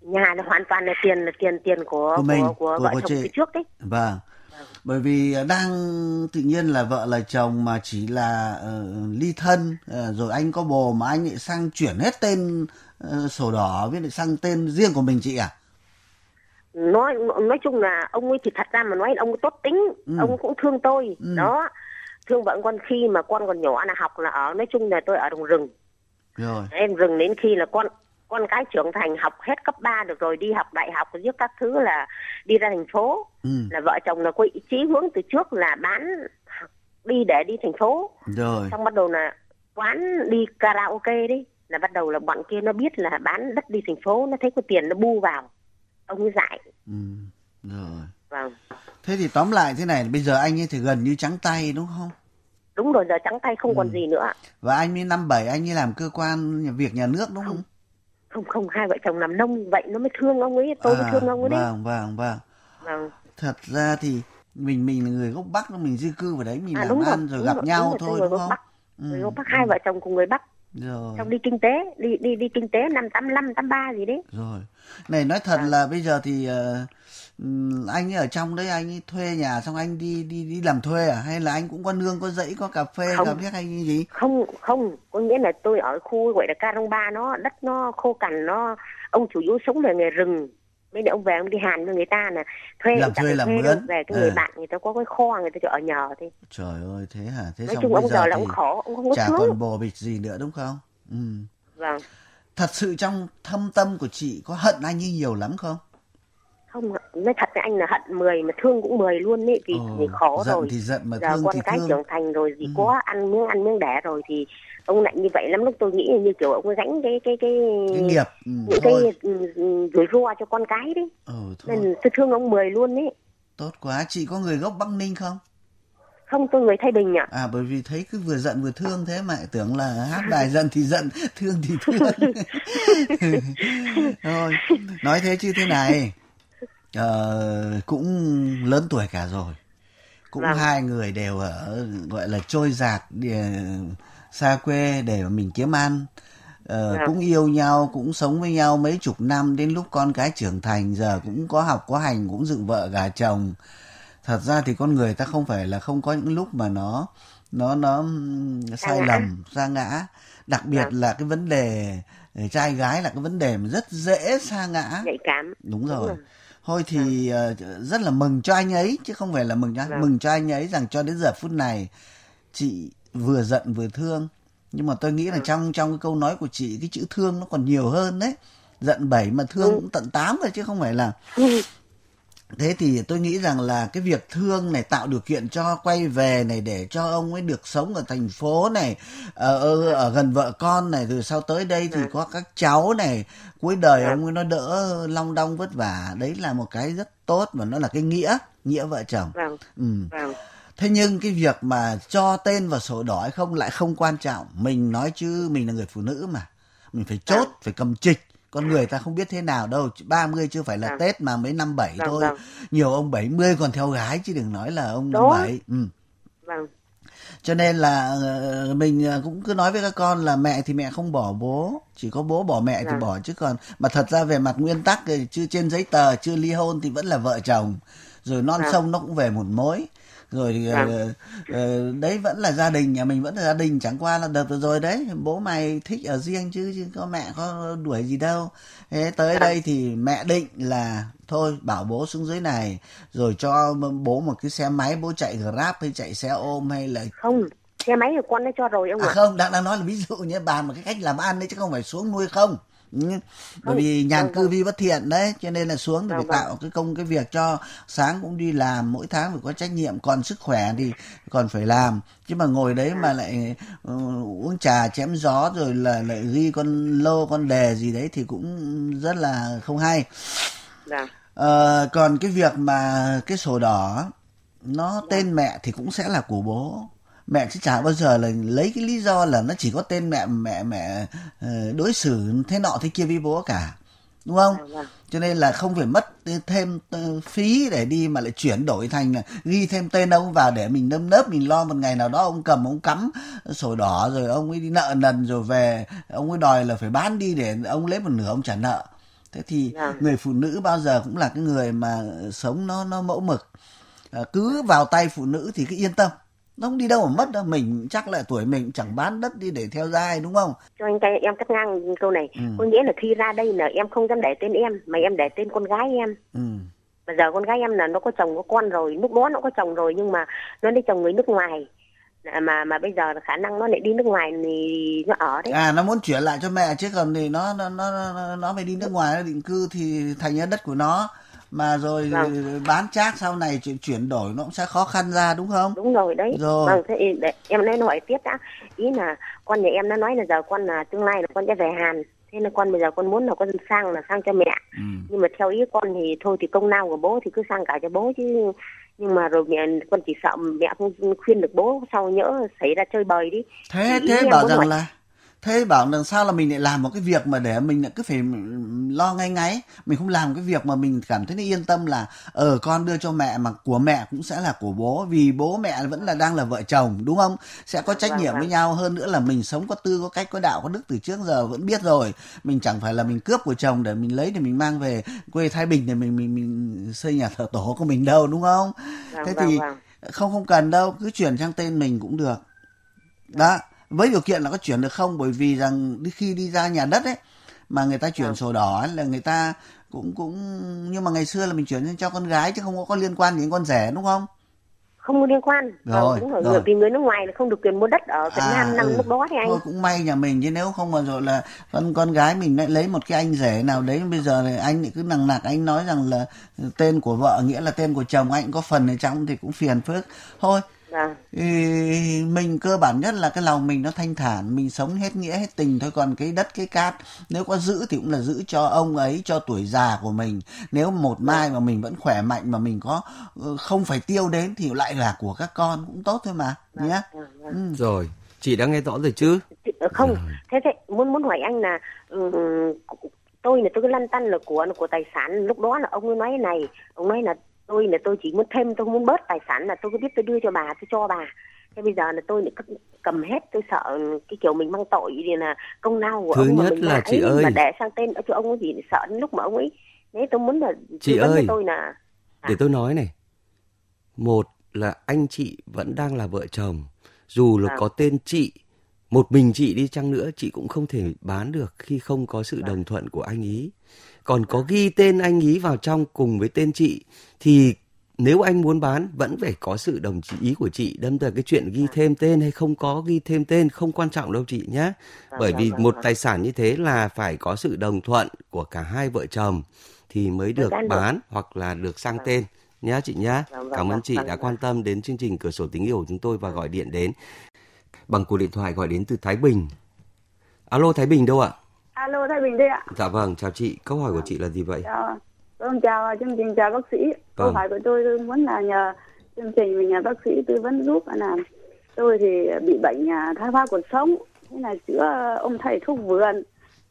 Nhà là hoàn toàn là tiền là tiền tiền của của mình, của, của, của vợ của chồng chị. trước đấy. Vâng. vâng. Bởi vì đang tự nhiên là vợ là chồng mà chỉ là uh, ly thân uh, rồi anh có bồ mà anh lại sang chuyển hết tên uh, sổ đỏ với lại sang tên riêng của mình chị à? Nói nói chung là ông ấy thì thật ra mà nói ông tốt tính ừ. ông cũng thương tôi ừ. đó. Thương vợ con khi mà con còn nhỏ là học là ở nói chung là tôi ở đồng rừng. Rồi. Em rừng đến khi là con con cái trưởng thành học hết cấp 3 được rồi đi học đại học với các thứ là đi ra thành phố. Ừ. là vợ chồng là có ý chí hướng từ trước là bán đi để đi thành phố. Rồi. Xong bắt đầu là quán đi karaoke đấy là bắt đầu là bọn kia nó biết là bán đất đi thành phố nó thấy có tiền nó bu vào ông ấy dạy. Ừ. rồi. Vâng. Thế thì tóm lại thế này bây giờ anh ấy thì gần như trắng tay đúng không? Đúng rồi giờ trắng tay không ừ. còn gì nữa và anh ấy năm bảy anh ấy làm cơ quan việc nhà nước đúng không. không? Không hai vợ chồng làm nông vậy nó mới thương ông ấy tôi à, mới thương ông ấy vâng, đấy. vâng vâng vâng. Thật ra thì mình mình là người gốc bắc mình di cư vào đấy mình à, làm ăn rồi, rồi gặp rồi, nhau đúng thôi đúng không? Bắc. Ừ. người gốc bắc hai vợ chồng cùng người bắc rồi. Xong đi kinh tế đi đi đi kinh tế năm tám năm tám ba gì đấy. Rồi. Này nói thật à. là bây giờ thì uh, anh ở trong đấy anh thuê nhà xong anh đi đi đi làm thuê à? Hay là anh cũng có nương có dãy có cà phê không, cà phê hay gì? Không không. Có nghĩa là tôi ở khu gọi là Carong Ba nó đất nó khô cằn nó ông chủ yếu sống về nghề rừng mấy ông về ông đi hàn cho người ta là thuê làm thuê làm mướn về cái người à. bạn người ta có cái kho người ta cho ở nhờ thì trời ơi thế hả thế nói chung ông giờ là ông khổ ông không có chả sướng. còn bồ bịch gì nữa đúng không ừ. vâng thật sự trong thâm tâm của chị có hận anh ấy nhiều lắm không không nói thật với anh là hận 10 mà thương cũng 10 luôn ấy vì, Ồ, vì khó giận rồi thì giận mà giờ thương con thì cái thương. trưởng thành rồi gì ừ. có ăn miếng ăn miếng đẻ rồi thì ông lại như vậy lắm lúc tôi nghĩ là như kiểu ông gánh cái cái cái, cái nghiệp ừ, những thôi. cái ừ, ừ, rủi ro cho con cái đấy ừ, nên tôi thương ông 10 luôn ấy tốt quá chị có người gốc Bắc Ninh không không tôi người Thái Bình ạ. À bởi vì thấy cứ vừa giận vừa thương thế mà tưởng là hát bài giận thì giận, thương thì thương. <laughs> Thôi, nói thế chứ thế này, uh, cũng lớn tuổi cả rồi cũng vâng. hai người đều ở gọi là trôi giạt xa quê để mà mình kiếm ăn. Uh, vâng. cũng yêu nhau cũng sống với nhau mấy chục năm đến lúc con cái trưởng thành giờ cũng có học có hành cũng dựng vợ gà chồng. Thật ra thì con người ta không phải là không có những lúc mà nó nó nó sai lầm sa ngã. Đặc biệt vâng. là cái vấn đề trai gái là cái vấn đề mà rất dễ sa ngã. Nhạy cảm. Đúng rồi, đúng rồi. thôi thì uh, rất là mừng cho anh ấy chứ không phải là mừng cho vâng. mừng cho anh ấy rằng cho đến giờ phút này chị vừa giận vừa thương. Nhưng mà tôi nghĩ là vâng. trong trong cái câu nói của chị cái chữ thương nó còn nhiều hơn đấy. Giận bảy mà thương ừ. cũng tận tám rồi chứ không phải là ừ. Thế thì tôi nghĩ rằng là cái việc thương này tạo điều kiện cho quay về này để cho ông ấy được sống ở thành phố này ở, ở, ở gần vợ con này rồi sau tới đây thì có các cháu này. Cuối đời ông ấy nó đỡ long đong vất vả. Đấy là một cái rất tốt và nó là cái nghĩa nghĩa vợ chồng. Vâng. ừ. Thế nhưng cái việc mà cho tên vào sổ đỏ hay không lại không quan trọng mình nói chứ mình là người phụ nữ mà mình phải chốt vâng. phải cầm trịch con người ta không biết thế nào đâu 30 chưa phải là vâng. Tết mà mấy năm bảy vâng, thôi vâng. nhiều ông 70 còn theo gái chứ đừng nói là ông năm bảy ừ. vâng cho nên là ờ, mình ờ, cũng cứ nói với các con là mẹ thì mẹ không bỏ bố chỉ có bố bỏ mẹ thì vâng. bỏ chứ còn mà thật ra về mặt nguyên tắc thì chưa trên giấy tờ chưa ly hôn thì vẫn là vợ chồng rồi non vâng. sông nó cũng về một mối rồi thì vâng. uh, đấy vẫn là gia đình nhà mình vẫn là gia đình chẳng qua là đợt vừa rồi đấy bố mày thích ở riêng chứ chứ có mẹ có đuổi gì đâu thế tới vâng. đây thì mẹ định là thôi bảo bố xuống dưới này rồi cho bố một cái xe máy bố chạy grab hay chạy xe ôm hay là không xe máy thì con đã cho rồi ông à, ạ không đang đang nói là ví dụ như bàn một cái cách làm ăn đấy chứ không phải xuống nuôi không. Bởi vì nhàn vâng, cư vâng. vi bất thiện đấy cho nên là xuống thì phải vâng, tạo cái công cái việc cho sáng cũng đi làm mỗi tháng phải có trách nhiệm còn sức khỏe thì còn phải làm. Chứ mà ngồi đấy mà lại uh, uống trà chém gió rồi là lại ghi con lô con đề gì đấy thì cũng rất là không hay. Uh, còn cái việc mà cái sổ đỏ nó tên mẹ thì cũng sẽ là của bố mẹ sẽ chả bao giờ là lấy cái lý do là nó chỉ có tên mẹ mẹ mẹ ờ, đối xử thế nọ thế kia với bố cả đúng không dạ, vâng. cho nên là không phải mất thêm phí để đi mà lại chuyển đổi thành ghi thêm tên ông vào để mình nâm nớp mình lo một ngày nào đó ông cầm ông cắm sổ đỏ rồi ông ấy đi nợ nần rồi về ông ấy đòi là phải bán đi để ông lấy một nửa ông trả nợ thế thì. Dạ. người phụ nữ bao giờ cũng là cái người mà sống nó nó mẫu mực cứ vào tay phụ nữ thì cứ yên tâm nó không đi đâu mà mất đâu mình chắc là tuổi mình chẳng bán đất đi để theo dai đúng không? Cho anh cái em cắt ngang câu này. Ừ. có nghĩa là khi ra đây là em không dám để tên em mà em để tên con gái em. Ừ. bây giờ con gái em là nó có chồng có con rồi lúc đó nó có chồng rồi nhưng mà nó đi chồng người nước ngoài. Mà mà bây giờ là khả năng nó lại đi nước ngoài thì nó ở đấy. À nó muốn chuyển lại cho mẹ chứ còn thì nó nó nó nó phải đi nước ngoài nó định cư thì thành ra đất của nó mà rồi vâng. bán chác sau này chuyển chuyển đổi nó cũng sẽ khó khăn ra đúng không? Đúng rồi đấy. Rồi. Vâng thế để, em nói hỏi tiếp đã. Ý là con nhà em nó nói là giờ con là tương lai là con sẽ về hàn. Thế nên con bây giờ con muốn là con sang là sang cho mẹ. Ừ. nhưng mà theo ý con thì thôi thì công lao của bố thì cứ sang cả cho bố chứ. Nhưng mà rồi mẹ con chỉ sợ mẹ không khuyên được bố sau nhỡ xảy ra chơi bời đi. Thế thì thế bảo rằng là thế bảo làm sao là mình lại làm một cái việc mà để mình lại cứ phải lo ngay ngáy mình không làm cái việc mà mình cảm thấy yên tâm là ờ con đưa cho mẹ mà của mẹ cũng sẽ là của bố vì bố mẹ vẫn là đang là vợ chồng đúng không? Sẽ có trách vâng, nhiệm vâng. với nhau hơn nữa là mình sống có tư có cách có đạo có đức từ trước giờ vẫn biết rồi. Mình chẳng phải là mình cướp của chồng để mình lấy để mình mang về quê thái bình để mình mình mình xây nhà thờ tổ của mình đâu đúng không? Vâng, thế vâng, thì vâng. không không cần đâu cứ chuyển sang tên mình cũng được. Đó với điều kiện là có chuyển được không bởi vì rằng khi đi ra nhà đất ấy mà người ta chuyển à. sổ đỏ là người ta cũng cũng nhưng mà ngày xưa là mình chuyển cho con gái chứ không có, có liên quan đến con rể đúng không không có liên quan ờ, rồi, đúng rồi, rồi. vì người nước ngoài là không được quyền mua đất ở Việt à, Nam năm ừ. lúc đó thì anh thôi cũng may nhà mình chứ nếu không mà rồi là con con gái mình lại lấy một cái anh rể nào đấy bây giờ thì anh lại cứ nằng nặc anh nói rằng là tên của vợ nghĩa là tên của chồng anh có phần ở trong thì cũng phiền phức thôi Vâng. mình cơ bản nhất là cái lòng mình nó thanh thản mình sống hết nghĩa hết tình thôi còn cái đất cái cát nếu có giữ thì cũng là giữ cho ông ấy cho tuổi già của mình nếu một vâng. mai mà mình vẫn khỏe mạnh mà mình có ờ, không phải tiêu đến thì lại là của các con cũng tốt thôi mà vâng, nhé ừ. rồi chị đã nghe rõ rồi chứ ờ, không thế thế muốn muốn hỏi anh là um, tôi là tôi cứ lăn tăn là của là của tài sản lúc đó là ông ấy nói này ông nói là tôi là tôi chỉ muốn thêm tôi muốn bớt tài sản là tôi cứ biết tôi đưa cho bà tôi cho bà. Thế bây giờ là tôi lại cầm hết tôi sợ cái kiểu mình mang tội thì là công lao của Thứ ông nhất mà mình là chị ơi mà để sang tên ở chỗ ông ấy gì sợ đến lúc mà ông ấy nếu tôi muốn là chị ơi tôi là à. để tôi nói này. Một là anh chị vẫn đang là vợ chồng. Dù là à. có tên chị một mình chị đi chăng nữa chị cũng không thể bán được khi không có sự đồng thuận của anh ý còn có ghi tên anh ý vào trong cùng với tên chị thì nếu anh muốn bán vẫn phải có sự đồng chí ý của chị. Đâm ra cái chuyện ghi thêm tên hay không có ghi thêm tên không quan trọng đâu chị nhé. Bởi vì một tài sản như thế là phải có sự đồng thuận của cả hai vợ chồng thì mới được bán hoặc là được sang tên nhá chị nhá cảm ơn chị đã quan tâm đến chương trình cửa sổ tình yêu của chúng tôi và gọi điện đến. Bằng cuộc điện thoại gọi đến từ Thái Bình. Alo Thái Bình đâu ạ Alo, Thái Bình đây ạ. Dạ vâng, chào chị. Câu hỏi của chị là gì vậy? Chào, vâng, chào chương trình, chào bác sĩ. Vâng. Câu hỏi của tôi, tôi muốn là nhờ chương trình và nhờ bác sĩ tư vấn giúp là tôi thì bị bệnh à, thoái hóa cuộc sống. Thế là chữa ông thầy thuốc vườn.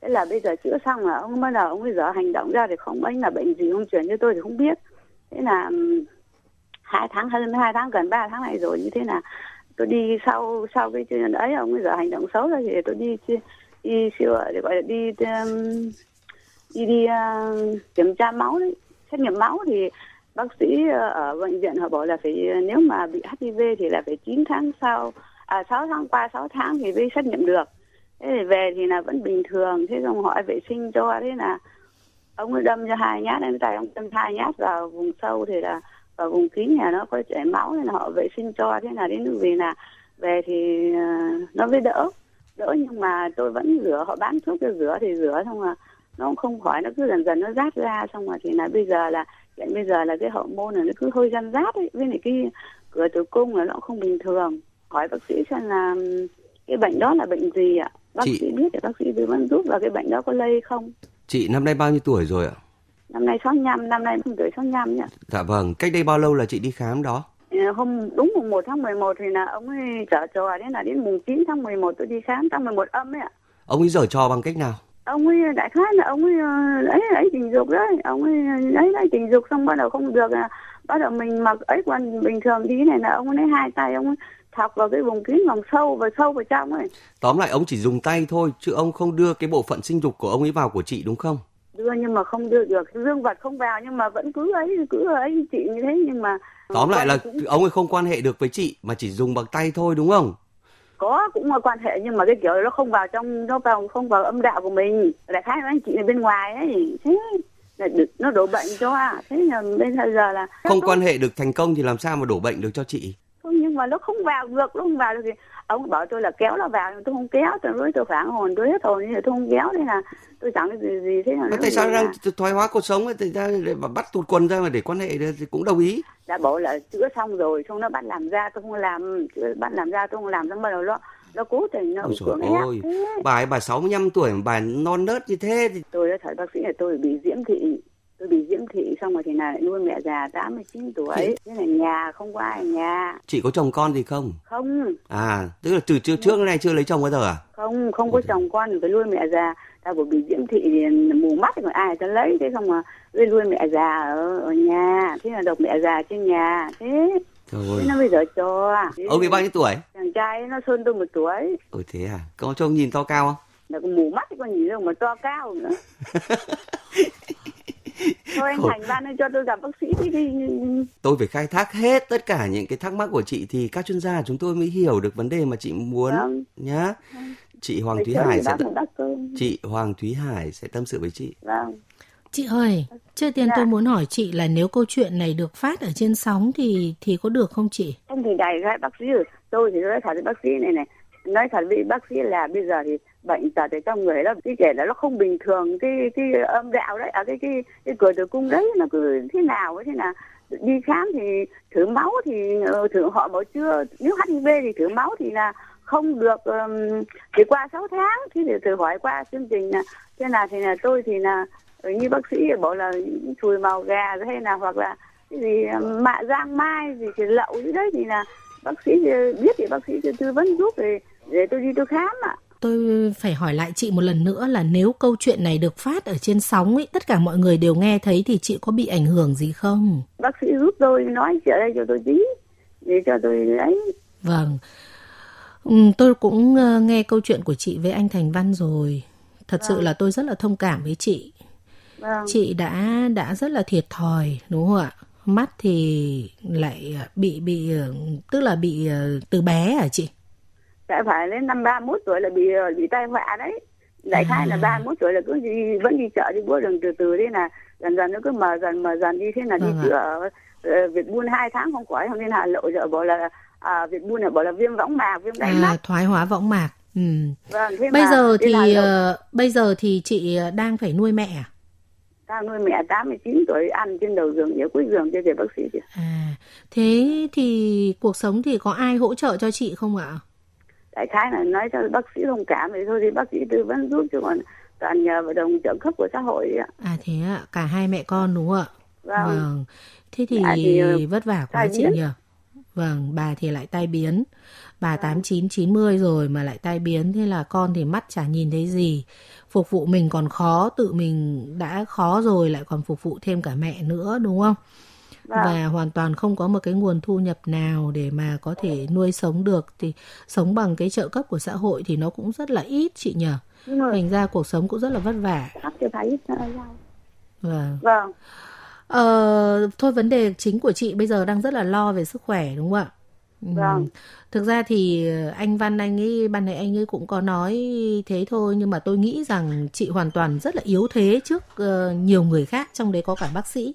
Thế là bây giờ chữa xong là ông bắt đầu ông bây giờ hành động ra thì không anh là bệnh gì không chuyển cho tôi thì không biết. Thế là hai tháng hơn hai tháng gần ba tháng này rồi như thế là tôi đi sau sau cái chuyện ấy ông bây giờ hành động xấu rồi thì tôi đi đi siêu để gọi là đi um, đi đi uh, kiểm tra máu đấy. Xét nghiệm máu thì bác sĩ uh, ở bệnh viện họ bảo là phải ờ, nếu mà bị HIV thì là phải 9 tháng sau à 6 tháng qua 6 tháng thì mới xét nghiệm được. Thế thì về thì là vẫn bình thường. Thế xong họ vệ sinh cho thế là ông ấy đâm cho hai nhát em tài ông đâm hai nhát vào vùng sâu thì là vào vùng kín nhà nó có chảy máu nên là họ vệ sinh cho. Thế là đến vì là về thì uh, nó mới đỡ đỡ nhưng mà tôi vẫn rửa họ bán thuốc cho rửa thì rửa xong là nó cũng không khỏi nó cứ dần dần nó rát ra xong rồi thì là bây giờ là hiện bây giờ là cái hậu môn này nó cứ hơi răn rát ấy với lại cái cửa tử cung là nó không bình thường. Hỏi bác sĩ xem là cái bệnh đó là bệnh gì ạ? Bác chị... sĩ biết để bác sĩ tư vấn giúp là cái bệnh đó có lây không? Chị năm nay bao nhiêu tuổi rồi ạ? Năm nay 65, năm nay không tuổi 65 nhỉ? Dạ vâng cách đây bao lâu là chị đi khám đó hôm đúng mùng 1 tháng 11 thì là ông ấy chở trò đến là đến mùng 9 tháng 11 tôi đi khám tháng 11 âm ấy ạ. Ông ấy giở trò bằng cách nào? Ông ấy đại khái là ông ấy ờ, ấy ấy tình dục đấy, ông ấy ấy ấy tình dục xong bắt đầu không được bắt đầu mình mặc ấy quần bình thường đi này là ông ấy lấy hai tay ông ấy thọc vào cái vùng kín vòng sâu và sâu vào trong ấy. Tóm lại ông chỉ dùng tay thôi chứ ông không đưa cái bộ phận sinh dục của ông ấy vào của chị đúng không? Đưa nhưng mà không đưa được dương vật không vào nhưng mà vẫn cứ ấy cứ ấy chị như thế nhưng mà tóm lại là ông ấy không quan hệ được với chị mà chỉ dùng bằng tay thôi đúng không? Có cũng là quan hệ nhưng mà cái kiểu nó không vào trong nó vào không vào âm đạo của mình. Đại khái anh chị ở bên ngoài ấy thế là nó đổ bệnh cho thế là bây giờ là không quan hệ được thành công thì làm sao mà đổ bệnh được cho chị? Không nhưng mà nó không vào được nó không vào được thì ông bảo tôi là kéo nó vào tôi không kéo tôi nói tôi phản hồn tôi hết hồn nhưng tôi không kéo thế là tôi chẳng cái gì gì thế là tại sao đang thoái hóa cuộc sống ấy thì ra mà bắt tụt quần ra mà để quan hệ thì cũng đồng ý. Đã bảo là chữa xong rồi xong nó bắt làm ra tôi không làm chữa bắt làm ra tôi không làm xong bắt đầu nó nó cố tình nó cưỡng ép bà ấy bà 65 tuổi bà non nớt như thế thì tôi đã thấy bác sĩ là tôi bị diễm thị tôi bị diễm thị xong rồi thì là nuôi mẹ già 89 tuổi. Thế là nhà không có ai nhà. Chị có chồng con gì không? Không. À tức là từ trước trước này chưa lấy chồng bao giờ à? Không không có chồng con phải nuôi mẹ già. Ta bảo bị diễm thị thì mù mắt thì còn ai ta lấy thế xong mà nuôi mẹ già ở, ở nhà. Thế là độc mẹ già trên nhà. Thế Trời Thế nó bây giờ cho Ông bị bao nhiêu tuổi? Chàng trai nó hơn tôi một tuổi. Ôi thế à? Có trông nhìn to cao không? Là mù mắt thì còn nhìn đâu mà to cao nữa <laughs> Thôi anh Thành Văn ơi cho tôi gặp bác sĩ đi. Tôi phải khai thác hết tất cả những cái thắc mắc của chị thì các chuyên gia chúng tôi mới hiểu được vấn đề mà chị muốn vâng. nhá. Chị Hoàng Thúy Hải sẽ chị Hoàng Thúy Hải sẽ tâm sự với chị. Vâng. Chị ơi, trước tiên dạ. tôi muốn hỏi chị là nếu câu chuyện này được phát ở trên sóng thì thì có được không chị? Không thì đại gái bác sĩ rồi. Tôi thì nói thật với bác sĩ này này, nói thật với bác sĩ là bây giờ thì bệnh tật ở trong người đó cái kể là nó không bình thường. Cái cái âm đạo đấy ở à, cái cái cái cửa tử cung đấy nó cứ thế nào thế là đi khám thì thử máu thì ờ, thử họ bảo chưa nếu HIV thì thử máu thì là không được um, thì qua 6 tháng thì để thử hỏi qua chương trình là thế là thì là tôi thì là ờ, như bác sĩ bảo là chùi màu gà hay là hoặc là cái gì mạ giang mai gì thì lậu gì đấy thì là bác sĩ ờ, biết thì bác sĩ tư vấn giúp để để tôi đi tôi khám ạ tôi phải hỏi lại chị một lần nữa là nếu câu chuyện này được phát ở trên sóng ấy, tất cả mọi người đều nghe thấy thì chị có bị ảnh hưởng gì không? Bác sĩ giúp tôi nói chuyện đây cho tôi tí để cho tôi ấy. Vâng. Ừ, tôi cũng ờ, nghe câu chuyện của chị với anh Thành Văn rồi. Thật vâng. sự là tôi rất là thông cảm với chị. Vâng. Chị đã đã rất là thiệt thòi đúng không ạ? Mắt thì lại bị bị ờ, tức là bị ờ, từ bé hả chị? Tại phải đến năm 31 tuổi là bị bị tai họa đấy. Đại khái là 31 à. tuổi là cứ đi vẫn đi chợ đi búa đường từ từ thế là dần dần nó cứ mở dần mở dần đi thế là vâng đi chữa ở uh, Việt Buôn hai tháng không khỏi không nên Hà Nội giờ bảo là à, Việt Buôn là bảo là viêm võng mạc viêm đáy à, mắt thoái hóa võng mạc ừ. vâng, bây giờ thì uh, bây giờ thì chị đang phải nuôi mẹ à? ta nuôi mẹ 89 tuổi ăn trên đầu giường yếu cuối giường cho về bác sĩ kìa. À, thế thì cuộc sống thì có ai hỗ trợ cho chị không ạ? Đại khái là nói cho bác sĩ thông cảm thì thôi thì bác sĩ tư vấn giúp chứ còn toàn nhờ vào đồng trợ cấp của xã hội ạ. À thế ạ, cả hai mẹ con đúng không ạ? Vâng. vâng. Thế thì, dạ, thì ờ, vất vả quá chị nhỉ? Vâng, bà thì lại tai biến. Bà vâng. 89 90 rồi mà lại tai biến thế là con thì mắt chả nhìn thấy gì. Phục vụ mình còn khó, tự mình đã khó rồi lại còn phục vụ thêm cả mẹ nữa đúng không? Vâng. và hoàn toàn không có một cái nguồn thu nhập nào để mà có thể nuôi sống được. Thì sống bằng cái trợ cấp của xã hội thì nó cũng rất là ít chị nhỉ thành ra cuộc sống cũng rất là vất vả. Vâng. Vâng. Ờ, thôi vấn đề chính của chị bây giờ đang rất là lo về sức khỏe đúng không ạ? Vâng. Thực ra thì anh Văn anh ấy ban nãy anh ấy cũng có nói thế thôi nhưng mà tôi nghĩ rằng chị hoàn toàn rất là yếu thế trước uh, nhiều người khác trong đấy có cả bác sĩ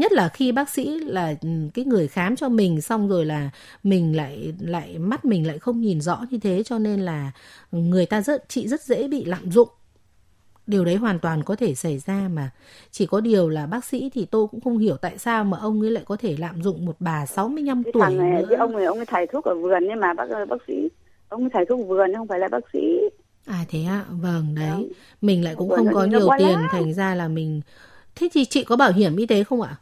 nhất là khi bác sĩ là ừ, cái người khám cho mình xong rồi là mình lại lại mắt mình lại không nhìn rõ như thế cho nên là người ta rất chị rất dễ bị lạm dụng. Điều đấy hoàn toàn có thể xảy ra mà. Chỉ có điều là bác sĩ thì tôi cũng không hiểu tại sao mà ông ấy lại có thể lạm dụng một bà 65 cái tuổi thằng này, nữa. Cái ông này ông ấy thầy thuốc ở vườn nhưng mà bác bác sĩ. Ông ấy thầy thuốc vườn không phải là bác sĩ. À thế ạ? Vâng đấy. Vâng. mình lại cũng không có nhiều tiền thành ra là mình thế thì chị có bảo hiểm y tế không ạ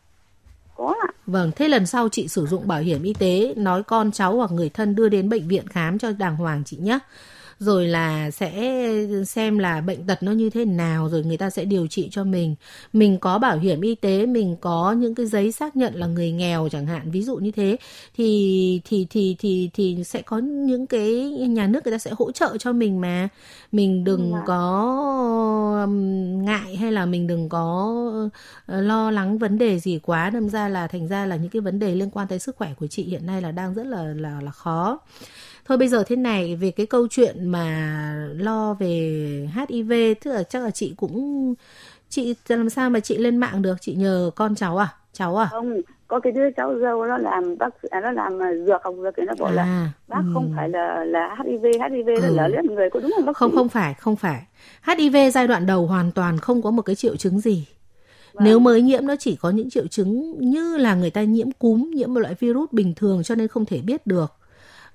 có ạ. Vâng, thế lần sau chị sử dụng bảo hiểm y tế nói con cháu hoặc người thân đưa đến bệnh viện khám cho đàng hoàng chị nhé rồi là sẽ xem là bệnh tật nó như thế nào rồi người ta sẽ điều trị cho mình. Mình có bảo hiểm y tế mình có những cái giấy xác nhận là người nghèo chẳng hạn ví dụ như thế thì thì thì thì thì sẽ có những cái nhà nước người ta sẽ hỗ trợ cho mình mà. Mình đừng ừ. có ngại hay là mình đừng có ờ, lo lắng vấn đề gì quá. Đâm ra là thành ra là những cái vấn đề liên quan tới sức khỏe của chị hiện nay là đang rất là là là khó thôi bây giờ thế này về cái câu chuyện mà lo về HIV tức là chắc là chị cũng chị làm sao mà chị lên mạng được? Chị nhờ con cháu à? Cháu à? Không có cái đứa cháu dâu nó làm bác à, nó làm à, dược học dược thì nó bảo à, là bác ừ. không phải là là HIV HIV ừ. là lết người có đúng không bác không không phải không phải. HIV giai đoạn đầu hoàn toàn không có một cái triệu chứng gì. Vâng. Nếu mới nhiễm nó chỉ có những triệu chứng như là người ta nhiễm cúm, nhiễm một loại virus bình thường cho nên không thể biết được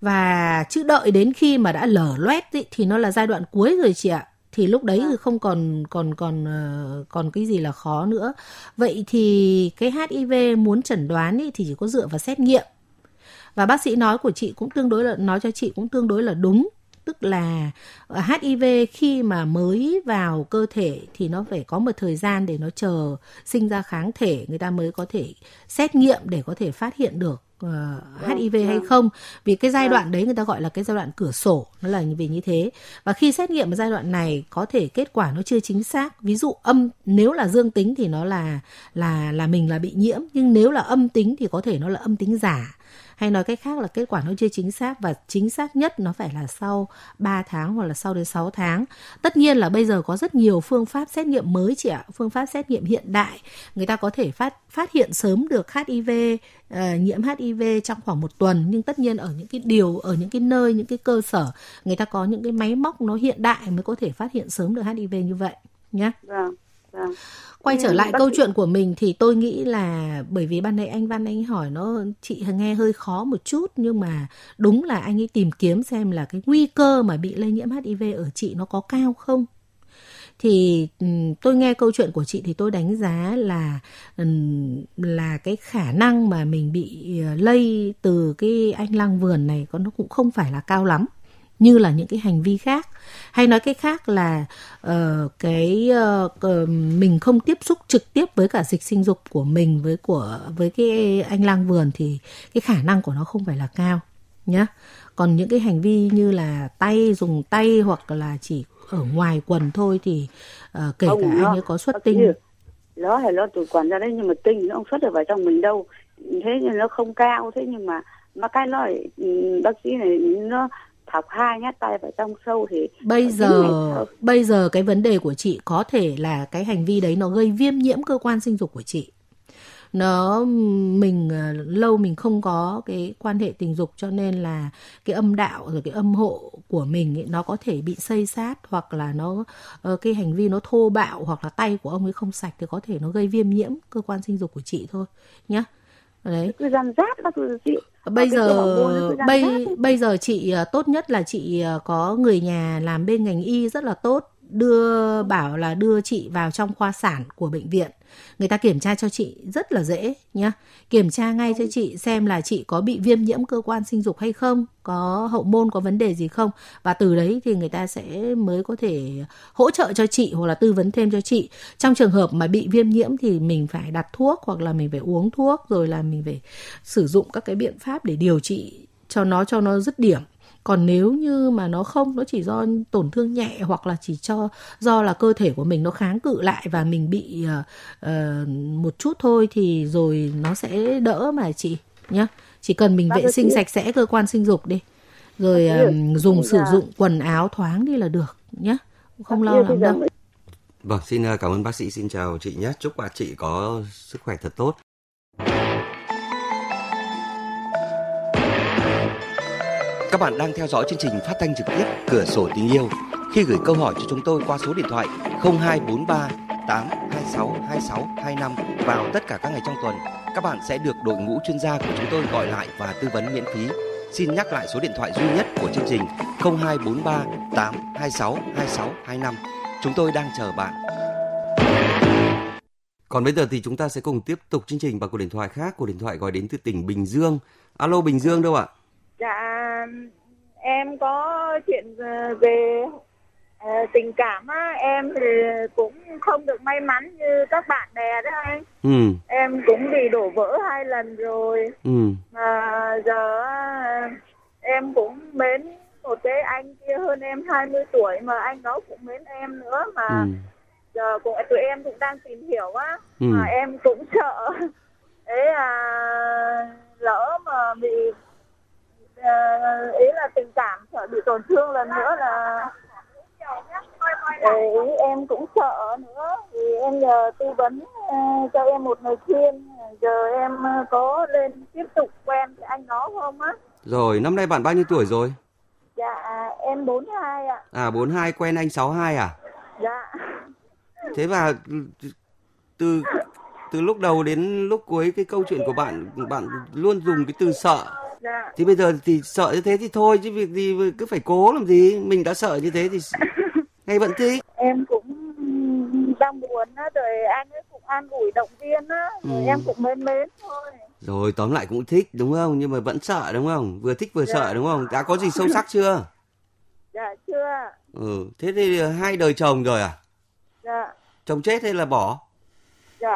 và chứ đợi đến khi mà đã lở loét ý, thì nó là giai đoạn cuối rồi chị ạ. Thì lúc đấy thì không còn còn còn ờ, còn cái gì là khó nữa. Vậy thì cái HIV muốn chẩn đoán ý, thì chỉ có dựa vào xét nghiệm. Và bác sĩ nói của chị cũng tương đối là nói cho chị cũng tương đối là đúng. Tức là HIV khi mà mới vào cơ thể thì nó phải có một thời gian để nó chờ sinh ra kháng thể. Người ta mới có thể xét nghiệm để có thể phát hiện được uh, ờ, HIV hay không. Vì cái giai vâng. đoạn đấy người ta gọi là cái giai đoạn cửa sổ nó là vì như thế. Và khi xét nghiệm ở giai đoạn này có thể kết quả nó chưa chính xác. Ví dụ âm nếu là dương tính thì nó là là là mình là bị nhiễm. Nhưng nếu là âm tính thì có thể nó là âm tính giả hay nói cách khác là kết quả nó chưa chính xác và chính xác nhất nó phải là sau 3 tháng hoặc là sau đến 6 tháng. Tất nhiên là bây giờ có rất nhiều phương pháp xét nghiệm mới chị ạ, phương pháp xét nghiệm hiện đại, người ta có thể phát phát hiện sớm được HIV uh, ờ, nhiễm HIV trong khoảng một tuần nhưng tất nhiên ở những cái điều ở những cái nơi những cái cơ sở người ta có những cái máy móc nó hiện đại mới có thể phát hiện sớm được HIV như vậy nhé. Vâng. Vâng quay trở lại câu chuyện của mình thì tôi nghĩ là bởi vì ban nãy anh Văn anh hỏi nó chị nghe hơi khó một chút nhưng mà đúng là anh ấy tìm kiếm xem là cái nguy cơ mà bị lây nhiễm HIV ở chị nó có cao không. Thì tôi nghe câu chuyện của chị thì tôi đánh giá là là cái khả năng mà mình bị ờ, lây từ cái anh lang vườn này có nó cũng không phải là cao lắm như là những cái hành vi khác. Hay nói cách khác là uh, cái uh, mình không tiếp xúc trực tiếp với cả dịch sinh dục của mình với của với cái anh lang vườn thì cái khả năng của nó không phải là cao nhá. Còn những cái hành vi như là tay dùng tay hoặc là chỉ ở ngoài quần thôi thì uh, kể không, cả nó, anh ấy có xuất tinh. nó hay nó từ quần ra đấy nhưng mà tinh nó không xuất được vào trong mình đâu. Thế nhưng nó không cao thế nhưng mà mà cái nó ừ, bác sĩ này nó thọc hai nhát tay vào trong sâu thì bây giờ bây giờ cái vấn đề của chị có thể là cái hành vi đấy nó gây viêm nhiễm cơ quan sinh dục của chị. Nó mình ờ, lâu mình không có cái quan hệ tình dục cho nên là cái âm đạo rồi cái âm hộ của mình ấy, nó có thể bị xây sát hoặc là nó ờ, cái hành vi nó thô bạo hoặc là tay của ông ấy không sạch thì có thể nó gây viêm nhiễm cơ quan sinh dục của chị thôi nhá. Đấy. Cứ răn rát các chị bây giờ bây bây giờ chị ờ, tốt nhất là chị có người nhà làm bên ngành y rất là tốt đưa, bảo là đưa chị vào trong khoa sản của bệnh viện. Người ta kiểm tra cho chị rất là dễ nhá. Kiểm tra ngay cho chị xem là chị có bị viêm nhiễm cơ quan sinh dục hay không, có hậu môn có vấn đề gì không. Và từ đấy thì người ta sẽ mới có thể hỗ trợ cho chị hoặc là tư vấn thêm cho chị. Trong trường hợp mà bị viêm nhiễm thì mình phải đặt thuốc hoặc là mình phải uống thuốc, rồi là mình phải sử dụng các cái biện pháp để điều trị cho nó cho nó dứt điểm còn nếu như mà nó không nó chỉ do tổn thương nhẹ hoặc là chỉ cho do là cơ thể của mình nó kháng cự lại và mình bị uh, uh, một chút thôi thì rồi nó sẽ đỡ mà chị nhá. Chỉ cần mình vệ sinh sạch sẽ cơ quan sinh dục đi. Rồi um, dùng sử dụng quần áo thoáng đi là được nhá. Không lo lắm đâu. Vâng, xin cảm ơn bác sĩ, xin chào chị nhé. Chúc bà chị có sức khỏe thật tốt. Các bạn đang theo dõi chương trình phát thanh trực tiếp Cửa sổ tình yêu. Khi gửi câu hỏi cho chúng tôi qua số điện thoại 0243 826 2625 vào tất cả các ngày trong tuần, các bạn sẽ được đội ngũ chuyên gia của chúng tôi gọi lại và tư vấn miễn phí. Xin nhắc lại số điện thoại duy nhất của chương trình 0243 826 2625. Chúng tôi đang chờ bạn. Còn bây giờ thì chúng ta sẽ cùng tiếp tục chương trình bằng cuộc điện thoại khác. Cuộc điện thoại gọi đến từ tỉnh Bình Dương. Alo Bình Dương đâu ạ? Dạ em có chuyện ờ, về uh, tình cảm á em thì cũng không được may mắn như các bạn bè đó anh ừ. em cũng bị đổ vỡ hai lần rồi ừ. mà giờ em cũng mến một cái anh kia hơn em 20 tuổi mà anh đó cũng mến em nữa mà ừ. giờ cũng tụi em cũng đang tìm hiểu á ừ. mà em cũng sợ <laughs> ấy à lỡ mà bị uh, ý là tình cảm sợ bị tổn thương lần nữa là ý em cũng sợ nữa thì em nhờ tư vấn uh, cho em một lời khuyên giờ em uh, có lên tiếp tục quen cái anh đó không á? Rồi năm nay bạn bao nhiêu tuổi rồi? Dạ em 42 ạ. À 42 quen anh 62 à? Dạ. Thế và từ từ lúc đầu đến lúc cuối cái câu chuyện của bạn bạn luôn dùng cái từ sợ Dạ. Thì bây giờ thì sợ như thế thì thôi chứ việc gì cứ phải cố làm gì, mình đã sợ như thế thì hay <laughs> vẫn thích. Em cũng đang buồn á rồi anh ấy cũng an ủi động viên á rồi ừ. em cũng mến mến thôi. Rồi tóm lại cũng thích đúng không? Nhưng mà vẫn sợ đúng không? Vừa thích vừa dạ. sợ đúng không? Đã có gì sâu sắc chưa? <laughs> Dạ chưa. Ừ thế thì hai đời chồng rồi à? Dạ. Chồng chết hay là bỏ? Dạ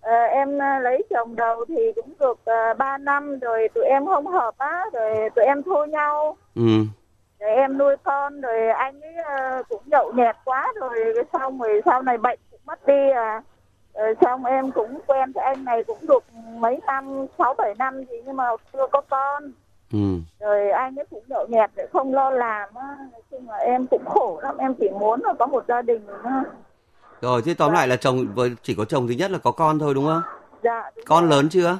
à, em lấy chồng đầu thì cũng được uh, 3 năm rồi tụi em không hợp á rồi tụi em thua nhau. Ừ. Rồi em nuôi con rồi anh ấy uh, cũng nhậu nhẹt quá rồi xong rồi sau này bệnh cũng mất đi à. Rồi xong em cũng quen với anh này cũng được mấy năm sáu bảy năm gì nhưng mà chưa có con. Ừ. rồi anh ấy cũng nhậu nhẹt để không lo làm á. Nói chung là em cũng khổ lắm em chỉ muốn là có một gia đình nữa rồi thế tóm dạ. lại là chồng với chỉ có chồng thứ nhất là có con thôi đúng không? Dạ con rồi. lớn chưa?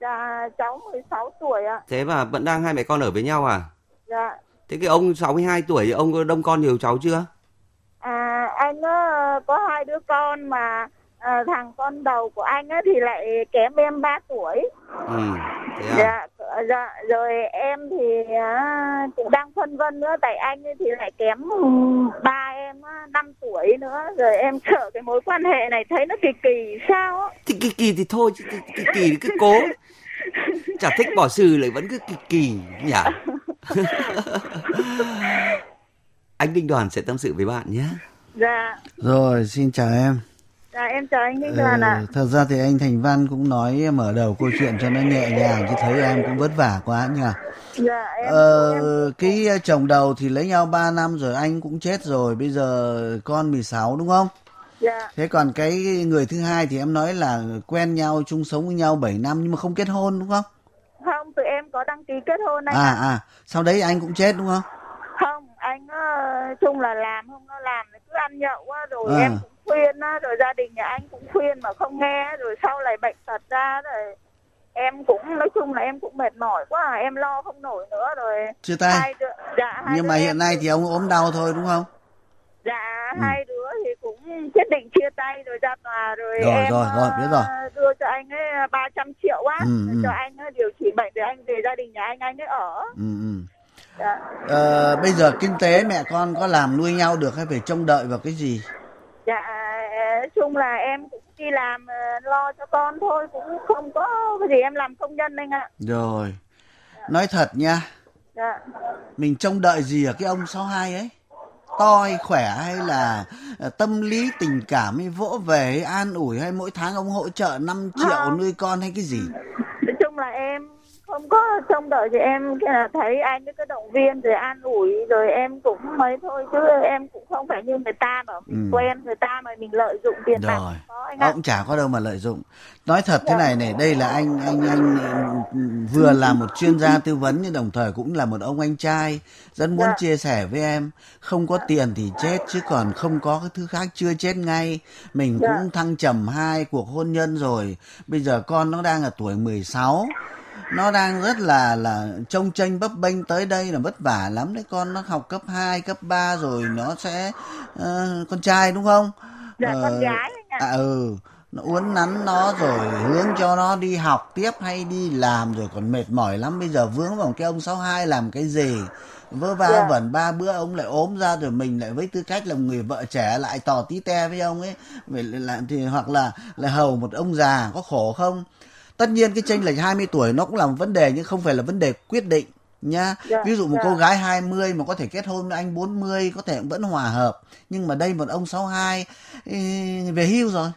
Dạ cháu 16 tuổi ạ. Thế mà vẫn đang hai mẹ con ở với nhau à? Dạ. Thế cái ông 62 tuổi ông đông con nhiều cháu chưa? À anh có, có hai đứa con mà à, thằng con đầu của anh ấy thì lại kém em 3 tuổi. Ừ thế à? dạ dạ rồi em thì à, cũng đang phân vân nữa tại anh ấy thì lại kém ba em á, 5 tuổi nữa rồi em sợ cái mối quan hệ này thấy nó kỳ kỳ sao á. Thì kỳ kỳ thì thôi kỳ kỳ, kỳ cứ cố. Chả thích bỏ sư lại vẫn cứ kỳ kỳ nhỉ? <laughs> Anh Đinh Đoàn sẽ tâm sự với bạn nhé. Dạ. Rồi xin chào em Dạ em chào anh Ninh Đoàn ạ. Ừ, thật ra thì anh Thành Văn cũng nói mở đầu câu chuyện cho nó nhẹ nhàng chứ thấy em cũng vất vả quá nhỉ. Dạ em. Ờ, em... cái chồng đầu thì lấy nhau 3 năm rồi anh cũng chết rồi, bây giờ con 16 đúng không? Dạ. Thế còn cái người thứ hai thì em nói là quen nhau chung sống với nhau 7 năm nhưng mà không kết hôn đúng không? Không, tụi em có đăng ký kết hôn anh. À à, à. sau đấy anh cũng chết đúng không? Không, anh uh, chung là làm không nó làm cứ ăn nhậu quá rồi à. em cũng khuyên á rồi gia đình nhà anh cũng khuyên mà không nghe rồi sau này bệnh tật ra rồi em cũng nói chung là em cũng mệt mỏi quá à. em lo không nổi nữa rồi chia tay hai đứa, dạ, hai nhưng mà hiện nay thì ông ốm đau thôi đúng không dạ ừ. hai đứa thì cũng quyết định chia tay rồi ra tòa rồi, rồi em rồi rồi biết rồi ờ, đưa cho anh ấy 300 triệu á ừ, ừ. cho anh ấy điều trị bệnh để anh về gia đình nhà anh anh ấy ở ừ, ừ. Dạ. Ờ, bây giờ kinh tế mẹ con có làm nuôi nhau được hay phải trông đợi vào cái gì dạ chung là em cũng đi làm ờ, lo cho con thôi cũng không có cái gì em làm công nhân anh ạ. Rồi nói thật nha. Dạ. mình trông đợi gì ở cái ông 62 ấy? To hay khỏe hay là ờ, tâm lý tình cảm hay vỗ về an ủi hay mỗi tháng ông hỗ trợ 5 triệu à. nuôi con hay cái gì? Nói chung là em không có trông đợi thì em là thấy anh cứ động viên rồi an ủi rồi em cũng mấy thôi chứ em cũng không phải như người ta mà mình ừ. quen người ta mà mình lợi dụng tiền bạc có anh ông chả có đâu mà lợi dụng. Nói thật thế này này đây là anh anh anh vừa là một chuyên gia tư vấn nhưng đồng thời cũng là một ông anh trai rất muốn dạ. chia sẻ với em. Không có tiền thì chết chứ còn không có cái thứ khác chưa chết ngay. Mình dạ. cũng thăng trầm hai cuộc hôn nhân rồi. Bây giờ con nó đang ở tuổi 16 nó đang rất là là trông tranh bấp bênh tới đây là vất vả lắm đấy con nó học cấp 2, cấp 3 rồi nó sẽ uh, con trai đúng không? Dạ uh, con gái À ừ nó uốn nắn nó rồi hướng cho nó đi học tiếp hay đi làm rồi còn mệt mỏi lắm bây giờ vướng vào cái ông 62 làm cái gì vơ va yeah. Dạ. vẩn ba bữa ông lại ốm ra rồi mình lại với tư cách là người vợ trẻ lại tỏ tí te với ông ấy vậy là thì hoặc là là hầu một ông già có khổ không tất nhiên cái chênh lệch 20 tuổi nó cũng là một vấn đề nhưng không phải là vấn đề quyết định nha dạ, ví dụ một dạ. cô gái 20 mà có thể kết hôn với anh 40 có thể vẫn hòa hợp nhưng mà đây một ông 62 về hưu rồi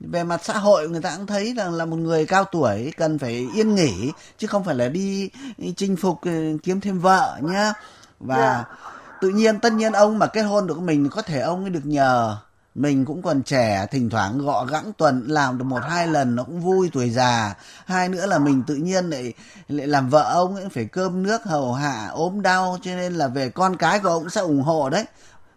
về mặt xã hội người ta cũng thấy rằng là một người cao tuổi cần phải yên nghỉ chứ không phải là đi, chinh phục ừ, kiếm thêm vợ nhá và yeah. Dạ. tự nhiên tất nhiên ông mà kết hôn được mình có thể ông ấy được nhờ mình cũng còn trẻ thỉnh thoảng gọ gắng tuần làm được một hai lần nó cũng vui tuổi già. Hai nữa là mình tự nhiên lại lại làm vợ ông ấy phải cơm nước hầu hạ ốm đau cho nên là về con cái của ông cũng sẽ ủng hộ đấy.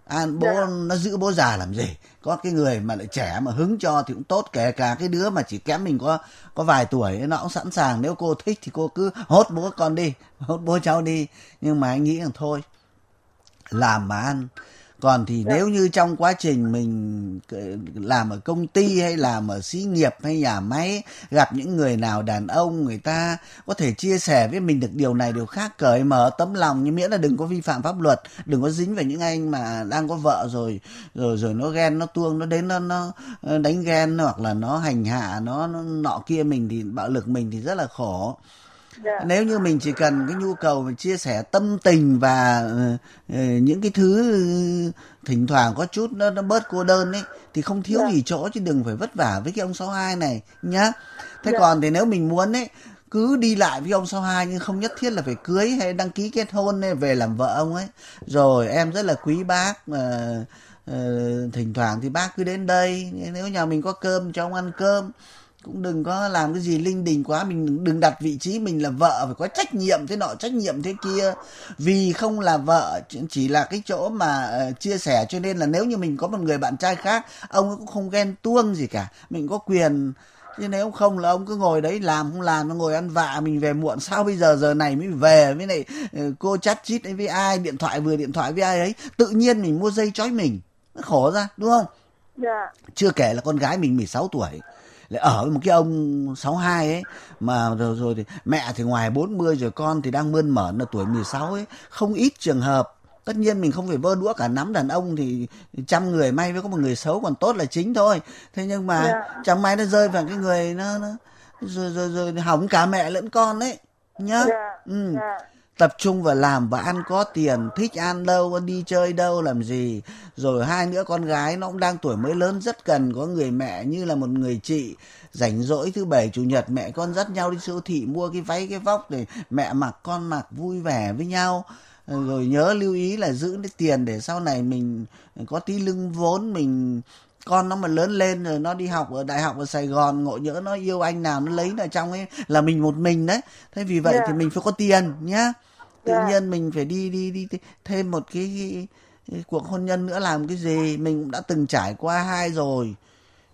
À, bố dạ. nó giữ bố già làm gì? Có cái người mà lại trẻ mà hứng cho thì cũng tốt kể cả cái đứa mà chỉ kém mình có có vài tuổi nó cũng sẵn sàng. Nếu cô thích thì cô cứ hốt bố con đi hốt bố cháu đi. Nhưng mà anh nghĩ rằng thôi làm mà ăn còn thì dạ. nếu như trong quá trình mình làm ở công ty hay làm ở xí nghiệp hay nhà máy gặp những người nào đàn ông người ta có thể chia sẻ với mình được điều này điều khác cởi mở tấm lòng nhưng miễn là đừng có vi phạm pháp luật đừng có dính vào những anh mà đang có vợ rồi rồi rồi nó ghen nó tuông nó đến nó nó đánh ghen hoặc là nó hành hạ nó, nó nọ kia mình thì bạo lực mình thì rất là khổ Dạ. Nếu như mình chỉ cần cái nhu cầu mà chia sẻ tâm tình và uh, những cái thứ thỉnh thoảng có chút nó nó bớt cô đơn ấy thì không thiếu dạ. gì chỗ chứ đừng phải vất vả với cái ông 62 này nhá. Thế dạ. còn thì nếu mình muốn ấy cứ đi lại với ông 62 nhưng không nhất thiết là phải cưới hay đăng ký kết hôn hay về làm vợ ông ấy. Rồi em rất là quý bác uh, uh, thỉnh thoảng thì bác cứ đến đây nếu nhà mình có cơm cho ông ăn cơm cũng đừng có làm cái gì linh đình quá mình đừng đặt vị trí mình là vợ phải có trách nhiệm thế nọ trách nhiệm thế kia. Vì không là vợ chỉ là cái chỗ mà uh, chia sẻ cho nên là nếu như mình có một người bạn trai khác ông ấy cũng không ghen tuông gì cả mình có quyền. Chứ nếu không là ông cứ ngồi đấy làm không làm nó ngồi ăn vạ mình về muộn sao bây giờ giờ này mới về với lại uh, cô chat chít với ai điện thoại vừa điện thoại với ai ấy tự nhiên mình mua dây chói mình nó khổ ra đúng không? Dạ. chưa kể là con gái mình 16 tuổi lại ở với một cái ông 62 ấy mà rồi rồi thì mẹ thì ngoài 40 rồi con thì đang mơn mởn là tuổi 16 ấy không ít trường hợp tất nhiên mình không phải vơ đũa cả nắm đàn ông thì trăm người may với có một người xấu còn tốt là chính thôi thế nhưng mà yeah. Dạ. chẳng may nó rơi vào cái người nó, nó rồi, rồi rồi hỏng cả mẹ lẫn con đấy nhá yeah. Dạ. ừ. Yeah dạ tập trung vào làm và ăn có tiền, thích ăn đâu đi chơi đâu, làm gì. Rồi hai nữa, con gái nó cũng đang tuổi mới lớn, rất cần có người mẹ như là một người chị. Rảnh rỗi thứ bảy, chủ nhật, mẹ con dắt nhau đi siêu thị mua cái váy, cái vóc để mẹ mặc, con mặc vui vẻ với nhau. Rồi nhớ lưu ý là giữ cái tiền để sau này mình có tí lưng vốn, mình con nó mà lớn lên rồi nó đi học ở đại học ở Sài Gòn ngộ nhỡ nó yêu anh nào nó lấy ở trong ấy là mình một mình đấy thế vì vậy yeah. thì dạ. mình phải có tiền nhá tự yeah. Dạ. nhiên mình phải đi đi đi thêm một cái, cái, cái cuộc hôn nhân nữa làm cái gì mình cũng đã từng trải qua hai rồi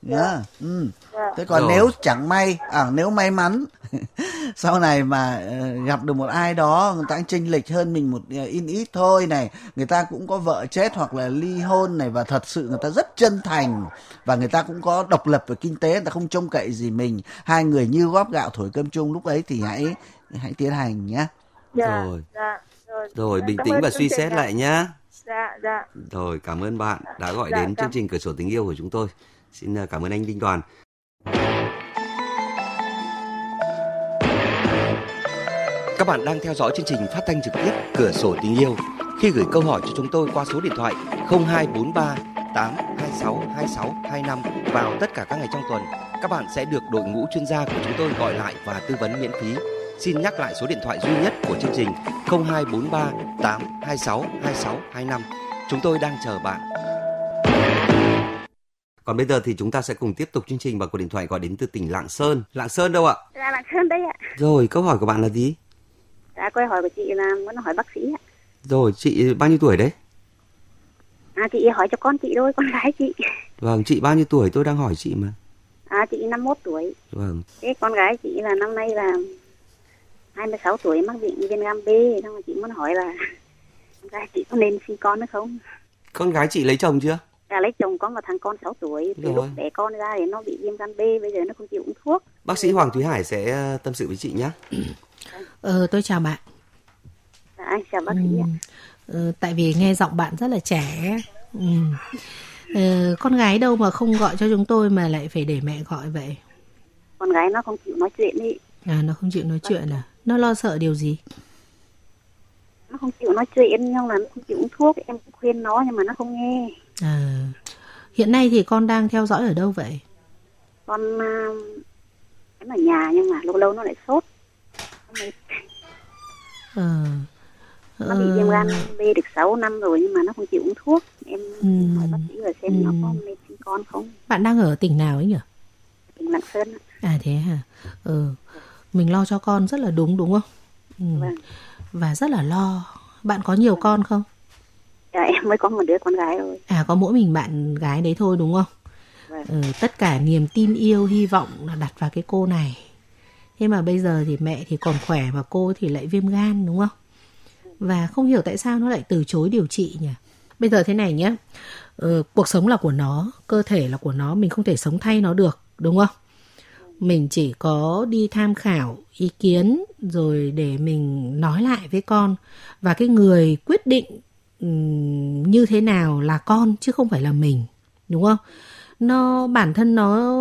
nhá yeah. Dạ. ừ. yeah. thế còn rồi. nếu chẳng may à nếu may mắn <laughs> sau này mà uh, gặp được một ai đó người ta chênh lệch hơn mình một uh, in ít thôi này người ta cũng có vợ chết hoặc là ly hôn này và thật sự người ta rất chân thành và người ta cũng có độc lập về kinh tế người ta không trông cậy gì mình hai người như góp gạo thổi cơm chung lúc ấy thì hãy hãy tiến hành nhé dạ, rồi. Dạ, rồi rồi bình tĩnh và suy xét lại nhá dạ dạ rồi cảm ơn bạn đã gọi dạ, đến cảm... chương trình cửa sổ tình yêu của chúng tôi xin à, cảm ơn anh Đinh Đoàn Các bạn đang theo dõi chương trình phát thanh trực tiếp Cửa sổ tình yêu. Khi gửi câu hỏi cho chúng tôi qua số điện thoại 0243 826 26 25 vào tất cả các ngày trong tuần, các bạn sẽ được đội ngũ chuyên gia của chúng tôi gọi lại và tư vấn miễn phí Xin nhắc lại số điện thoại duy nhất của chương trình 0243 826 26 25. Chúng tôi đang chờ bạn. Còn bây giờ thì chúng ta sẽ cùng tiếp tục chương trình bằng cuộc điện thoại gọi đến từ tỉnh Lạng Sơn. Lạng Sơn đâu ạ? Dạ Lạng Sơn đây ạ. Rồi, câu hỏi của bạn là gì? Dạ, câu hỏi của chị là muốn hỏi bác sĩ ạ. Rồi, chị bao nhiêu tuổi đấy? À, chị hỏi cho con chị thôi, con gái chị. Vâng, chị bao nhiêu tuổi? Tôi đang hỏi chị mà. À, chị 51 tuổi. Vâng. Thế con gái chị là năm nay là 26 tuổi mắc bệnh viêm gan B xong rồi chị muốn hỏi là con gái chị có nên sinh con nữa không con gái chị lấy chồng chưa à, lấy chồng có một thằng con 6 tuổi từ lúc đẻ con ra thì nó bị viêm gan B bây giờ nó không chịu uống thuốc bác sĩ Hoàng Thúy Hải sẽ ờ, tâm sự với chị nhé ờ tôi chào bạn à, chào bác sĩ ừ. ừ, tại vì nghe giọng bạn rất là trẻ ừ. ừ, con gái đâu mà không gọi cho chúng tôi mà lại phải để mẹ gọi vậy con gái nó không chịu nói chuyện đi À nó không chịu nói chuyện à? Nó lo sợ điều gì? Nó không chịu nói chuyện nhưng là nó không chịu uống thuốc. Em khuyên nó nhưng mà nó không nghe. À, hiện nay thì con đang theo dõi ở đâu vậy? Con em ở nhà nhưng mà lâu lâu nó lại sốt. Ờ. Nó bị viêm gan B được 6 năm rồi nhưng mà nó không chịu uống thuốc. Em ừ. hỏi bác sĩ rồi xem ừ. nó có nên sinh con không. Bạn đang ở tỉnh nào ấy nhỉ? Tỉnh Lạng Sơn. À thế hả? Ừ mình lo cho con rất là đúng đúng không ừ. vâng. và rất là lo bạn có nhiều con không dạ em mới có một đứa con gái thôi. À có mỗi mình bạn gái đấy thôi đúng không? Vâng. ừ, tất cả niềm tin yêu hy vọng là đặt vào cái cô này. Thế mà bây giờ thì mẹ thì còn khỏe và cô thì lại viêm gan đúng không? Và không hiểu tại sao nó lại từ chối điều trị nhỉ? Bây giờ thế này nhé. Ừ, cuộc sống là của nó cơ thể là của nó mình không thể sống thay nó được đúng không? Mình chỉ có đi tham khảo ý kiến rồi để mình nói lại với con. Và cái người quyết định như thế nào là con chứ không phải là mình đúng không? Nó bản thân nó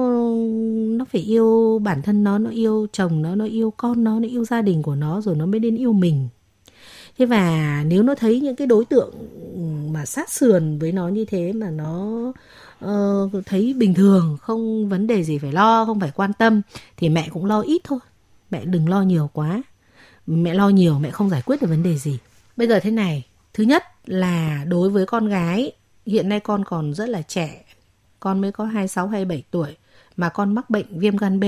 nó phải yêu bản thân nó nó yêu chồng nó nó yêu con nó nó yêu gia đình của nó rồi nó mới đến yêu mình. Thế và nếu nó thấy những cái đối tượng mà sát sườn với nó như thế mà nó uh, thấy bình thường không vấn đề gì phải lo không phải quan tâm thì mẹ cũng lo ít thôi. Mẹ đừng lo nhiều quá. Mẹ lo nhiều mẹ không giải quyết được vấn đề gì. Bây giờ thế này thứ nhất là đối với con gái, hiện nay con còn rất là trẻ, con mới có 26 27 tuổi mà con mắc bệnh viêm gan B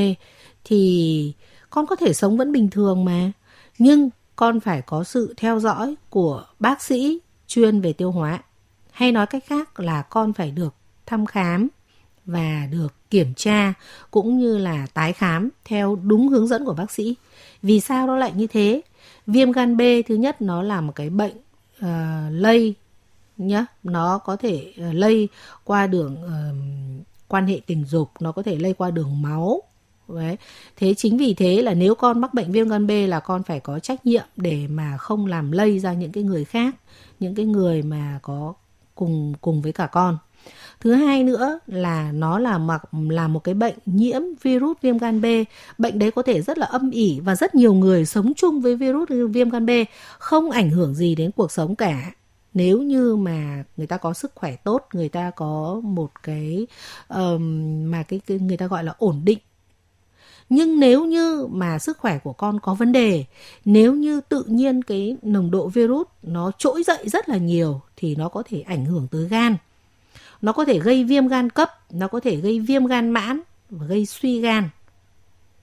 thì con có thể sống vẫn bình thường mà nhưng con phải có sự theo dõi của bác sĩ chuyên về tiêu hóa hay nói cách khác là con phải được thăm khám và được kiểm tra cũng như là tái khám theo đúng hướng dẫn của bác sĩ. Vì sao nó lại như thế? Viêm gan B thứ nhất nó là một cái bệnh uh, lây nhá, nó có thể uh, lây qua đường uh, quan hệ tình dục, nó có thể lây qua đường máu. Đấy. Thế chính vì thế là nếu con mắc bệnh viêm gan B là con phải có trách nhiệm để mà không làm lây ra những cái người khác, những cái người mà có cùng cùng với cả con thứ hai nữa là nó là mặc là một cái bệnh nhiễm virus viêm gan B. Bệnh đấy có thể rất là âm ỉ và rất nhiều người sống chung với virus viêm gan B không ảnh hưởng gì đến cuộc sống cả. Nếu như mà người ta có sức khỏe tốt người ta có một cái um, mà cái, cái người ta gọi là ổn định. Nhưng nếu như mà sức khỏe của con có vấn đề nếu như tự nhiên cái nồng độ virus nó trỗi dậy rất là nhiều thì nó có thể ảnh hưởng tới gan nó có thể gây viêm gan cấp nó có thể gây viêm gan mãn và gây suy gan.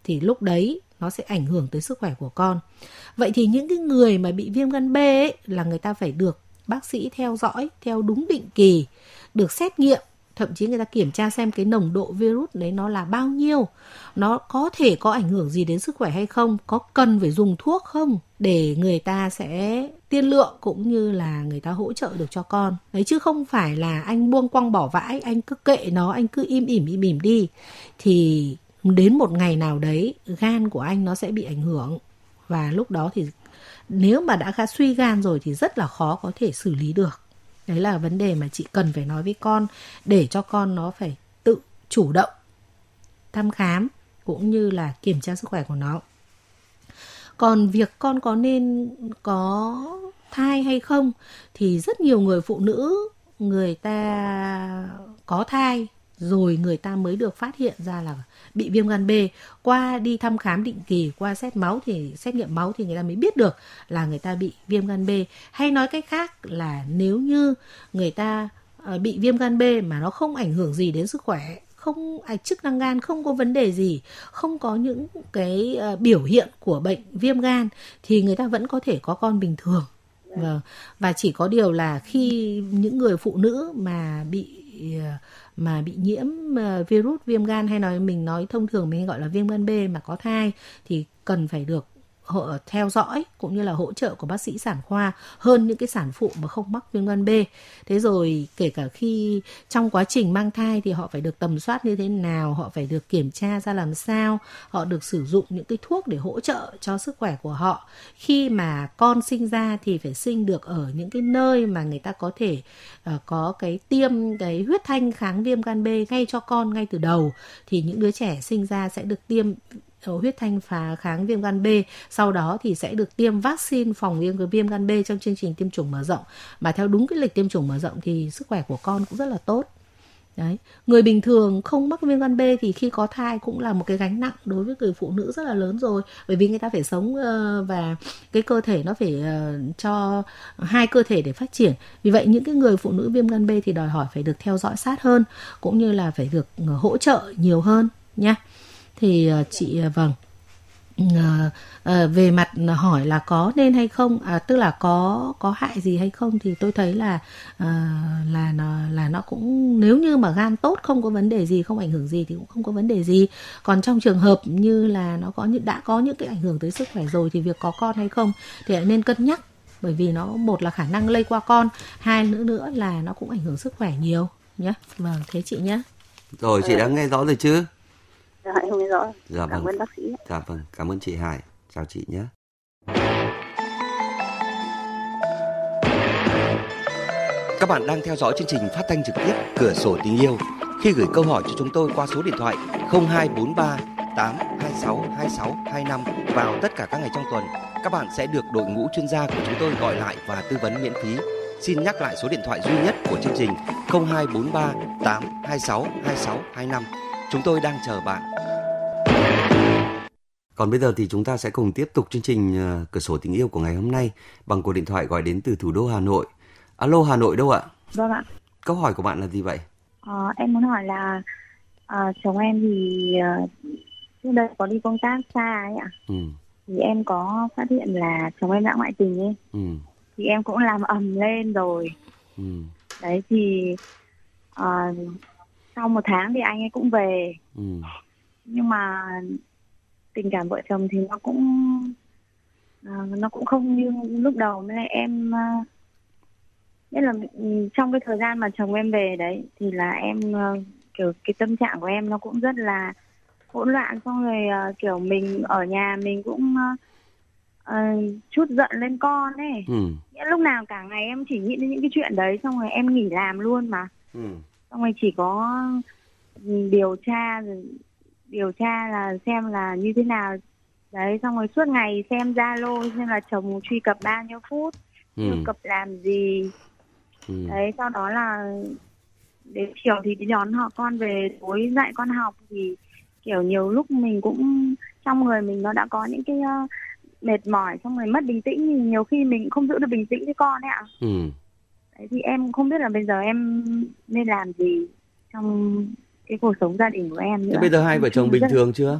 Thì lúc đấy nó sẽ ảnh hưởng tới sức khỏe của con. Vậy thì những cái người mà bị viêm gan B ấy, là người ta phải được bác sĩ theo dõi theo đúng định kỳ được xét nghiệm thậm chí người ta kiểm tra xem cái nồng độ virus đấy nó là bao nhiêu, nó có thể có ảnh hưởng gì đến sức khỏe hay không, có cần phải dùng thuốc không để người ta sẽ tiên lượng cũng như là người ta hỗ trợ được cho con. Đấy, chứ không phải là anh buông quăng bỏ vãi, anh cứ kệ nó, anh cứ im ỉm im ỉm đi, thì đến một ngày nào đấy gan của anh nó sẽ bị ảnh hưởng. Và lúc đó thì nếu mà đã suy gan rồi thì rất là khó có thể xử lý được đấy là vấn đề mà chị cần phải nói với con để cho con nó phải tự chủ động thăm khám cũng như là kiểm tra sức khỏe của nó. Còn việc con có nên có thai hay không thì rất nhiều người phụ nữ, người ta có thai rồi người ta mới được phát hiện ra là bị viêm gan B. Qua đi thăm khám định kỳ qua xét máu thì xét nghiệm máu thì người ta mới biết được là người ta bị viêm gan B. Hay nói cách khác là nếu như người ta ờ, bị viêm gan B mà nó không ảnh hưởng gì đến sức khỏe không à, chức năng gan không có vấn đề gì không có những cái uh, biểu hiện của bệnh viêm gan thì người ta vẫn có thể có con bình thường. Vâng. Và chỉ có điều là khi những người phụ nữ mà bị uh, mà bị nhiễm ờ, virus viêm gan hay nói, mình nói thông thường mình gọi là viêm gan B mà có thai thì cần phải được theo dõi cũng như là hỗ trợ của bác sĩ sản khoa hơn những cái sản phụ mà không mắc viêm gan B. Thế rồi kể cả khi trong quá trình mang thai thì họ phải được tầm soát như thế nào, họ phải được kiểm tra ra làm sao, họ được sử dụng những cái thuốc để hỗ trợ cho sức khỏe của họ. Khi mà con sinh ra thì phải sinh được ở những cái nơi mà người ta có thể uh, có cái tiêm cái huyết thanh kháng viêm gan B ngay cho con ngay từ đầu thì những đứa trẻ sinh ra sẽ được tiêm huyết thanh phá kháng viêm gan B. Sau đó thì sẽ được tiêm vaccine phòng viêm viêm gan B trong chương trình tiêm chủng mở rộng. Mà theo đúng cái lịch tiêm chủng mở rộng thì sức khỏe của con cũng rất là tốt. Đấy. Người bình thường không mắc viêm gan B thì khi có thai cũng là một cái gánh nặng đối với người phụ nữ rất là lớn rồi. Bởi vì người ta phải sống ờ, và cái cơ thể nó phải ờ, cho hai cơ thể để phát triển. Vì vậy những cái người phụ nữ viêm gan B thì đòi hỏi phải được theo dõi sát hơn, cũng như là phải được ờ, hỗ trợ nhiều hơn nha thì ờ, chị ờ, vâng. À, về mặt hỏi là có nên hay không à, tức là có có hại gì hay không thì tôi thấy là à, là nó là nó cũng nếu như mà gan tốt không có vấn đề gì không ảnh hưởng gì thì cũng không có vấn đề gì. Còn trong trường hợp như là nó có những đã có những cái ảnh hưởng tới sức khỏe rồi thì việc có con hay không thì nên cân nhắc bởi vì nó một là khả năng lây qua con hai nữa nữa là nó cũng ảnh hưởng sức khỏe nhiều nhé vâng thế chị nhé rồi chị đã nghe rõ rồi chứ? Dạ em nghe rõ dạ cảm vâng. ơn bác sĩ dạ vâng cảm ơn chị Hải chào chị nhé Các bạn đang theo dõi chương trình phát thanh trực tiếp Cửa sổ tình yêu. Khi gửi câu hỏi cho chúng tôi qua số điện thoại 0243 826 26 25 vào tất cả các ngày trong tuần, các bạn sẽ được đội ngũ chuyên gia của chúng tôi gọi lại và tư vấn miễn phí. Xin nhắc lại số điện thoại duy nhất của chương trình 0243 826 26 25. Chúng tôi đang chờ bạn. Còn bây giờ thì chúng ta sẽ cùng tiếp tục chương trình ờ, Cửa sổ tình yêu của ngày hôm nay bằng cuộc điện thoại gọi đến từ thủ đô Hà Nội. Alo Hà Nội đâu ạ? Vâng ạ. Câu hỏi của bạn là gì vậy? Ờ, em muốn hỏi là à, chồng em thì trước đây có đi công tác xa ấy ạ. Ừ. Thì em có phát hiện là chồng em đã ngoại tình ấy. Ừ. Thì em cũng làm ầm lên rồi. Ừ. Đấy thì uh, sau một tháng thì anh ấy cũng về. Ừ. Nhưng mà tình cảm vợ chồng thì nó cũng uh, nó cũng không như lúc đầu lại em uh, nhất là trong cái thời gian mà chồng em về đấy thì là em uh, kiểu cái tâm trạng của em nó cũng rất là hỗn loạn xong rồi uh, kiểu mình ở nhà mình cũng uh, uh, chút giận lên con ấy Ừ. Nghĩa lúc nào cả ngày em chỉ nghĩ đến những cái chuyện đấy xong rồi em nghỉ làm luôn mà Ừ. xong rồi chỉ có ừ, điều tra rồi điều tra là xem là như thế nào đấy xong rồi suốt ngày xem zalo xem là chồng truy cập bao nhiêu phút Ừ. truy cập làm gì Ừ. đấy sau đó là đến chiều thì đi đón họ con về tối dạy con học thì kiểu nhiều lúc mình cũng trong người mình nó đã có những cái ờ, mệt mỏi xong rồi mất bình tĩnh thì nhiều khi mình không giữ được bình tĩnh với con ấy ạ Ừ. đấy thì em không biết là bây giờ em nên làm gì trong cái cuộc sống gia đình của em nữa Thế bây giờ hai vợ chồng bình Rất- thường chưa?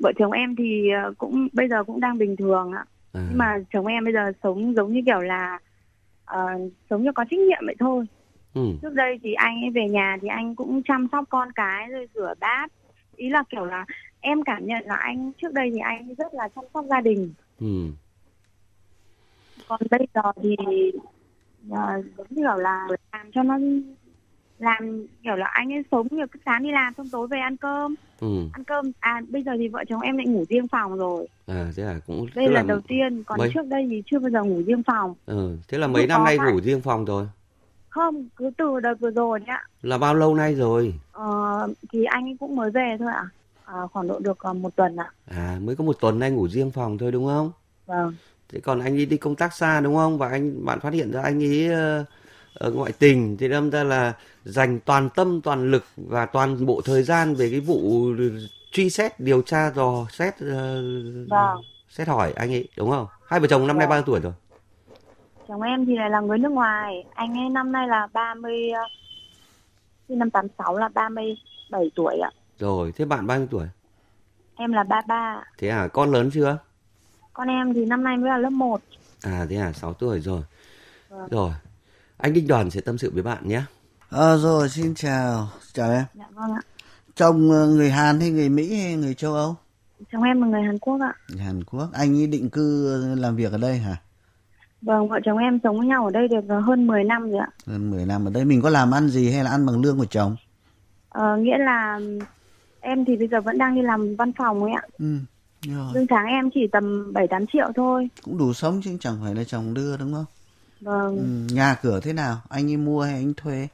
vợ chồng em thì ờ, cũng bây giờ cũng đang bình thường ạ À. nhưng mà chồng em bây giờ sống giống như kiểu là ờ, sống như có trách nhiệm vậy thôi Ừ. trước đây thì anh ấy về nhà thì anh cũng chăm sóc con cái rồi rửa bát ý là kiểu là em cảm nhận là anh trước đây thì anh rất là chăm sóc gia đình Ừ. còn bây giờ thì ờ, giống như kiểu là làm cho nó làm kiểu là anh ấy sống như cứ sáng đi làm xong tối về ăn cơm Ừ. ăn cơm à bây giờ thì vợ chồng em lại ngủ riêng phòng rồi À thế là cũng đây tức là đầu tiên còn mấy- trước đây thì chưa bao giờ ngủ riêng phòng Ừ. Thế là mấy Lúc năm nay ngủ riêng phòng rồi. không cứ từ đợt vừa rồi đấy ạ Là bao lâu nay rồi? ờ, thì anh ấy cũng mới về thôi ạ à, khoảng độ được ờ, một tuần ạ À mới có một tuần nay ngủ riêng phòng thôi đúng không? vâng Thế còn anh ấy đi công tác xa đúng không? Và anh bạn phát hiện ra anh ấy ờ, ở ngoại tình thì đâm ra là dành toàn tâm toàn lực và toàn bộ thời gian về cái vụ truy xét điều tra dò xét ờ, vâng xét hỏi anh ấy đúng không? Hai vợ chồng năm nay Vâng. bao nhiêu tuổi rồi? chồng em thì là người nước ngoài anh ấy năm nay là 30 ờ, sinh năm 86 là 37 tuổi ạ Rồi, thế bạn bao nhiêu tuổi? em là 33 Thế à, con lớn chưa? con em thì năm nay mới là lớp 1 À thế à, 6 tuổi rồi. Vâng. Rồi. Anh Đinh Đoàn sẽ tâm sự với bạn nhé. Ờ rồi, xin chào. Chào em. dạ vâng ạ Chồng ờ, người Hàn hay người Mỹ hay người châu Âu? chồng em là người Hàn Quốc ạ Hàn Quốc. Anh ấy định cư làm việc ở đây hả? vâng vợ chồng em sống với nhau ở đây được hơn 10 năm rồi ạ Hơn 10 năm ở đây. Mình có làm ăn gì hay là ăn bằng lương của chồng? Ờ, nghĩa là em thì bây giờ vẫn đang đi làm văn phòng ấy ạ Ừ. Rồi. lương tháng em chỉ tầm 7-8 triệu thôi Cũng đủ sống chứ chẳng phải là chồng đưa đúng không? Vâng Ừ. Nhà cửa thế nào? Anh ấy mua hay anh thuê?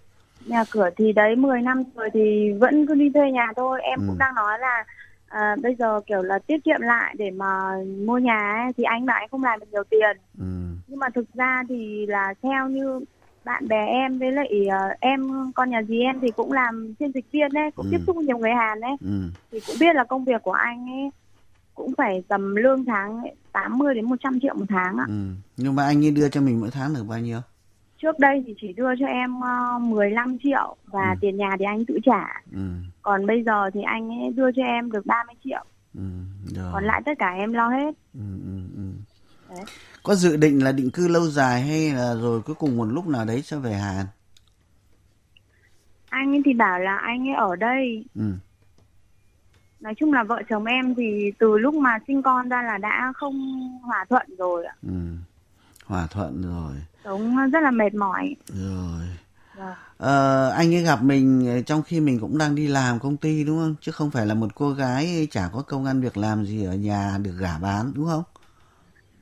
nhà cửa thì đấy 10 năm rồi thì vẫn cứ đi thuê nhà thôi em Ừ. cũng đang nói là à, bây giờ kiểu là tiết kiệm lại để mà mua nhà ấy, thì anh bảo anh không làm được nhiều tiền Ừ. nhưng mà thực ra thì là theo như bạn bè em với lại ờ, em con nhà dì em thì cũng làm phiên dịch viên đấy cũng Ừ. tiếp xúc nhiều người Hàn đấy Ừ. thì cũng biết là công việc của anh ấy cũng phải tầm lương tháng ấy, 80 đến 100 triệu một tháng ạ. Ừ. Nhưng mà anh ấy đưa cho mình mỗi tháng được bao nhiêu? Trước đây thì chỉ đưa cho em uh, 15 triệu và Ừ. tiền nhà thì anh tự trả. Ừ. Còn bây giờ thì anh ấy đưa cho em được 30 triệu. Ừ. Rồi. Còn lại tất cả em lo hết. Ừ. Ừ. Ừ. Đấy. Có dự định là định cư lâu dài hay là rồi cuối cùng một lúc nào đấy sẽ về Hàn? Anh ấy thì bảo là anh ấy ở đây Ừ. nói chung là vợ chồng em thì từ lúc mà sinh con ra là đã không hòa thuận rồi ạ. Ừ. Hòa thuận rồi. Sống rất là mệt mỏi. Rồi. Vâng. Ờ, anh ấy gặp mình trong khi mình cũng đang đi làm công ty đúng không? Chứ không phải là một cô gái chả có công ăn việc làm gì ở nhà được gả bán đúng không?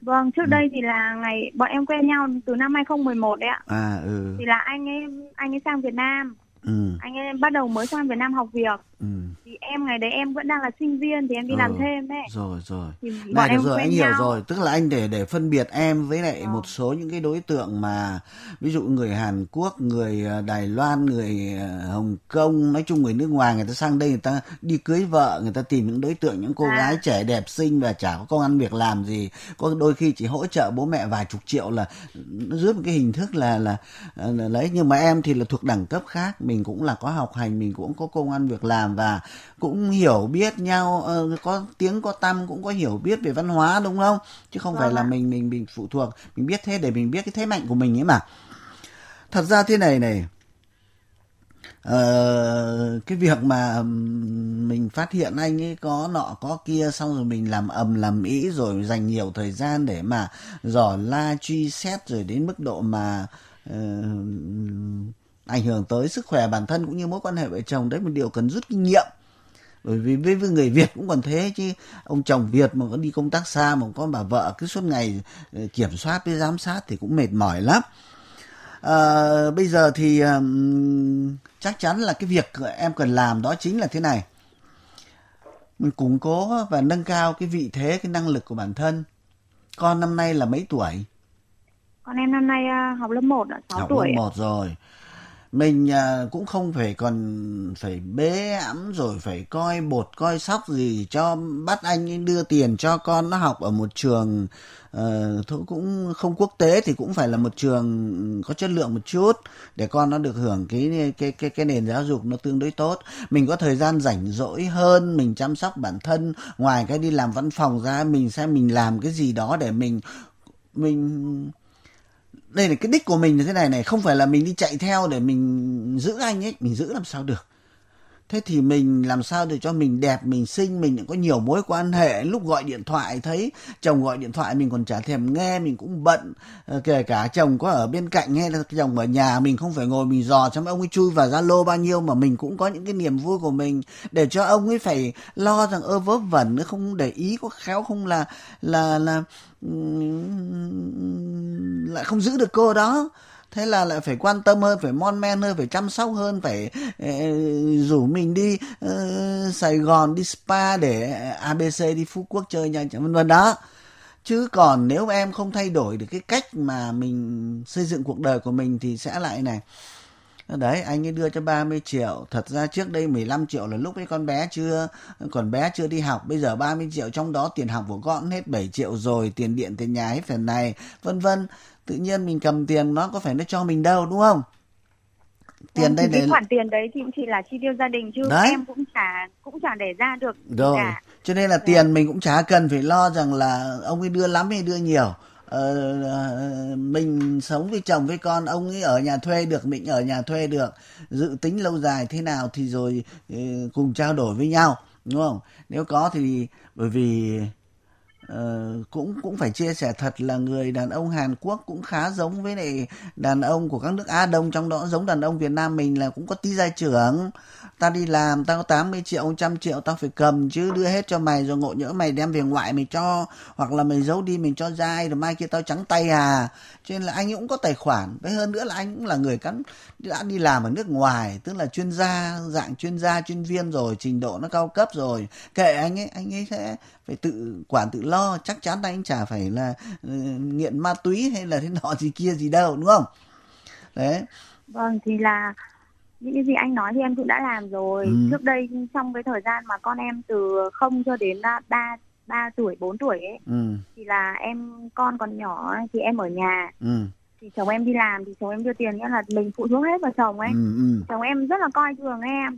Vâng, trước ừ. đây thì là ngày bọn em quen nhau từ năm 2011 đấy ạ. À ừ. Thì là anh ấy anh ấy sang Việt Nam. Ừ. Anh ấy bắt đầu mới sang Việt Nam học việc. Ừ. Thì em ngày đấy em vẫn đang là sinh viên thì em đi ừ. làm thêm đấy. Rồi rồi. Thì Này được rồi anh nhau. hiểu rồi, tức là anh để để phân biệt em với lại ừ. một số những cái đối tượng mà ví dụ người Hàn Quốc, người ờ, Đài Loan, người ờ, Hồng Kông, nói chung người nước ngoài người ta sang đây người ta đi cưới vợ, người ta tìm những đối tượng những cô à. gái trẻ đẹp xinh và chả có công ăn việc làm gì, có đôi khi chỉ hỗ trợ bố mẹ vài chục triệu là nó dưới một cái hình thức là là, là lấy nhưng mà em thì là thuộc đẳng cấp khác mình cũng là có học hành mình cũng có công ăn việc làm và cũng hiểu biết nhau uh, có tiếng có tâm cũng có hiểu biết về văn hóa đúng không? Chứ không vâng phải là mình mình mình phụ thuộc mình biết thế để mình biết cái thế mạnh của mình ấy mà. Thật ra thế này này uh, cái việc mà mình phát hiện anh ấy có nọ có kia xong rồi mình làm ầm làm ý rồi dành nhiều thời gian để mà dò la truy xét rồi đến mức độ mà uh, ảnh hưởng tới sức khỏe bản thân cũng như mối quan hệ vợ chồng. Đấy một điều cần rút kinh nghiệm. Bởi vì với, với người Việt cũng còn thế chứ. Ông chồng Việt mà có đi công tác xa mà có bà vợ cứ suốt ngày ờ, kiểm soát với giám sát thì cũng mệt mỏi lắm. À, bây giờ thì um, chắc chắn là cái việc em cần làm đó chính là thế này. Mình củng cố và nâng cao cái vị thế cái năng lực của bản thân. Con năm nay là mấy tuổi? Con em năm nay uh, học lớp 1 ạ, 6 học tuổi. Học lớp 1 rồi mình à, cũng không phải còn phải bế ẵm rồi phải coi bột coi sóc gì cho bắt anh đưa tiền cho con nó học ở một trường uh, cũng không quốc tế thì cũng phải là một trường có chất lượng một chút để con nó được hưởng cái cái cái cái nền giáo dục nó tương đối tốt. Mình có thời gian rảnh rỗi hơn mình chăm sóc bản thân. Ngoài cái đi làm văn phòng ra mình xem mình làm cái gì đó để mình mình đây là cái đích của mình là thế này này, không phải là mình đi chạy theo để mình giữ anh ấy, mình giữ làm sao được thế thì mình làm sao để cho mình đẹp, mình xinh, mình có nhiều mối quan hệ? Lúc gọi điện thoại thấy chồng gọi điện thoại, mình còn chả thèm nghe, mình cũng bận. Ờ, kể cả chồng có ở bên cạnh hay là chồng ở nhà, mình không phải ngồi mình dò cho ông ấy chui vào zalo bao nhiêu mà mình cũng có những cái niềm vui của mình. Để cho ông ấy phải lo rằng, ơ, vớ vẩn nữa không để ý, có khéo không là là là lại không giữ được cô đó thế là lại phải quan tâm hơn phải mon men hơn phải chăm sóc hơn phải uh, rủ mình đi uh, sài gòn đi spa để abc đi phú quốc chơi nha vân vân. Đó. Chứ còn nếu em không thay đổi được cái cách mà mình xây dựng cuộc đời của mình thì sẽ lại này. Đấy anh ấy đưa cho 30 triệu. Thật ra trước đây 15 triệu là lúc ấy con bé chưa còn bé chưa đi học. Bây giờ 30 triệu trong đó tiền học của con hết 7 triệu rồi tiền điện tiền nhà hết phần này vân vân tự nhiên mình cầm tiền nó có phải nó cho mình đâu đúng không tiền vâng, đây để khoản tiền đấy thì cũng chỉ là chi tiêu gia đình chứ đấy. em cũng chả cũng chả để ra được rồi cả. cho nên là đấy. tiền mình cũng chả cần phải lo rằng là ông ấy đưa lắm hay đưa nhiều ờ, mình sống với chồng với con ông ấy ở nhà thuê được mình ở nhà thuê được dự tính lâu dài thế nào thì rồi ừ, cùng trao đổi với nhau đúng không nếu có thì bởi vì Uh, cũng cũng phải chia sẻ thật là người đàn ông Hàn Quốc cũng khá giống với lại đàn ông của các nước Á Đông trong đó giống đàn ông Việt Nam mình là cũng có tí gia trưởng. Ta đi làm tao có 80 triệu 100 triệu tao phải cầm chứ đưa hết cho mày rồi ngộ nhỡ mày đem về ngoại mày cho hoặc là mày giấu đi mình cho dai rồi mai kia tao trắng tay à. Cho nên là anh cũng có tài khoản với hơn nữa là anh cũng là người cắn đã đi làm ở nước ngoài tức là chuyên gia dạng chuyên gia chuyên viên rồi trình độ nó cao cấp rồi. Kệ anh ấy anh ấy sẽ phải tự quản tự lo chắc chắn anh chả phải là uh, nghiện ma túy hay là thế nọ gì kia gì đâu đúng không đấy vâng thì là những cái gì anh nói thì em cũng đã làm rồi ừ. trước đây trong cái thời gian mà con em từ không cho đến ba ba tuổi 4 tuổi ấy ừ. thì là em con còn nhỏ ấy, thì em ở nhà ừ. thì chồng em đi làm thì chồng em đưa tiền nghĩa là mình phụ thuộc hết vào chồng ấy ừ, ừ. chồng em rất là coi thường em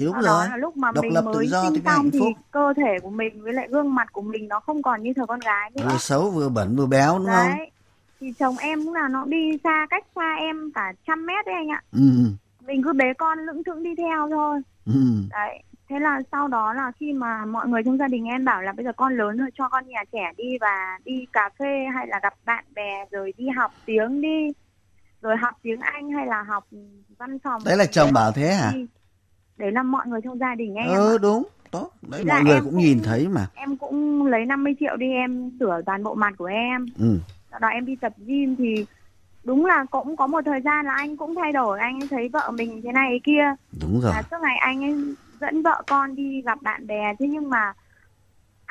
thì đúng rồi. đó là lúc mà Độc mình mới sinh xong thì, thì cơ thể của mình với lại gương mặt của mình nó không còn như thời con gái nữa. Vừa xấu vừa bẩn vừa béo đúng Đấy. không thì chồng em cũng là nó đi xa cách xa em cả trăm mét đấy anh ạ. Ừ. mình cứ bế con lững thững đi theo thôi. Ừ. đấy. Thế là sau đó là khi mà mọi người trong gia đình em bảo là bây giờ con lớn rồi cho con nhà trẻ đi và đi cà phê hay là gặp bạn bè rồi đi học tiếng đi rồi học tiếng Anh hay là học văn phòng đấy là chồng bảo thế hả đấy là mọi người trong gia đình em ừ đúng. Tốt. Đấy mọi người cũng, cũng nhìn thấy mà. em cũng lấy 50 triệu đi em sửa toàn bộ mặt của em. Ừ. sau đó em đi tập gym thì đúng là cũng có một thời gian là anh cũng thay đổi. Anh thấy vợ mình thế này kia. Đúng rồi. Là suốt ngày anh ấy dẫn vợ con đi gặp bạn bè thế nhưng mà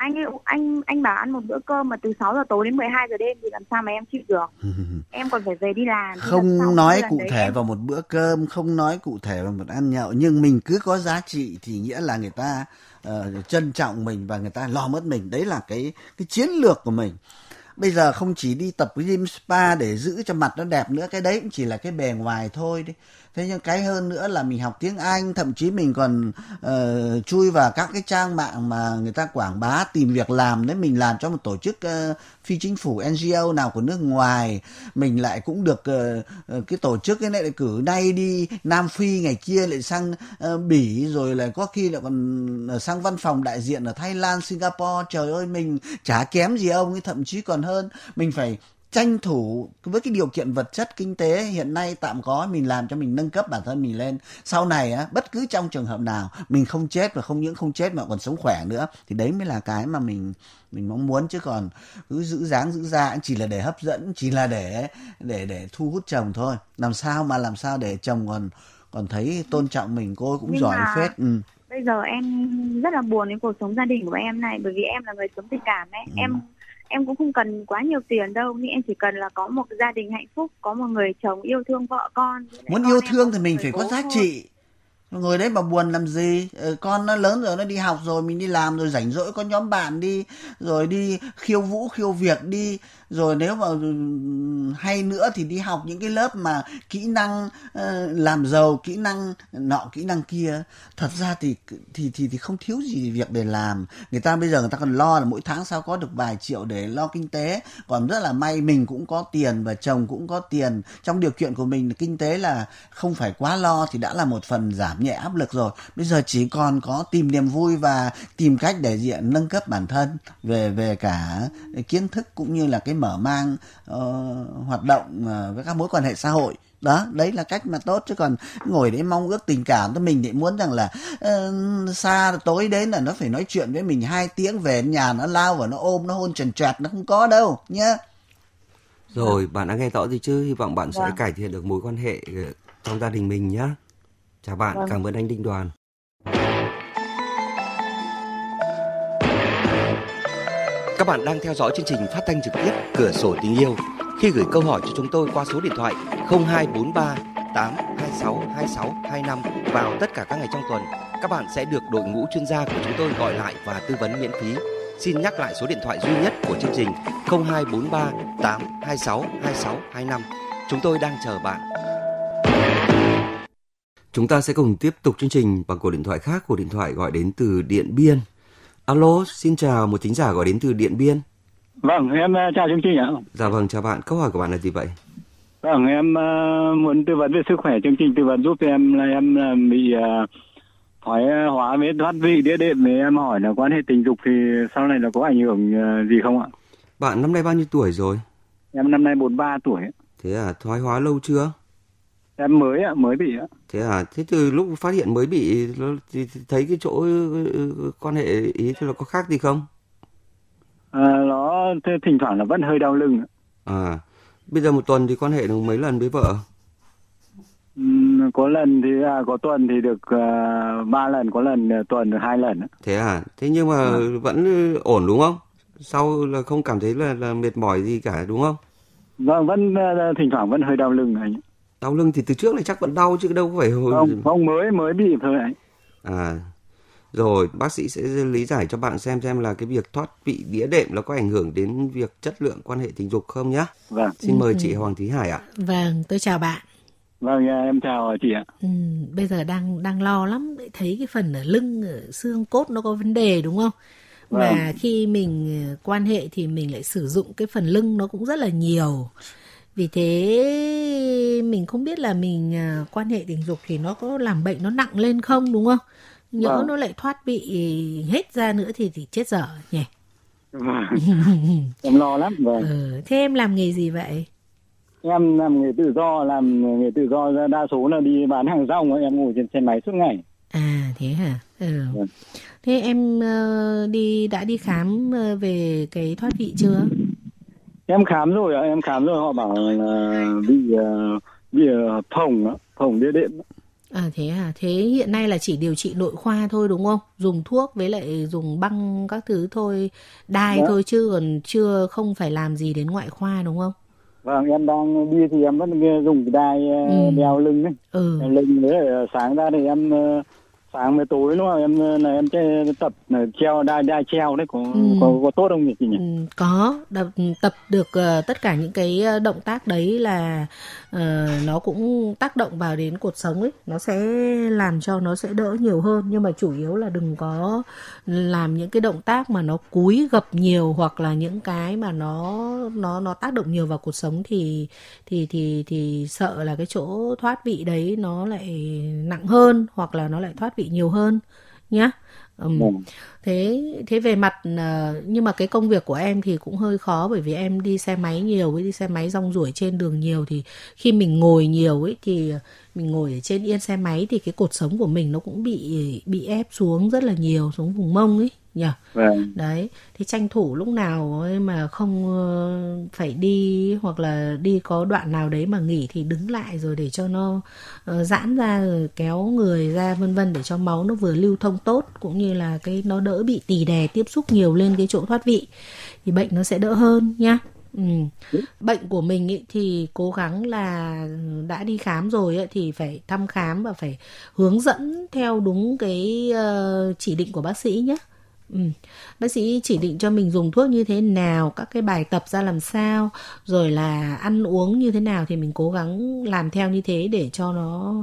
anh ấy, anh anh bảo ăn một bữa cơm mà từ 6 giờ tối đến 12 giờ đêm thì làm sao mà em chịu được? <laughs> Em còn phải về đi làm. Không nói cụ thể em... vào một bữa cơm không nói cụ thể vào một ăn nhậu nhưng mình cứ có giá trị thì nghĩa là người ta uh, trân trọng mình và người ta lo mất mình. Đấy là cái cái chiến lược của mình. Bây giờ không chỉ đi tập gym spa để giữ cho mặt nó đẹp nữa cái đấy cũng chỉ là cái bề ngoài thôi đấy thế nhưng cái hơn nữa là mình học tiếng anh thậm chí mình còn uh, chui vào các cái trang mạng mà người ta quảng bá tìm việc làm. Đấy mình làm cho một tổ chức uh, phi chính phủ ngo nào của nước ngoài. Mình lại cũng được uh, cái tổ chức cái này lại cử nay đi nam phi ngày kia lại sang uh, bỉ rồi lại có khi lại còn sang văn phòng đại diện ở thái lan singapore. Trời ơi mình chả kém gì ông ấy thậm chí còn hơn. Mình phải tranh thủ với cái điều kiện vật chất kinh tế hiện nay tạm có mình làm cho mình nâng cấp bản thân mình lên. Sau này á bất cứ trong trường hợp nào mình không chết và không những không chết mà còn sống khỏe nữa thì đấy mới là cái mà mình mình mong muốn. Chứ còn cứ giữ dáng giữ da chỉ là để hấp dẫn chỉ là để để để thu hút chồng thôi. Làm sao mà làm sao để chồng còn còn thấy tôn trọng mình cô cũng Nhưng giỏi mà... phết ừ. bây giờ em rất là buồn với cuộc sống gia đình của em này bởi vì em là người sống tình cảm ấy. Ừ. em em cũng không cần quá nhiều tiền đâu nhưng em chỉ cần là có một gia đình hạnh phúc có một người chồng yêu thương vợ con. Muốn yêu thương thì mình phải có giá trị. Người đấy mà buồn làm gì? Ờ, con nó lớn rồi nó đi học rồi mình đi làm rồi rảnh rỗi có nhóm bạn đi rồi đi khiêu vũ khiêu việc đi rồi nếu mà ừ, hay nữa thì đi học những cái lớp mà kỹ năng uh, làm giàu kỹ năng nọ kỹ năng kia. Thật ra thì thì thì thì không thiếu gì việc để làm. Người ta bây giờ người ta còn lo là mỗi tháng sao có được vài triệu để lo kinh tế. Còn rất là may mình cũng có tiền và chồng cũng có tiền. Trong điều kiện của mình kinh tế là không phải quá lo thì đã là một phần giảm nhẹ áp lực rồi. Bây giờ chỉ còn có tìm niềm vui và tìm cách để diện nâng cấp bản thân về về cả kiến thức cũng như là cái mở mang uh, hoạt động uh, với các mối quan hệ xã hội. Đó đấy là cách mà tốt chứ còn ngồi đấy mong ước tình cảm thì mình thì muốn rằng là uh, xa tối đến là nó phải nói chuyện với mình hai tiếng về nhà nó lao vào nó ôm nó hôn trần trẹt nó không có đâu nhá. Rồi bạn đã nghe rõ gì chứ. Hy vọng bạn vâng. sẽ cải thiện được mối quan hệ trong gia đình mình nhá. Chào bạn vâng. cảm ơn anh đinh đoàn Các bạn đang theo dõi chương trình phát thanh trực tiếp Cửa sổ tình yêu. Khi gửi câu hỏi cho chúng tôi qua số điện thoại 0243 826 2625 vào tất cả các ngày trong tuần, các bạn sẽ được đội ngũ chuyên gia của chúng tôi gọi lại và tư vấn miễn phí. Xin nhắc lại số điện thoại duy nhất của chương trình 0243 826 2625. Chúng tôi đang chờ bạn. Chúng ta sẽ cùng tiếp tục chương trình bằng cuộc điện thoại khác, cuộc điện thoại gọi đến từ Điện Biên. Alo, xin chào một thính giả gọi đến từ Điện Biên. Vâng, em ờ, chào chương trình ạ. Dạ vâng, chào bạn. Câu hỏi của bạn là gì vậy? Vâng, em uh, muốn tư vấn về sức khỏe chương trình tư vấn giúp em là em uh, bị uh, thoái hóa với thoát vị đĩa đệm thì em hỏi là quan hệ tình dục thì sau này là có ảnh hưởng gì không ạ? Bạn năm nay bao nhiêu tuổi rồi? Em năm nay 43 tuổi. Thế à, thoái hóa lâu chưa? Em mới ạ mới bị ạ. Thế à thế từ lúc phát hiện mới bị thì thấy cái chỗ ừ, quan hệ ý thì nó có khác gì không? À, nó thỉnh thoảng là vẫn hơi đau lưng à bây giờ một tuần thì quan hệ được mấy lần với vợ? Có lần thì à, có tuần thì được uh, lần có lần uh, tuần được hai lần thế à thế nhưng mà à. vẫn ổn đúng không? Sau là không cảm thấy là là mệt mỏi gì cả đúng không? Vâng vẫn uh, thỉnh thoảng vẫn hơi đau lưng anh đau lưng thì từ trước này chắc vẫn đau chứ đâu có phải hồi không không mới mới bị thôi anh. À rồi bác sĩ sẽ lý giải cho bạn xem xem là cái việc thoát vị đĩa đệm nó có ảnh hưởng đến việc chất lượng quan hệ tình dục không nhá. Vâng. Xin mời chị Hoàng Thúy Hải ạ. Vâng tôi chào bạn. Vâng em chào chị ạ. Ừ, bây giờ đang đang lo lắm thấy cái phần ở lưng ở xương cốt nó có vấn đề đúng không? Vâng. và khi mình ờ, quan hệ thì mình lại sử dụng cái phần lưng nó cũng rất là nhiều vì thế mình không biết là mình à, quan hệ tình dục thì nó có làm bệnh nó nặng lên không đúng không nhỡ vâng. nó lại thoát vị hết ra nữa thì thì chết dở nhỉ vâng. em lo lắm vâng ừ. thế em làm nghề gì vậy em làm nghề tự do làm nghề tự do đa số là đi bán hàng rong em ngồi trên xe máy suốt ngày à thế hả ừ. Vâng. thế em uh, đi đã đi khám về cái thoát vị chưa em khám rồi em khám rồi họ bảo là bị uh, bị uh, phồng phồng đĩa đệm À thế à, thế hiện nay là chỉ điều trị nội khoa thôi đúng không? Dùng thuốc với lại dùng băng các thứ thôi, đai Đó. Dạ. thôi chứ còn chưa không phải làm gì đến ngoại khoa đúng không? Vâng, em đang đi thì em vẫn dùng cái đai ừ. đeo lưng ấy. Ừ. Đeo lưng với sáng ra thì em sáng với tối đúng không? Em là em tập treo đai đai treo đấy. Có ừ. có, có tốt không chị nhỉ? Ừ, có. Tập tập được uh, tất cả những cái ờ, động tác đấy là uh, nó cũng tác động vào đến cuộc sống ấy. Nó sẽ làm cho nó sẽ đỡ nhiều hơn. Nhưng mà chủ yếu là đừng có làm những cái động tác mà nó cúi gập nhiều hoặc là những cái mà nó nó nó tác động nhiều vào cuộc sống thì thì thì thì sợ là cái chỗ thoát vị đấy nó lại nặng hơn hoặc là nó lại thoát vị nhiều hơn nhá um, ừ. thế thế về mặt uh, nhưng mà cái công việc của em thì cũng hơi khó bởi vì em đi xe máy nhiều với đi xe máy rong ruổi trên đường nhiều thì khi mình ngồi nhiều ấy thì mình ngồi ở trên yên xe máy thì cái cột sống của mình nó cũng bị bị ép xuống rất là nhiều xuống vùng mông ấy nhỉ vâng. đấy thì tranh thủ lúc nào ấy mà không ờ, phải đi hoặc là đi có đoạn nào đấy mà nghỉ thì đứng lại rồi để cho nó uh, giãn ra rồi kéo người ra vân vân để cho máu nó vừa lưu thông tốt cũng như là cái nó đỡ bị tì đè tiếp xúc nhiều lên cái chỗ thoát vị thì bệnh nó sẽ đỡ hơn nhá Ừ. Bệnh của mình ý, thì cố gắng là đã đi khám rồi ý, thì phải thăm khám và phải hướng dẫn theo đúng cái uh, chỉ định của bác sĩ nhé. Ừ. Bác sĩ chỉ định cho mình dùng thuốc như thế nào, các cái bài tập ra làm sao, rồi là ăn uống như thế nào thì mình cố gắng làm theo như thế để cho nó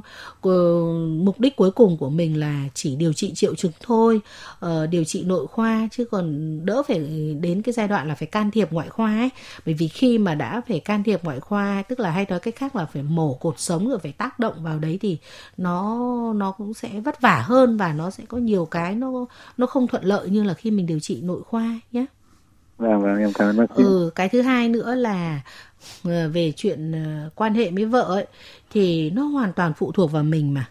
ờ, mục đích cuối cùng của mình là chỉ điều trị triệu chứng thôi, ờ, điều trị nội khoa chứ còn đỡ phải đến cái giai đoạn là phải can thiệp ngoại khoa ấy. Bởi vì khi mà đã phải can thiệp ngoại khoa, tức là hay nói cách khác là phải mổ cột sống rồi phải tác động vào đấy thì nó nó cũng sẽ vất vả hơn và nó sẽ có nhiều cái nó nó không thuận lợi như là khi mình điều trị nội khoa nhé. Vâng vâng em cảm ơn bác sĩ. Ừ, cái thứ hai nữa là ờ, về chuyện ờ, quan hệ với vợ ấy thì nó hoàn toàn phụ thuộc vào mình mà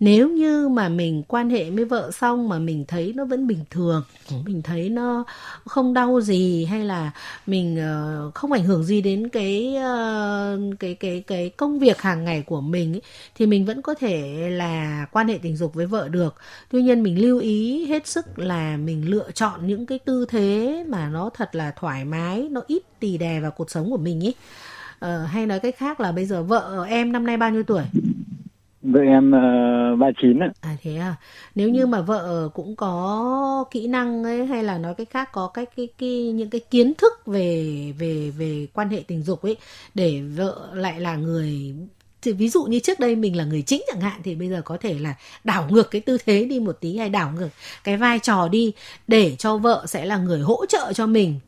nếu như mà mình quan hệ với vợ xong mà mình thấy nó vẫn bình thường mình thấy nó không đau gì hay là mình uh, không ảnh hưởng gì đến cái uh, cái cái cái công việc hàng ngày của mình ấy, thì mình vẫn có thể là quan hệ tình dục với vợ được. Tuy nhiên mình lưu ý hết sức là mình lựa chọn những cái tư thế mà nó thật là thoải mái nó ít tì đè vào cuộc sống của mình ấy. Uh, hay nói cách khác là bây giờ vợ em năm nay bao nhiêu tuổi Vợ em uh, 39 ạ. À thế à. Nếu như mà vợ cũng có kỹ năng ấy hay là nói cách khác có cái cái cái những cái kiến thức về về về quan hệ tình dục ấy để vợ lại là người thì ví dụ như trước đây mình là người chính chẳng hạn thì bây giờ có thể là đảo ngược cái tư thế đi một tí hay đảo ngược cái vai trò đi để cho vợ sẽ là người hỗ trợ cho mình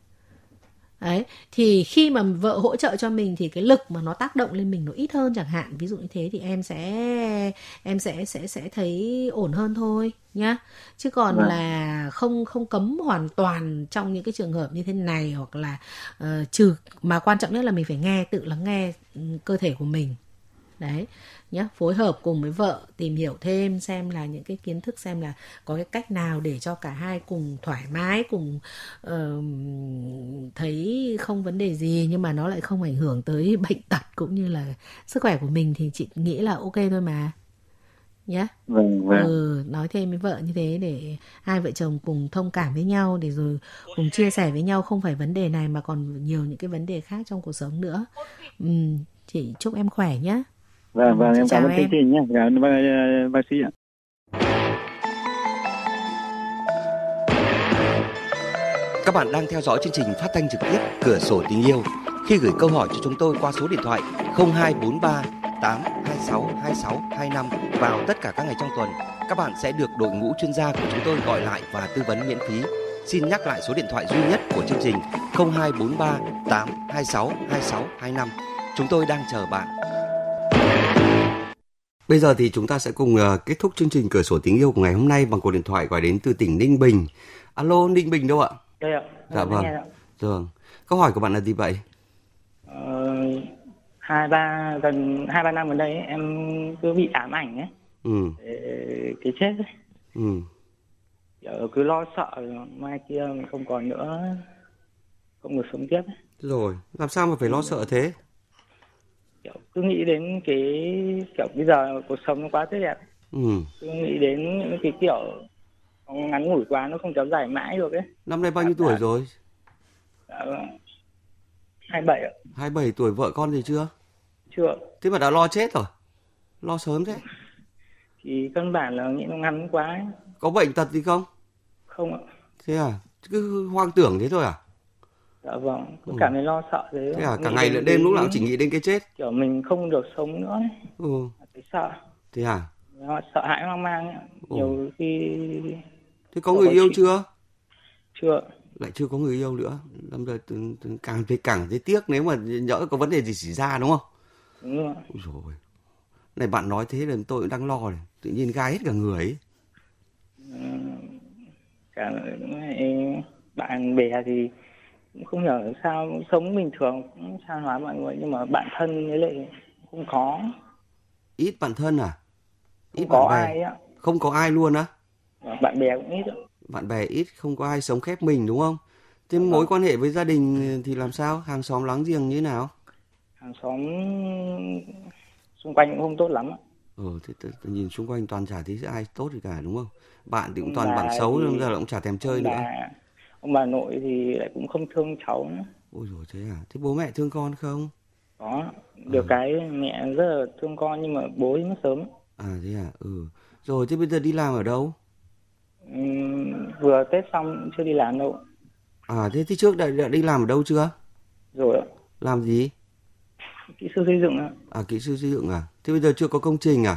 đấy thì khi mà vợ hỗ trợ cho mình thì cái lực mà nó tác động lên mình nó ít hơn chẳng hạn. Ví dụ như thế thì em sẽ em sẽ sẽ sẽ thấy ổn hơn thôi nhá. Chứ còn vâng. là không không cấm hoàn toàn trong những cái trường hợp như thế này hoặc là uh, trừ mà quan trọng nhất là mình phải nghe tự lắng nghe ừ, cơ thể của mình. Đấy nhé phối hợp cùng với vợ tìm hiểu thêm xem là những cái kiến thức xem là có cái cách nào để cho cả hai cùng thoải mái cùng uh, thấy không vấn đề gì nhưng mà nó lại không ảnh hưởng tới <laughs> bệnh tật cũng như là sức khỏe của mình thì chị nghĩ là ok thôi mà nhé vâng, vâng. Ừ, nói thêm với vợ như thế để hai vợ chồng cùng thông cảm với nhau để rồi cùng chia sẻ với nhau không phải vấn đề này mà còn nhiều những cái vấn đề khác trong cuộc sống nữa. Ừ, chị chúc em khỏe nhé Vâng, vâng, em cảm ơn chương trình nhé. Cảm ơn bác, bác sĩ ạ. Các bạn đang theo dõi chương trình phát thanh trực tiếp Cửa sổ tình yêu. Khi gửi câu hỏi cho chúng tôi qua số điện thoại 0243 826 2625 vào tất cả các ngày trong tuần, các bạn sẽ được đội ngũ chuyên gia của chúng tôi gọi lại và tư vấn miễn phí. Xin nhắc lại số điện thoại duy nhất của chương trình 0243 826 2625. Chúng tôi đang chờ bạn. Bây giờ thì chúng ta sẽ cùng uh, kết thúc chương trình cửa sổ tình yêu của ngày hôm nay bằng cuộc điện thoại gọi đến từ tỉnh Ninh Bình. Alo, Ninh Bình đâu ạ? Đây ạ. Dạ vâng. Vâng. Câu hỏi của bạn là gì vậy? Ờ, hai ba gần hai ba năm gần đây ấy, em cứ bị ám ảnh ấy. Ừ. cái chết ấy. Ừ. Kiểu cứ lo sợ mai kia mình không còn nữa không được sống tiếp ấy. Rồi, làm sao mà phải lo sợ thế? Kiểu cứ nghĩ đến cái kiểu bây giờ cuộc sống nó quá tốt đẹp ừ. cứ nghĩ đến những cái kiểu ngắn ngủi quá nó không kéo dài mãi được ấy. Năm nay bao nhiêu tuổi rồi? Dạ, hai bảy ạ. Hai bảy tuổi vợ con gì chưa? Chưa. Thế mà đã lo chết rồi. Lo sớm thế. Thì căn bản là nghĩ nó ngắn quá ấy. có bệnh tật gì không? Không ạ. Thế à? Cứ hoang tưởng thế thôi à dạ vâng cứ ừ. cảm thấy lo sợ thế. Thế à cả ngày lẫn đêm lúc nào chỉ nghĩ đến cái chết? Kiểu mình không được sống nữa ấy. ừ. Thấy sợ. Thế à? Sợ hãi hoang mang ấy. Ừ. nhiều khi thế có người yêu chị... chưa? Chưa. Lại chưa có người yêu nữa. Lâm giờ càng thấy càng thấy tiếc nếu mà nhỡ có vấn đề gì xảy ra đúng không? Đúng rồi. Rồi này bạn nói thế là tôi cũng đang lo này. Tự nhiên gai hết cả người ấy. Ừ, cả bạn bè thì không hiểu sao sống bình thường cũng san hóa mọi người nhưng mà bạn thân với lại không có. Ít bạn thân à? Ít không có bè. ai á. Không có ai luôn á? Bạn bè cũng ít đó. bạn bè ít không có ai sống khép mình đúng không? Thế mối vâng. quan hệ với gia đình thì làm sao? Hàng xóm láng giềng như thế nào? Hàng xóm xung quanh cũng không tốt lắm ạ ừ thế t- t- nhìn xung quanh toàn chả thấy ai tốt gì cả đúng không? Bạn thì cũng toàn bạn xấu nên giờ cũng chả thèm chơi nữa ông bà nội thì lại cũng không thương cháu nữa. Ôi rồi thế à? Thế bố mẹ thương con không? Có được à. cái mẹ rất là thương con nhưng mà bố thì mất sớm. À thế à? Ừ. Rồi thế bây giờ đi làm ở đâu? Ừ, vừa tết xong chưa đi làm đâu. À thế thế trước đã, đã đi làm ở đâu chưa? Rồi ạ. Làm gì? Kỹ sư xây dựng ạ. À kỹ sư xây dựng à? Thế bây giờ chưa có công trình à?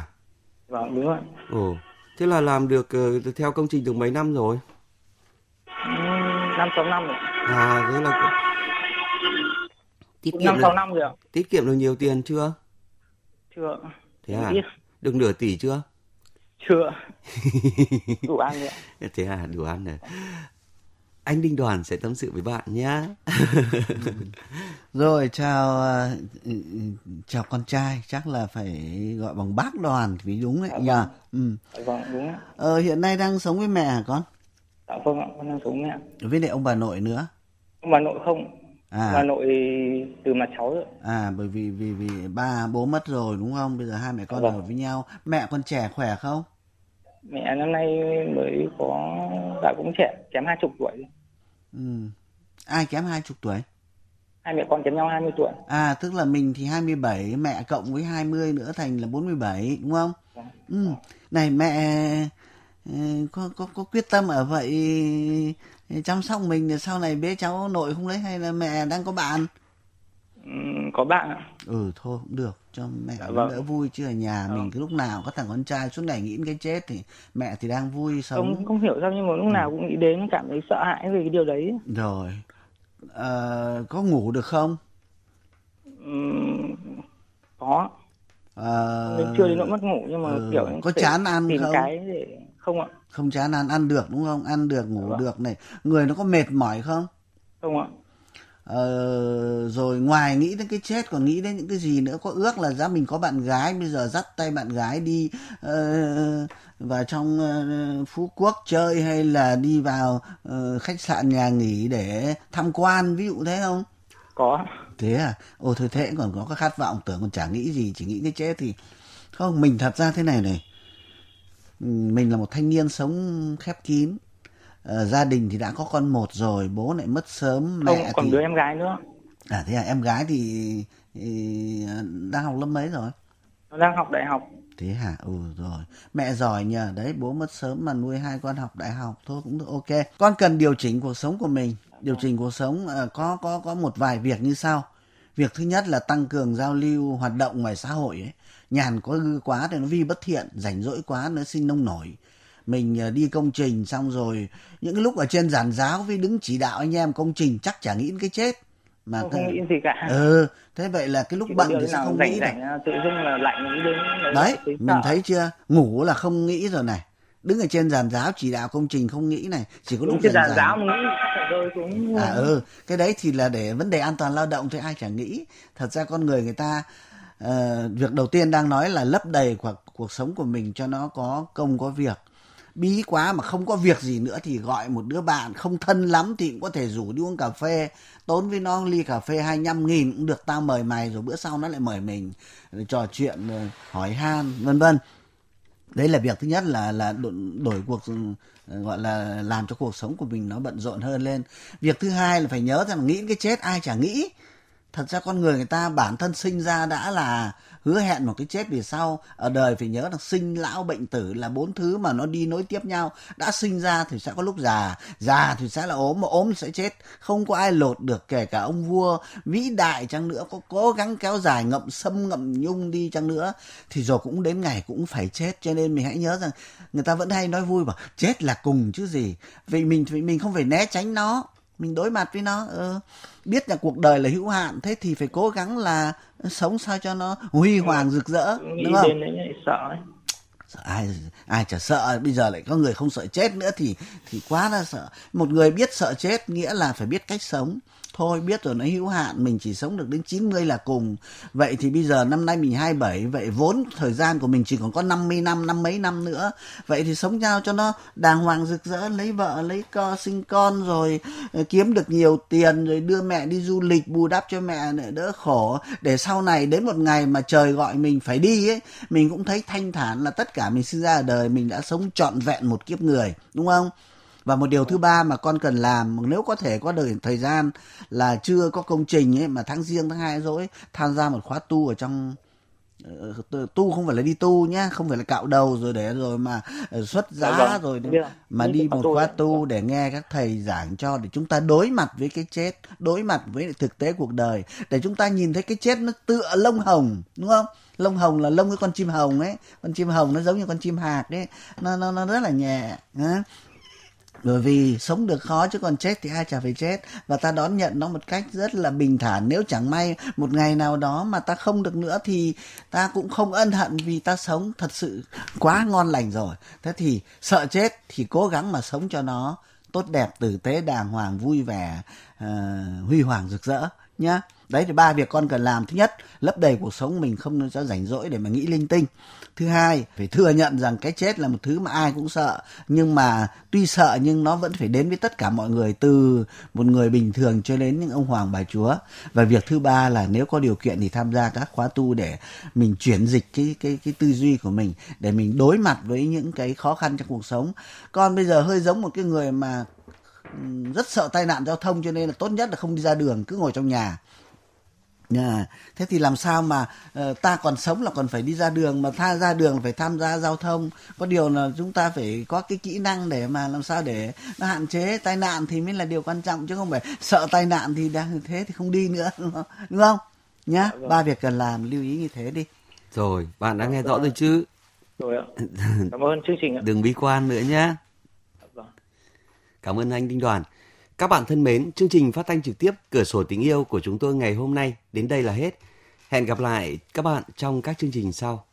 Vâng đúng rồi ồ thế là làm được uh, theo công trình được mấy năm rồi năm sáu năm rồi. À thế là tiết kiệm năm sáu năm rồi ạ. tiết kiệm được nhiều tiền chưa? Chưa thế à? Được nửa tỷ chưa? Chưa <laughs> đủ ăn rồi thế à đủ ăn rồi. Anh Đinh Đoàn sẽ tâm sự với bạn nhé. <laughs> Rồi chào uh, chào con trai, chắc là phải gọi bằng bác Đoàn vì đúng đấy nhờ. Ừ. Vâng đúng. Ờ hiện nay đang sống với mẹ hả con? Dạ vâng ạ, con đang sống mẹ. Với lại ông bà nội nữa? Ông bà nội không. À. Bà nội từ mặt cháu rồi. À bởi vì vì vì ba bố mất rồi đúng không? Bây giờ hai mẹ con vâng. ở với nhau. Mẹ con trẻ khỏe không? Mẹ năm nay mới có dạ cũng trẻ, kém hai chục tuổi. Ừ. Ai kém hai chục tuổi? Hai mẹ con kém nhau 20 tuổi. À tức là mình thì 27, mẹ cộng với 20 nữa thành là 47 đúng không? Vâng. Ừ. Này mẹ có có có quyết tâm ở vậy chăm sóc mình để sau này bế cháu nội không lấy hay là mẹ đang có bạn? Ừ, có bạn ạ. Ừ thôi cũng được cho mẹ dạ, vâng. đỡ vui chứ ở nhà ừ. mình cứ lúc nào có thằng con trai suốt ngày nghĩ đến cái chết thì mẹ thì đang vui sống. không không hiểu sao nhưng mà lúc ừ. nào cũng nghĩ đến cảm thấy sợ hãi về cái điều đấy. Rồi. À, có ngủ được không? Ừ, có. À, chưa đến nỗi mất ngủ nhưng mà ừ, kiểu có chán ăn tìm không? cái để không ạ. Không chán ăn ăn được đúng không? Ăn được ngủ vâng. được này. Người nó có mệt mỏi không? Không ạ. Ờ, rồi ngoài nghĩ đến cái chết còn nghĩ đến những cái gì nữa? Có ước là giá mình có bạn gái bây giờ dắt tay bạn gái đi uh, vào trong uh, phú quốc chơi hay là đi vào uh, khách sạn nhà nghỉ để tham quan ví dụ thế không? Có thế à? Ồ thôi thế còn có cái khát vọng tưởng còn chả nghĩ gì chỉ nghĩ cái chết thì. Không mình thật ra thế này này mình là một thanh niên sống khép kín. À, gia đình thì đã có con một rồi bố lại mất sớm mẹ Không, còn thì đứa em gái nữa. À thế à em gái thì, thì đang học lớp mấy rồi? Nó đang học đại học. Thế hả? Ừ rồi. Mẹ giỏi nhờ. Đấy bố mất sớm mà nuôi hai con học đại học. Thôi cũng được ok. Con cần điều chỉnh cuộc sống của mình. Điều chỉnh cuộc sống uh, có có có một vài việc như sau. Việc thứ nhất là tăng cường giao lưu hoạt động ngoài xã hội ấy nhàn có gư quá thì nó vi bất thiện rảnh rỗi quá nó sinh nông nổi mình à, đi công trình xong rồi những cái lúc ở trên giàn giáo với đứng chỉ đạo anh em công trình chắc chả nghĩ đến cái chết. Mà không, nghĩ gì cả. Ừ thế vậy là cái lúc bận thì sẽ không nghĩ rảnh, tự dưng là lạnh nghĩ đến đấy mình thấy chưa? Ngủ là không nghĩ rồi này. Đứng ở trên giàn giáo chỉ đạo công trình không nghĩ này. Chỉ có lúc trên giàn giáo mà nghĩ rồi cũng à ừ cái đấy thì là để vấn đề an toàn lao động thì ai chẳng nghĩ. Thật ra con người người ta uh, việc đầu tiên đang nói là lấp đầy cuộc cuộc sống của mình cho nó có công có việc. Bí quá mà không có việc gì nữa thì gọi một đứa bạn không thân lắm thì cũng có thể rủ đi uống cà phê tốn với nó ly cà phê 25 nghìn cũng được tao mời mày rồi bữa sau nó lại mời mình trò chuyện hỏi han vân vân. Đấy là việc thứ nhất là là đổi, đổi cuộc gọi là làm cho cuộc sống của mình nó bận rộn hơn lên. Việc thứ hai là phải nhớ rằng nghĩ cái chết ai chả nghĩ thật ra con người người ta, bản thân sinh ra đã là hứa hẹn một cái chết về sau. Ở đời phải nhớ là sinh lão bệnh tử là bốn thứ mà nó đi nối tiếp nhau. Đã sinh ra thì sẽ có lúc già già thì sẽ là ốm mà ốm sẽ chết. Không có ai lột được, kể cả ông vua, vĩ đại chăng nữa, có cố gắng kéo dài ngậm sâm, ngậm nhung đi chăng nữa, thì rồi cũng đến ngày cũng phải chết. Cho nên mình hãy nhớ rằng người ta vẫn hay nói vui mà chết là cùng chứ gì. Vì mình mình không phải né tránh nó mình đối mặt với nó ừ. biết là cuộc đời là hữu hạn thế thì phải cố gắng là sống sao cho nó huy hoàng rực rỡ Nghĩ đúng không đến đấy sợ ấy. sợ ai ai chả sợ bây giờ lại có người không sợ chết nữa thì thì quá là sợ một người biết sợ chết nghĩa là phải biết cách sống thôi, biết rồi, nó hữu hạn, mình chỉ sống được đến 90 là cùng. Vậy thì bây giờ năm nay mình 27 vậy vốn thời gian của mình chỉ còn có 50 năm năm mấy năm nữa. Vậy thì sống nhau cho nó đàng hoàng rực rỡ, lấy vợ, lấy co, sinh con rồi ờ, kiếm được nhiều tiền rồi đưa mẹ đi du lịch, bù đắp cho mẹ đỡ khổ. Để sau này đến một ngày mà trời gọi mình phải đi ấy, mình cũng thấy thanh thản là tất cả mình sinh ra ở đời, mình đã sống trọn vẹn một kiếp người, đúng không? Và một điều thứ ba mà con cần làm nếu có thể có đời thời gian là chưa có công trình ấy mà tháng riêng tháng hai rồi tham gia một khóa tu ở trong ờ, tu không phải là đi tu nhá không phải là cạo đầu rồi để rồi mà ờ, xuất giá vâng, rồi mà đi một khóa tu để nghe các thầy giảng cho để chúng ta đối mặt với cái chết đối mặt với thực tế cuộc đời. Để chúng ta nhìn thấy cái chết nó tựa lông hồng đúng không? Lông hồng là lông cái con chim hồng ấy. Con chim hồng nó giống như con chim hạc đấy nó nó nó rất là nhẹ bởi vì sống được khó chứ còn chết thì ai chả phải chết. Và ta đón nhận nó một cách rất là bình thản. Nếu chẳng may một ngày nào đó mà ta không được nữa thì ta cũng không ân hận vì ta sống thật sự quá ngon lành rồi. Thế thì sợ chết thì cố gắng mà sống cho nó tốt đẹp tử tế đàng hoàng vui vẻ uh, huy hoàng rực rỡ nhá. Đấy, thì ba việc con cần làm. Thứ nhất, lấp đầy cuộc sống mình không cho rảnh rỗi để mà nghĩ linh tinh. Thứ hai, phải thừa nhận rằng cái chết là một thứ mà ai cũng sợ. Nhưng mà tuy sợ, nhưng nó vẫn phải đến với tất cả mọi người, từ một người bình thường cho đến những ông hoàng bà chúa. Và việc thứ ba là nếu có điều kiện thì tham gia các khóa tu để mình chuyển dịch cái cái cái tư duy của mình, để mình đối mặt với những cái khó khăn trong cuộc sống. Con bây giờ hơi giống một cái người mà rất sợ tai nạn giao thông cho nên là tốt nhất là không đi ra đường cứ ngồi trong nhà Yeah. Thế thì làm sao mà uh, ta còn sống là còn phải đi ra đường mà tha ra đường phải tham gia giao thông. Có điều là chúng ta phải có cái kỹ năng để mà làm sao để nó hạn chế tai nạn thì mới là điều quan trọng chứ không phải sợ tai nạn thì đang thế thì không đi nữa <laughs> đúng không? Đúng không? Nhá, dạ, vâng. ba việc cần làm lưu ý như thế đi. Rồi, bạn đã nghe rõ rồi chứ? Rồi ạ. Cảm ơn chương trình ạ. <laughs> Đừng bi quan nữa nhé. Cảm ơn anh Đinh Đoàn. Các bạn thân mến, chương trình phát thanh trực tiếp Cửa sổ tình yêu của chúng tôi ngày hôm nay đến đây là hết. Hẹn gặp lại các bạn trong các chương trình sau.